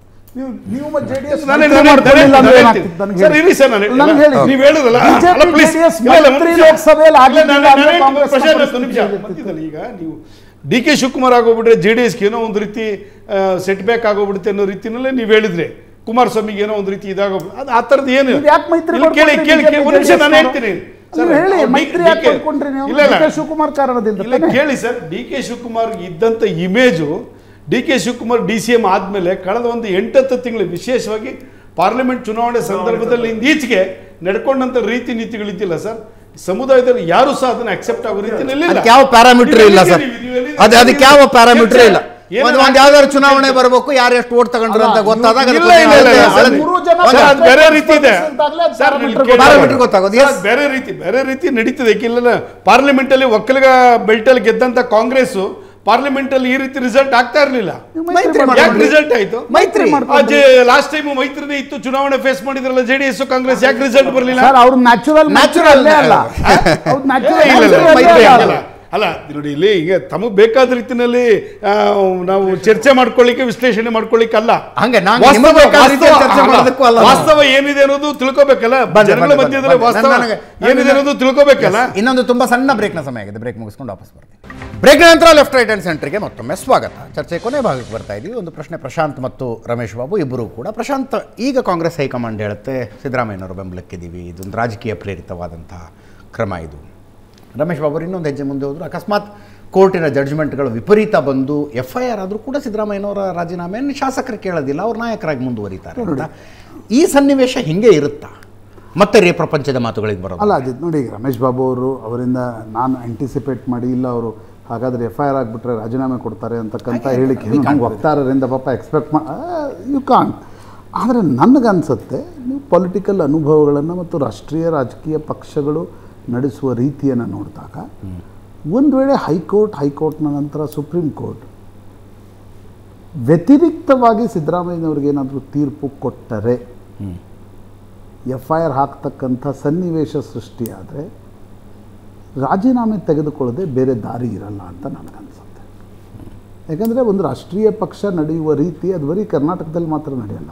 ಹೇಳಿ. ಈಗ ನೀವು ಡಿ ಕೆ ಶಿವಕುಮಾರ್ ಆಗೋಗ್ಬಿಟ್ರೆ ಜೆ ಡಿ ಎಸ್ಗೆ ಏನೋ ಒಂದು ರೀತಿ ಸೆಟ್ ಬ್ಯಾಕ್ ಆಗೋಗ್ಬಿಡುತ್ತೆ ಅನ್ನೋ ರೀತಿನಲ್ಲೇ ನೀವು ಹೇಳಿದ್ರೆ ಕುಮಾರಸ್ವಾಮಿಗೆ ಏನೋ ಒಂದು ರೀತಿ ಇದಾಗ ಅದು ಆ ಥರದ್ದು ಏನು ಕೇಳಿ ಕೇಳಿ ಕೇಳಿ ಒಂದು ನಿಮಿಷ ನಾನು ಹೇಳ್ತೀನಿ. ಹೇಳಿ ಇಲ್ಲ, ಶಿವಕುಮಾರ್ ಕಾರಣದಿಂದ ಇಲ್ಲ ಕೇಳಿ ಸರ್ ಡಿ ಕೆ ಶಿವಕುಮಾರ್ ಇದ್ದಂತ image D K Shivakumar D C M ಆದಮೇಲೆ ಕಳೆದ ಒಂದು ಎಂಟತ್ತು ತಿಂಗಳು ವಿಶೇಷವಾಗಿ ಪಾರ್ಲಿಮೆಂಟ್ ಚುನಾವಣೆ ಸಂದರ್ಭದಲ್ಲಿ ಇಂದೀಚೆಗೆ ನಡ್ಕೊಂಡಂಥ ರೀತಿ ನೀತಿಗಳಿದ್ದಿಲ್ಲ ಸರ್. ಸಮುದಾಯದಲ್ಲಿ ಯಾರು ಸಹ ಅದನ್ನ ಅಕ್ಸೆಪ್ಟ್ ಆಗೋ ರೀತಿಯಲ್ಲಿ ಯಾವ ಪ್ಯಾರಾಮೀಟರ್ ಇಲ್ಲ ಸರ್. ಅದೇ ಅದಕ್ಕೆ ಯಾವ ಪ್ಯಾರಾಮೀಟರ್ ಇಲ್ಲ. ಒಂದು ಒಂದು ಯಾವ್ದಾದ್ರು ಚುನಾವಣೆ ಬರಬೇಕು ಯಾರು ಎಷ್ಟು ಓಟ್ ತಗೊಂಡ್ರು ಅಂತ ಗೊತ್ತಾದಾಗ ಬೇರೆ ರೀತಿ ಇದೆ. ಗೊತ್ತಾಗೋದು. ಬೇರೆ ರೀತಿ ಬೇರೆ ರೀತಿ ನಡೀತದೆ. ಇಲ್ಲ ಪಾರ್ಲಿಮೆಂಟ್ ಅಲ್ಲಿ ಒಕ್ಕಲಿಗ ಬೆಲ್ಟ್ ಅಲ್ಲಿ ಗೆದ್ದಂತ ಕಾಂಗ್ರೆಸ್ ಪಾರ್ಲಿಮೆಂಟ್ ಅಲ್ಲಿ ಈ ರೀತಿ ರಿಸಲ್ಟ್ ಆಗ್ತಾ ಇರಲಿಲ್ಲ. ಮೈತ್ರಿ ಯಾಕೆ. ರಿಸಲ್ಟ್ ಆಯ್ತು? ಮೈತ್ರಿ ಲಾಸ್ಟ್ ಟೈಮ್ ಮೈತ್ರಿನೇ ಇತ್ತು ಚುನಾವಣೆ ಫೇಸ್ ಮಾಡಿದ್ರಲ್ಲ ಜೆಡಿಎಸ್ ಕಾಂಗ್ರೆಸ್ ಯಾಕೆ ರಿಸಲ್ಟ್ ಬರಲಿಲ್ಲ? ಸರ್ ಅವ್ರು ನ್ಯಾಚುರಲ್ ನ್ಯಾಚುರಲ್ ಅಲ್ಲ. ಅಲ್ಲ. ನೋಡಿ ಇಲ್ಲಿ ಈಗ ತಮಗೆ ಬೇಕಾದ ರೀತಿನಲ್ಲಿ ಆ, ನಾವು ಚರ್ಚೆ ಮಾಡ್ಕೊಳ್ಳಿಕ್ಕೆ ವಿಶ್ಲೇಷಣೆ ಮಾಡ್ಕೊಳ್ಳಿಕ್ಕೆ ಅಲ್ಲ ಹಂಗೆ ನಾನು ವಾಸ್ತವ- ನಿಮಗೆ ಬೇಕಾದ ರೀತಿಯಲ್ಲಿ ವಾಸ್ತವ- ಚರ್ಚೆ ಮಾಡೋದಕ್ಕೂ ಅಲ್ಲ ವಾಸ್ತವ ಏನಿದೆ ಅನ್ನೋದು ತಿಳ್ಕೋಬೇಕಲ್ಲ? ಜನಗಳ ಮಧ್ಯದಲ್ಲಿ ವಾಸ್ತವ ಏನಿದೆ ಅನ್ನೋದು ತಿಳ್ಕೋಬೇಕಲ್ಲ? ಇನ್ನೊಂದು ತುಂಬಾ ಸಣ್ಣ ಬ್ರೇಕ್ನ ಸಮಯ ಆಗಿದೆ. ಬ್ರೇಕ್ ಮುಗಿಸ್ಕೊಂಡು ವಾಪಸ್ ಬರ್ತೀನಿ. ಬ್ರೇಕ್ ನಂತರ ಲೆಫ್ಟ್ ರೈಟ್ ಆ್ಯಂಡ್ ಸೆಂಟ್ರಿಗೆ ಮತ್ತೊಮ್ಮೆ ಸ್ವಾಗತ. ಚರ್ಚೆ ಕೊನೆ ಭಾಗಕ್ಕೆ ಬರ್ತಾ ಇದ್ದೀವಿ ಒಂದು ಪ್ರಶ್ನೆ ಪ್ರಶಾಂತ್ ಮತ್ತು ರಮೇಶ್ ಬಾಬು ಇಬ್ಬರೂ ಕೂಡ. ಪ್ರಶಾಂತ್, ಈಗ ಕಾಂಗ್ರೆಸ್ ಹೈಕಮಾಂಡ್ ಹೇಳುತ್ತೆ, ಸಿದ್ದರಾಮಯ್ಯನವರು ಬೆಂಬಲಕ್ಕಿದ್ದೀವಿ. ಇದೊಂದು ರಾಜಕೀಯ ಪ್ರೇರಿತವಾದಂತಹ ಕ್ರಮ ಇದು. ರಮೇಶ್ ಬಾಬು ಇನ್ನೊಂದು ಹೆಜ್ಜೆ ಮುಂದೆ ಹೋದರು. ಅಕಸ್ಮಾತ್ ಕೋರ್ಟಿನ ಜಡ್ಜ್ಮೆಂಟ್ಗಳು ವಿಪರೀತ ಬಂದು ಎಫ್ ಐ ಆರ್ ಆದರೂ ಕೂಡ ಸಿದ್ದರಾಮಯ್ಯನವರ ರಾಜೀನಾಮೆಯನ್ನು ಶಾಸಕರು ಕೇಳೋದಿಲ್ಲ. ಅವ್ರು ನಾಯಕರಾಗಿ ಮುಂದುವರಿತಾರೆ ಈ ಸನ್ನಿವೇಶ ಹಿಂಗೆ ಇರುತ್ತಾ? ಮತ್ತೆ ರೇ ಪ್ರಪಂಚದ ಮಾತುಗಳಿಗೆ ಬರೋದು. ಅಲ್ಲ, ಅಜಿತ್, ನೋಡಿ ರಮೇಶ್ ಬಾಬು ಅವರು ಅವರಿಂದ ನಾನು ಆಂಟಿಸಿಪೇಟ್ ಮಾಡಿ, ಇಲ್ಲ ಅವರು ಹಾಗಾದ್ರೆ ಎಫ್ ಐ ಆರ್ ಆಗಿಬಿಟ್ರೆ ರಾಜೀನಾಮೆ ಕೊಡ್ತಾರೆ ಅಂತಕ್ಕಂಥ ಹೇಳಿಕೆ ವಕ್ತಾರರಿಂದ ಪಾಪ ಎಕ್ಸ್ಪೆಕ್ಟ್ ಮಾ ಯು ಕಾಂಟ್ ಆದರೆ ನನಗನ್ಸುತ್ತೆ ನೀವು ಪೊಲಿಟಿಕಲ್ ಅನುಭವಗಳನ್ನು ಮತ್ತು ರಾಷ್ಟ್ರೀಯ ರಾಜಕೀಯ ಪಕ್ಷಗಳು ನಡೆಸುವ ರೀತಿಯನ್ನು ನೋಡಿದಾಗ ಒಂದು ವೇಳೆ ಹೈಕೋರ್ಟ್ ಹೈಕೋರ್ಟ್ನ ನಂತರ ಸುಪ್ರೀಂ ಕೋರ್ಟ್ ವ್ಯತಿರಿಕ್ತವಾಗಿ ಸಿದ್ದರಾಮಯ್ಯನವ್ರಿಗೆ ಏನಾದರೂ ತೀರ್ಪು ಕೊಟ್ಟರೆ ಎಫ್ ಐ ಆರ್ ಹಾಕ್ತಕ್ಕಂಥ ಸನ್ನಿವೇಶ ಸೃಷ್ಟಿಯಾದರೆ ರಾಜೀನಾಮೆ ತೆಗೆದುಕೊಳ್ಳದೆ ಬೇರೆ ದಾರಿ ಇರಲ್ಲ ಅಂತ ನನಗನ್ಸುತ್ತೆ ಯಾಕಂದರೆ ಒಂದು ರಾಷ್ಟ್ರೀಯ ಪಕ್ಷ ನಡೆಯುವ ರೀತಿ ಅದು ಬರೀ ಕರ್ನಾಟಕದಲ್ಲಿ ಮಾತ್ರ ನಡೆಯಲ್ಲ.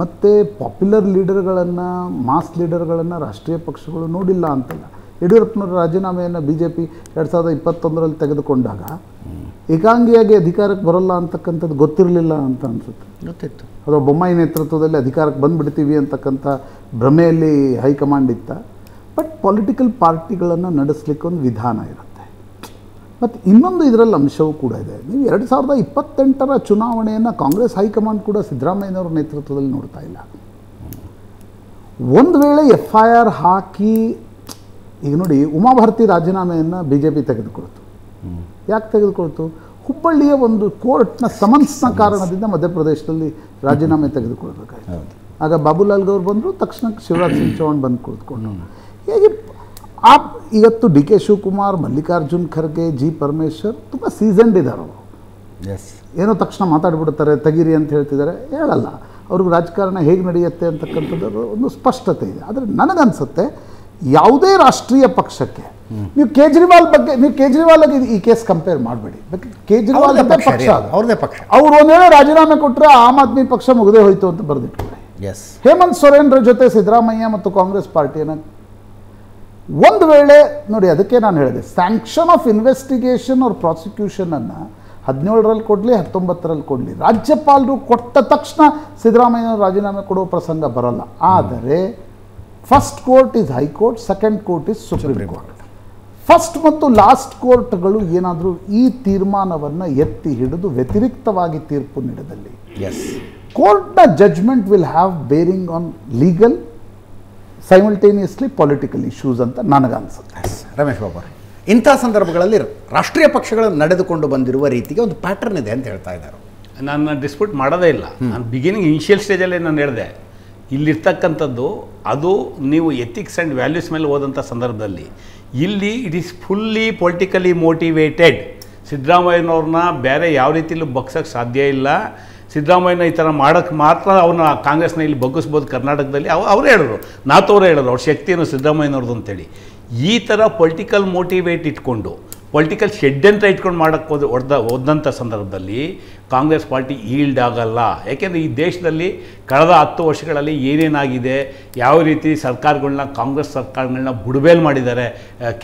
ಮತ್ತು ಪಾಪ್ಯುಲರ್ ಲೀಡರ್ಗಳನ್ನು ಮಾಸ್ ಲೀಡರ್ಗಳನ್ನು ರಾಷ್ಟ್ರೀಯ ಪಕ್ಷಗಳು ನೋಡಿಲ್ಲ ಅಂತಲ್ಲ. ಯಡಿಯೂರಪ್ಪನವರ ರಾಜೀನಾಮೆಯನ್ನು ಬಿ ಜೆ ಪಿ ಎರಡು ಸಾವಿರದ ಇಪ್ಪತ್ತೊಂದರಲ್ಲಿ ತೆಗೆದುಕೊಂಡಾಗ ಏಕಾಂಗಿಯಾಗಿ ಅಧಿಕಾರಕ್ಕೆ ಬರೋಲ್ಲ ಅಂತಕ್ಕಂಥದ್ದು ಗೊತ್ತಿರಲಿಲ್ಲ ಅಂತ ಅನಿಸುತ್ತೆ. ಗೊತ್ತಿತ್ತು. ಅದು ಬೊಮ್ಮಾಯಿ ನೇತೃತ್ವದಲ್ಲಿ ಅಧಿಕಾರಕ್ಕೆ ಬಂದುಬಿಡ್ತೀವಿ ಅಂತಕ್ಕಂಥ ಭ್ರಮೆಯಲ್ಲಿ ಹೈಕಮಾಂಡ್ ಇತ್ತ. ಬಟ್ ಪೊಲಿಟಿಕಲ್ ಪಾರ್ಟಿಗಳನ್ನು ನಡೆಸಲಿಕ್ಕೆ ಒಂದು ವಿಧಾನ ಇರುತ್ತೆ. ಮತ್ತು ಇನ್ನೊಂದು ಇದರಲ್ಲಿ ಅಂಶವೂ ಕೂಡ ಇದೆ. ನೀವು ಎರಡು ಸಾವಿರದ ಇಪ್ಪತ್ತೆಂಟರ ಚುನಾವಣೆಯನ್ನು ಕಾಂಗ್ರೆಸ್ ಹೈಕಮಾಂಡ್ ಕೂಡ ಸಿದ್ದರಾಮಯ್ಯನವರ ನೇತೃತ್ವದಲ್ಲಿ ನೋಡ್ತಾ ಇಲ್ಲ. ಒಂದು ವೇಳೆ ಎಫ್ ಐ ಆರ್ ಹಾಕಿ ಈಗ ನೋಡಿ ಉಮಾಭಾರತಿ ರಾಜೀನಾಮೆಯನ್ನು ಬಿ ಜೆ ಪಿ ತೆಗೆದುಕೊಳ್ತು. ಯಾಕೆ ತೆಗೆದುಕೊಳ್ತು? ಹುಬ್ಬಳ್ಳಿಯ ಒಂದು ಕೋರ್ಟ್ನ ಸಮನ್ಸ್ನ ಕಾರಣದಿಂದ ಮಧ್ಯಪ್ರದೇಶದಲ್ಲಿ ರಾಜೀನಾಮೆ ತೆಗೆದುಕೊಳ್ಬೇಕಾಯ್ತು. ಆಗ ಬಾಬುಲಾಲ್ ಗೌರ್ ಬಂದರು ತಕ್ಷಣಕ್ಕೆ ಶಿವರಾಜ್ ಸಿಂಗ್ ಚೌಹಾಣ್ ಬಂದು ಕುಳಿತುಕೊಂಡು ಹೇಗೆ ಆ ಇವತ್ತು D K Shivakumar Mallikarjun Kharge G Parameshwar ತುಂಬ ಸೀಸನ್ಡ್ ಇದ್ದಾರೆ ಅವರು. ಎಸ್ ಏನೋ ತಕ್ಷಣ ಮಾತಾಡ್ಬಿಡ್ತಾರೆ ತಗಿರಿ ಅಂತ ಹೇಳ್ತಿದ್ದಾರೆ ಹೇಳಲ್ಲ. ಅವ್ರಿಗೆ ರಾಜಕಾರಣ ಹೇಗೆ ನಡೆಯುತ್ತೆ ಅಂತಕ್ಕಂಥದ್ದು ಒಂದು ಸ್ಪಷ್ಟತೆ ಇದೆ. ಆದರೆ ನನಗನ್ಸುತ್ತೆ ಯಾವುದೇ ರಾಷ್ಟ್ರೀಯ ಪಕ್ಷಕ್ಕೆ ನೀವು ಕೇಜ್ರಿವಾಲ್ ಬಗ್ಗೆ ನೀವು ಕೇಜ್ರಿವಾಲ್ ಈ ಕೇಸ್ ಕಂಪೇರ್ ಮಾಡಬೇಡಿ. ಕೇಜ್ರಿವಾಲ್ ಪಕ್ಷ ಅವ್ರದೇ ಪಕ್ಷ. ಅವ್ರು ಒಂದೇ ವೇಳೆ ರಾಜೀನಾಮೆ ಕೊಟ್ಟರೆ ಆಮ್ ಆದ್ಮಿ ಪಕ್ಷ ಮುಗದೆ ಹೋಯ್ತು ಅಂತ ಬರೆದಿಟ್ಕೊಳ್ಳಿ ಎಸ್ ಹೇಮಂತ್ ಸೊರೇನ್ರ ಜೊತೆ ಸಿದ್ದರಾಮಯ್ಯ ಮತ್ತು ಕಾಂಗ್ರೆಸ್ ಪಾರ್ಟಿಯನ್ನು ಒಂದು ವೇಳೆ ನೋಡಿ ಅದಕ್ಕೆ ನಾನು ಹೇಳಿದೆ ಸ್ಯಾಂಕ್ಷನ್ ಆಫ್ ಇನ್ವೆಸ್ಟಿಗೇಷನ್ ಅವ್ರ ಪ್ರಾಸಿಕ್ಯೂಷನನ್ನು ಹದಿನೇಳರಲ್ಲಿ ಕೊಡಲಿ ಹತ್ತೊಂಬತ್ತರಲ್ಲಿ ಕೊಡಲಿ. ರಾಜ್ಯಪಾಲರು ಕೊಟ್ಟ ತಕ್ಷಣ ಸಿದ್ದರಾಮಯ್ಯ ರಾಜೀನಾಮೆ ಕೊಡುವ ಪ್ರಸಂಗ ಬರಲ್ಲ. ಆದರೆ first court is high court second court is supreme court first ಮತ್ತು ಲಾಸ್ಟ್ ಕೋರ್ಟ್ಗಳು ಏನಾದರೂ ಈ ತೀರ್ಮಾನವನ್ನು ಎತ್ತಿ ಹಿಡಿದು ವ್ಯತಿರಿಕ್ತವಾಗಿ ತೀರ್ಪು ನೀಡಿದಲ್ಲಿ. ಎಸ್ ಕೋರ್ಟ್ನ judgement will have bearing on legal simultaneously political issues ಅಂತ ನನಗೆ ನನಗನ್ಸುತ್ತೆ ರಮೇಶ್ ಬಾಬು ಇಂಥ ಸಂದರ್ಭಗಳಲ್ಲಿ ರಾಷ್ಟ್ರೀಯ ಪಕ್ಷಗಳು ನಡೆದುಕೊಂಡು ಬಂದಿರುವ ರೀತಿಗೆ ಒಂದು ಪ್ಯಾಟರ್ನ್ ಇದೆ ಅಂತ ಹೇಳ್ತಾ ಇದ್ದಾರೆ. ನಾನು ಡಿಸ್ಪ್ಯೂಟ್ ಮಾಡೋದೇ ಇಲ್ಲ. ನಾನು ಬಿಗಿನಿಂಗ್ ಇನಿಷಿಯಲ್ ಸ್ಟೇಜಲ್ಲೇ ನಾನು ಹೇಳಿದೆ. ಇಲ್ಲಿರ್ತಕ್ಕಂಥದ್ದು ಅದು ನೀವು ಎಥಿಕ್ಸ್ ಆ್ಯಂಡ್ ವ್ಯಾಲ್ಯೂಸ್ ಮೇಲೆ ಹೋದಂಥ ಸಂದರ್ಭದಲ್ಲಿ ಇಲ್ಲಿ it is fully politically motivated ಸಿದ್ದರಾಮಯ್ಯನವ್ರನ್ನ ಬೇರೆ ಯಾವ ರೀತಿಯಲ್ಲೂ ಬಗ್ಸೋಕ್ಕೆ ಸಾಧ್ಯ ಇಲ್ಲ. ಸಿದ್ದರಾಮಯ್ಯನ ಈ ಥರ ಮಾಡೋಕ್ಕೆ ಮಾತ್ರ ಅವನ್ನ ಕಾಂಗ್ರೆಸ್ನ ಇಲ್ಲಿ ಬಗ್ಗಿಸ್ಬೋದು ಕರ್ನಾಟಕದಲ್ಲಿ, ಅವ್ ಅವರೇ ಹೇಳಿದ್ರು ನಾತವರೇ ಹೇಳಿದ್ರು ಅವ್ರ ಶಕ್ತಿಯನ್ನು ಸಿದ್ದರಾಮಯ್ಯನವ್ರದ್ದು ಅಂತೇಳಿ. ಈ ಥರ ಪೊಲಿಟಿಕಲ್ ಮೋಟಿವೇಟ್ ಇಟ್ಕೊಂಡು, ಪೊಲಿಟಿಕಲ್ ಅಂತ ಇಟ್ಕೊಂಡು ಮಾಡೋಕ್ಕೆ ಹೋದ ಹೊಡೆದ ಹೋದಂಥ ಸಂದರ್ಭದಲ್ಲಿ ಕಾಂಗ್ರೆಸ್ ಪಾರ್ಟಿ ಈಲ್ಡ್ ಆಗಲ್ಲ. ಯಾಕೆಂದರೆ ಈ ದೇಶದಲ್ಲಿ ಕಳೆದ ಹತ್ತು ವರ್ಷಗಳಲ್ಲಿ ಏನೇನಾಗಿದೆ, ಯಾವ ರೀತಿ ಸರ್ಕಾರಗಳನ್ನ ಕಾಂಗ್ರೆಸ್ ಸರ್ಕಾರಗಳನ್ನ ಬುಡಬೇಲ್ ಮಾಡಿದ್ದಾರೆ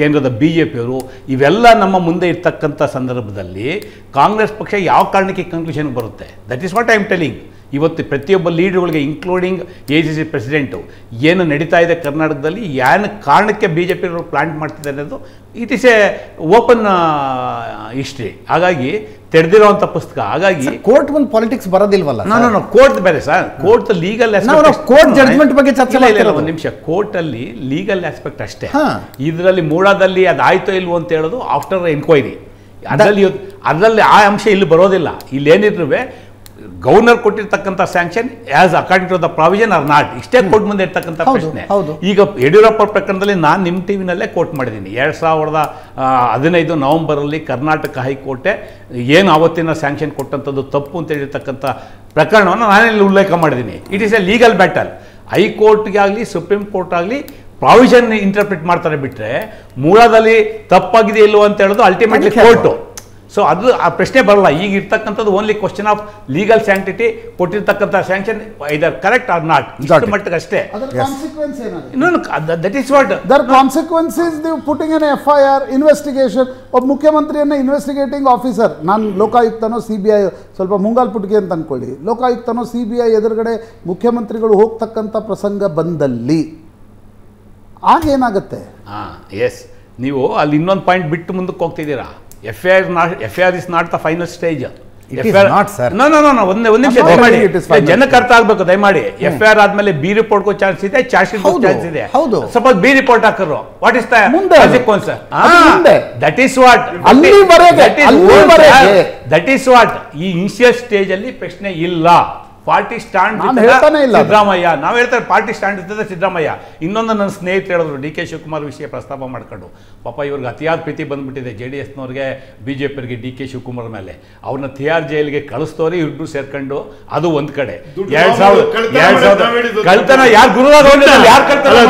ಕೇಂದ್ರದ ಬಿ ಜೆ ಪಿಯವರು ಇವೆಲ್ಲ ನಮ್ಮ ಮುಂದೆ ಇರ್ತಕ್ಕಂಥ ಸಂದರ್ಭದಲ್ಲಿ ಕಾಂಗ್ರೆಸ್ ಪಕ್ಷ ಯಾವ ಕಾರಣಕ್ಕೆ ಕನ್ಕ್ಲೂಷನ್ಗೆ ಬರುತ್ತೆ? That is what I am telling ಇವತ್ತು ಪ್ರತಿಯೊಬ್ಬ ಲೀಡರ್ಗಳಿಗೆ including A C C president ಏನು ನಡೀತಾ ಇದೆ ಕರ್ನಾಟಕದಲ್ಲಿ, ಯಾನ ಕಾರಣಕ್ಕೆ ಬಿ ಜೆ ಪಿಯವರು ಪ್ಲಾಂಟ್ ಮಾಡ್ತಿದ್ದಾರೆ ಅನ್ನೋದು it is a open history ಹಾಗಾಗಿ ತೆರೆದಿರುವಂಥ ಪುಸ್ತಕ. ಹಾಗಾಗಿ ಕೋರ್ಟ್ ಒಂದು ಪಾಲಿಟಿಕ್ಸ್ ಬರೋದಿಲ್ವಲ್ಲ ನಾನು ಕೋರ್ಟ್ ಬೇರೆ sir. Court legal court judgement ಬಗ್ಗೆ ಚರ್ಚೆ. ಒಂದು ನಿಮಿಷ. ಕೋರ್ಟ್ ಅಲ್ಲಿ ಲೀಗಲ್ ಆಸ್ಪೆಕ್ಟ್ ಅಷ್ಟೇ. ಇದರಲ್ಲಿ ಮೂಡಾದಲ್ಲಿ ಅದಾಯ್ತೋ ಇಲ್ವೋ ಅಂತ ಹೇಳೋದು ಆಫ್ಟರ್ ಎನ್ಕ್ವೈರಿ ಅದರಲ್ಲಿ ಅದರಲ್ಲಿ ಆ ಅಂಶ ಇಲ್ಲಿ ಬರೋದಿಲ್ಲ. ಇಲ್ಲಿ ಏನಿದ್ರು ಗವರ್ನರ್ ಕೊಟ್ಟಿರ್ತಕ್ಕಂಥ sanction as according to the provision are not ಇಷ್ಟೇ ಕೋರ್ಟ್ ಮುಂದೆ ಇರ್ತಕ್ಕಂಥ ಪ್ರಶ್ನೆ. ಈಗ ಯಡಿಯೂರಪ್ಪ ಪ್ರಕರಣದಲ್ಲಿ ನಾನು ನಿಮ್ಮ ಟಿವಿನಲ್ಲೇ ಕೋರ್ಟ್ ಮಾಡಿದ್ದೀನಿ. ಎರಡು ಸಾವಿರದ ಹದಿನೈದು ನವೆಂಬರಲ್ಲಿ ಕರ್ನಾಟಕ ಹೈಕೋರ್ಟೆ ಏನು ಆವತ್ತಿನ ಸ್ಯಾಂಕ್ಷನ್ ಕೊಟ್ಟಂಥದ್ದು ತಪ್ಪು ಅಂತ ಹೇಳಿರ್ತಕ್ಕಂಥ ಪ್ರಕರಣವನ್ನು ನಾನಿಲ್ಲಿ ಉಲ್ಲೇಖ ಮಾಡಿದ್ದೀನಿ. It is a legal battle ಹೈಕೋರ್ಟ್ಗೆ ಆಗಲಿ ಸುಪ್ರೀಂ ಕೋರ್ಟ್ ಆಗಲಿ ಪ್ರಾವಿಷನ್ ಇಂಟರ್ಪ್ರಿಟ್ ಮಾಡ್ತಾರೆ ಬಿಟ್ಟರೆ ಮೂಲದಲ್ಲಿ ತಪ್ಪಾಗಿದೆ ಇಲ್ಲವೋ ಅಂತ ಹೇಳೋದು ಅಲ್ಟಿಮೇಟ್ಲಿ ಕೋರ್ಟು ಸೊ ಅದು ಆ ಪ್ರಶ್ನೆ ಬರಲ್ಲ. ಈಗ ಇರ್ತಕ್ಕಂಥದ್ದು only question of legal sanctity ಕೊಟ್ಟಿರ್ತಕ್ಕಂಥ sanction either correct or not ಇಷ್ಟು ಮಟ್ಟಿಗೆ ಅಷ್ಟೇ. That is what their consequence is the putting an F I R investigation ಒಬ್ಬ ಮುಖ್ಯಮಂತ್ರಿಯನ್ನು ಇನ್ವೆಸ್ಟಿಗೇಟಿಂಗ್ ಆಫೀಸರ್ ನಾನು ಲೋಕಾಯುಕ್ತನೋ ಸಿ ಬಿ ಐ ಸ್ವಲ್ಪ ಮುಂಗಾಲ್ ಪುಟಿಗೆ ಅಂತ ಅಂದ್ಕೊಳ್ಳಿ ಲೋಕಾಯುಕ್ತನೋ ಸಿ ಬಿ ಐ ಎದುರುಗಡೆ ಮುಖ್ಯಮಂತ್ರಿಗಳು ಹೋಗ್ತಕ್ಕಂಥ ಪ್ರಸಂಗ ಬಂದಲ್ಲಿ ಆಗೇನಾಗುತ್ತೆ ಹಾಂ ಎಸ್ ನೀವು ಅಲ್ಲಿ ಇನ್ನೊಂದು ಪಾಯಿಂಟ್ ಬಿಟ್ಟು ಮುಂದಕ್ಕೆ ಹೋಗ್ತಿದ್ದೀರಾ? F I R not F I R is not the final stage ಒಂದೇ ಒಂದು ನಿಮಿಷ ದಯಮಾಡಿ. ಜನಕ್ಕೆ ಅರ್ಥ ಆಗ್ಬೇಕು ದಯಮಾಡಿ. ಎಫ್ ಐ ಆರ್ ಆದ್ಮೇಲೆ ಬಿ ರಿಪೋರ್ಟ್ಗೂ ಚಾನ್ಸ್ ಇದೆ ಚಾರ್ಜ್ ಶೀಟ್ ಚಾನ್ಸ್ ಇದೆ. ಹೌದು. ಸಪೋಸ್ ಬಿ ರಿಪೋರ್ಟ್ ಹಾಕರು ವಾಟ್ ಇಸ್ ದ ಮುಂದೆ. ಅದು. ಕಾನ್ಸಿಕ್ವೆನ್ಸ್ ಮುಂದೆ. That is what. That is what ಈ ಇನಿಷಿಯಲ್ ಸ್ಟೇಜ್ ಅಲ್ಲಿ ಪ್ರಶ್ನೆ ಇಲ್ಲ. ಪಾರ್ಟಿ ಸ್ಟ್ಯಾಂಡ್ ಸಿದ್ದರಾಮಯ್ಯ ನಾವು ಹೇಳ್ತಾರೆ ಪಾರ್ಟಿ ಸ್ಟ್ಯಾಂಡ್ ಇದ್ದದ ಸಿದ್ದರಾಮಯ್ಯ. ಇನ್ನೊಂದು ನನ್ನ ಸ್ನೇಹಿತರು ಹೇಳಿದ್ರು ಡಿ ಕೆ ಶಿವಕುಮಾರ್ ವಿಷಯ ಪ್ರಸ್ತಾಪ ಮಾಡ್ಕೊಂಡು. ಪಾಪ ಇವ್ರಿಗೆ ಅತಿಯಾದ ಪ್ರೀತಿ ಬಂದ್ಬಿಟ್ಟಿದೆ ಜೆ ಡಿ ಎಸ್ನವ್ರಿಗೆ ಬಿ ಜೆ ಪಿಯವರಿಗೆ ಡಿ ಕೆ ಶಿವಕುಮಾರ್ ಮೇಲೆ. ಅವ್ರನ್ನ ತಿಹಾರ್ ಜೈಲಿಗೆ ಕಳಿಸ್ತವ್ರೆ ಇಬ್ಬರು ಸೇರ್ಕೊಂಡು ಅದು ಒಂದು ಕಡೆ. ಎರಡು ಸಾವಿರದ ಕಳ್ತನ ಎರಡ್ ಮಾಡಕ್ ಸಾವಿರದ. ಕಳ್ತನ ಯಾರು ಗುರುರಾಘವಣ್ಣದಲ್ಲಿ ಯಾರು ಕಳ್ತನ ಅಲ್ಲ,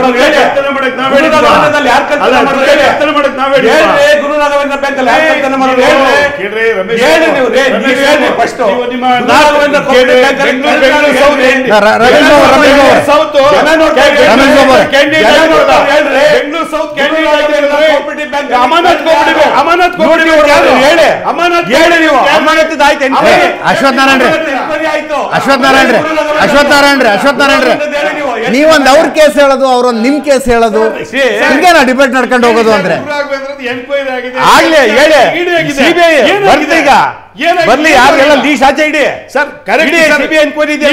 ಅಮಾನತ್. ಅಮಾನತ್. ಅಮಾನತ್. ಅಶ್ವಥ್ ನಾರಾಯಣ ಅಶ್ವಥ್ ನಾರಾಯಣ ರೀ. ಅಶ್ವಥ್ ನಾರಾಯಣ ರೀ ಅಶ್ವಥ್ ನಾರಾಯಣ ರೀ. ನೀವೊಂದು ಅವ್ರ ಕೇಸ್ ಹೇಳೋದು ಅವ್ರೊಂದು ನಿಮ್ ಕೇಸ್ ಹೇಳೋದು. ಹಿಂಗೇನ ಡಿಬೇಟ್ ನಡ್ಕೊಂಡು ಹೋಗೋದು ಅಂದ್ರೆ? ಎನ್ಕ್ವೈರಿ ಆಗಿದೆ. ಆಗ್ಲಿ ಹೇಳಿ. ಸಿಬಿಐ ಬರ್ಲಿ ಈಗ? ಬರ್ಲಿ ಯಾರಿಗೆಲ್ಲ ಲೀಸ್ ಆಚೆ ಇಡಿ. Sir correct. CBI enquiry ಇದೆ,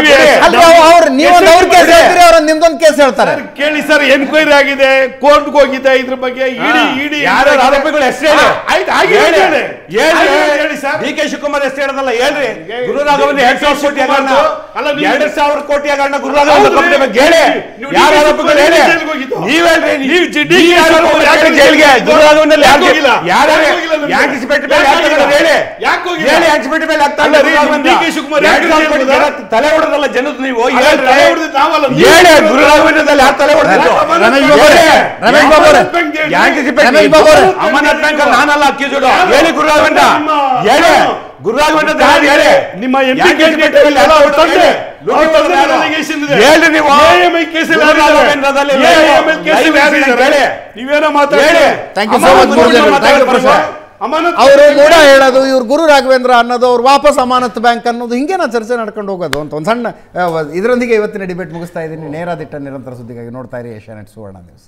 ಅವ್ರು ನೀವೊಂದು ಅವ್ರ ಕೇಸ್ ಹೇಳ್ತೀರಿ ಅವ್ರೊಂದು ನಿಮ್ದೊಂದು ಕೇಸ್ ಹೇಳ್ತಾರೆ. ಕೇಳಿ ಸರ್ ಎನ್ಕ್ವೈರಿ ಆಗಿದೆ. ಕೋರ್ಟ್ ಹೋಗಿದೆ ಇದ್ರ ಬಗ್ಗೆ. ಇಡಿ ಇಡಿ. ಯಾರು ಆರೋಪಿಗಳು ಹೆಸರು ಹೇಳಿ. ಆಯ್ತು ಆಗಿದೆ ಹೇಳಿ. ಹೇಳಿ. ಸರ್. ಡಿ ಕೆ ಶಿವಕುಮಾರ್ ಹೆಸರು ಹೇಳೋದಲ್ಲ ಹೇಳ್ರಿ. ಗುರುರಾಘವನ್ ಎರಡ್ ಸಾವಿರ ಕೋಟಿ ಹಗರಣ ಅಲ್ಲ, ನೀವು- ಎರಡ್ ಸಾವಿರ ಕೋಟಿ ಹಗರಣ ಗುರು ರಾಘವನ್ ಹೌದು. ಕಂಪ್ನಿ ಬಗ್ಗೆ ಹೇಳಿ ನೀವು ಯಾರು ಡಿ ಕೆ ಆರೋಪಿಗಳು ಹೇಳಿ ಶಿವಕುಮಾರ್ ಜೈಲಿಗೆ ಹೋಗಿದ್ದು. ನೀವ್ ಹೇಳ್ರಿ ನೀವು ಜಿ- ಡಿ ಕೆ ನೀವು ಯಾರು ಶಿವಕುಮಾರ್ ಆರೋಪಿಗಳು ಯಾಕೆ ಯಾಕೆ ಜೈಲಿಗೆ ಹೋಗಿದ್ದು? ಗುರು ರಾಘವನ್ ಯಾಕೆ ಹೋಗಿಲ್ಲ? ಯಾರು ಯಾಕೆ ಹೋಗಿಲ್ಲ ನಿಮ್ಗೆ? ಆಂಟಿಸಿಪೇಟ್ ಯಾಕೆ ಮೇಲೆ ಹೋಗಿಲ್ಲ? ಹೇಳಿ ಯಾಕೆ ಹೋಗಿಲ್ಲ? ಹೇಳಿ ಆಂಟಿಸಿಪೇಟ್ ಮೇಲೆ ಆಗ್ತಾ ಅಲ್ಲ ರೀ, ಡಿ ಕೆ ಶಿವಕುಮಾರ್ ಯಾಕೆ ಎರಡು ಸಾವಿರ ಕೋಟಿ ಜೈಲಿಗೆ ಜನ ತಲೆ ಹೊಡೆದಲ್ಲ ಜನದ್ದು ನೀವು ಅಲ್ಲ, ಹೇಳ್ರಿ. ತಲೆ ಹೊಡೆದಿದ್ದು ನಾವಲ್ಲ, ನೀವು ಹೇಳಿ ಹೊಡೆದಿದ್ದು. ಗುರು ರಾಘವೇಂದ್ರದಲ್ಲಿ ಯಾರು ತಲೆ ಹೊಡೆದಿದ್ದು ರಮೇಶ್ ಬಾಬು ಅವರೇ, ರಮೇಶ್ ಬಾಬು ಅವರೇ. ರಮೇಶ್ ಬಾಬು ಅವರೇ. ಅಮರ್ನಾಥ್ ಬ್ಯಾಂಕ್ ನಾನಲ್ಲ ಅಕ್ಯೂಸ್ಡ್ ಹೇಳಿ ಗುರು ರಾಘವೇಂದ್ರ ಹೇಳಿ ಗುರು ರಾಘವೇಂದ್ರ ಹೇಳಿ ನಿಮ್ಮ? ಅವ್ರ. ನೀವೇನೋ. ಮಾತಾಡಿ ಕೂಡ ಹೇಳೋದು ಇವ್ರು ಗುರು ರಾಘವೇಂದ್ರ ಅನ್ನೋದು ಅವ್ರು ವಾಪಸ್ ಅಮಾನತ್ ಬ್ಯಾಂಕ್ ಅನ್ನೋದು ಹಿಂಗೇನ ಚರ್ಚೆ ನಡ್ಕೊಂಡು ಹೋಗೋದು ಅಂತ ಒಂದು ಸಣ್ಣ ಇದರೊಂದಿಗೆ ಇವತ್ತಿನ ಡಿಬೇಟ್ ಮುಗಿಸ್ತಾ ಇದ್ದೀನಿ. ನೇರ ದಿಟ್ಟ ನಿರಂತರ ಸುದ್ದಿಗಾಗಿ ನೋಡ್ತಾ ಇರಿ Asianet Suvarna news.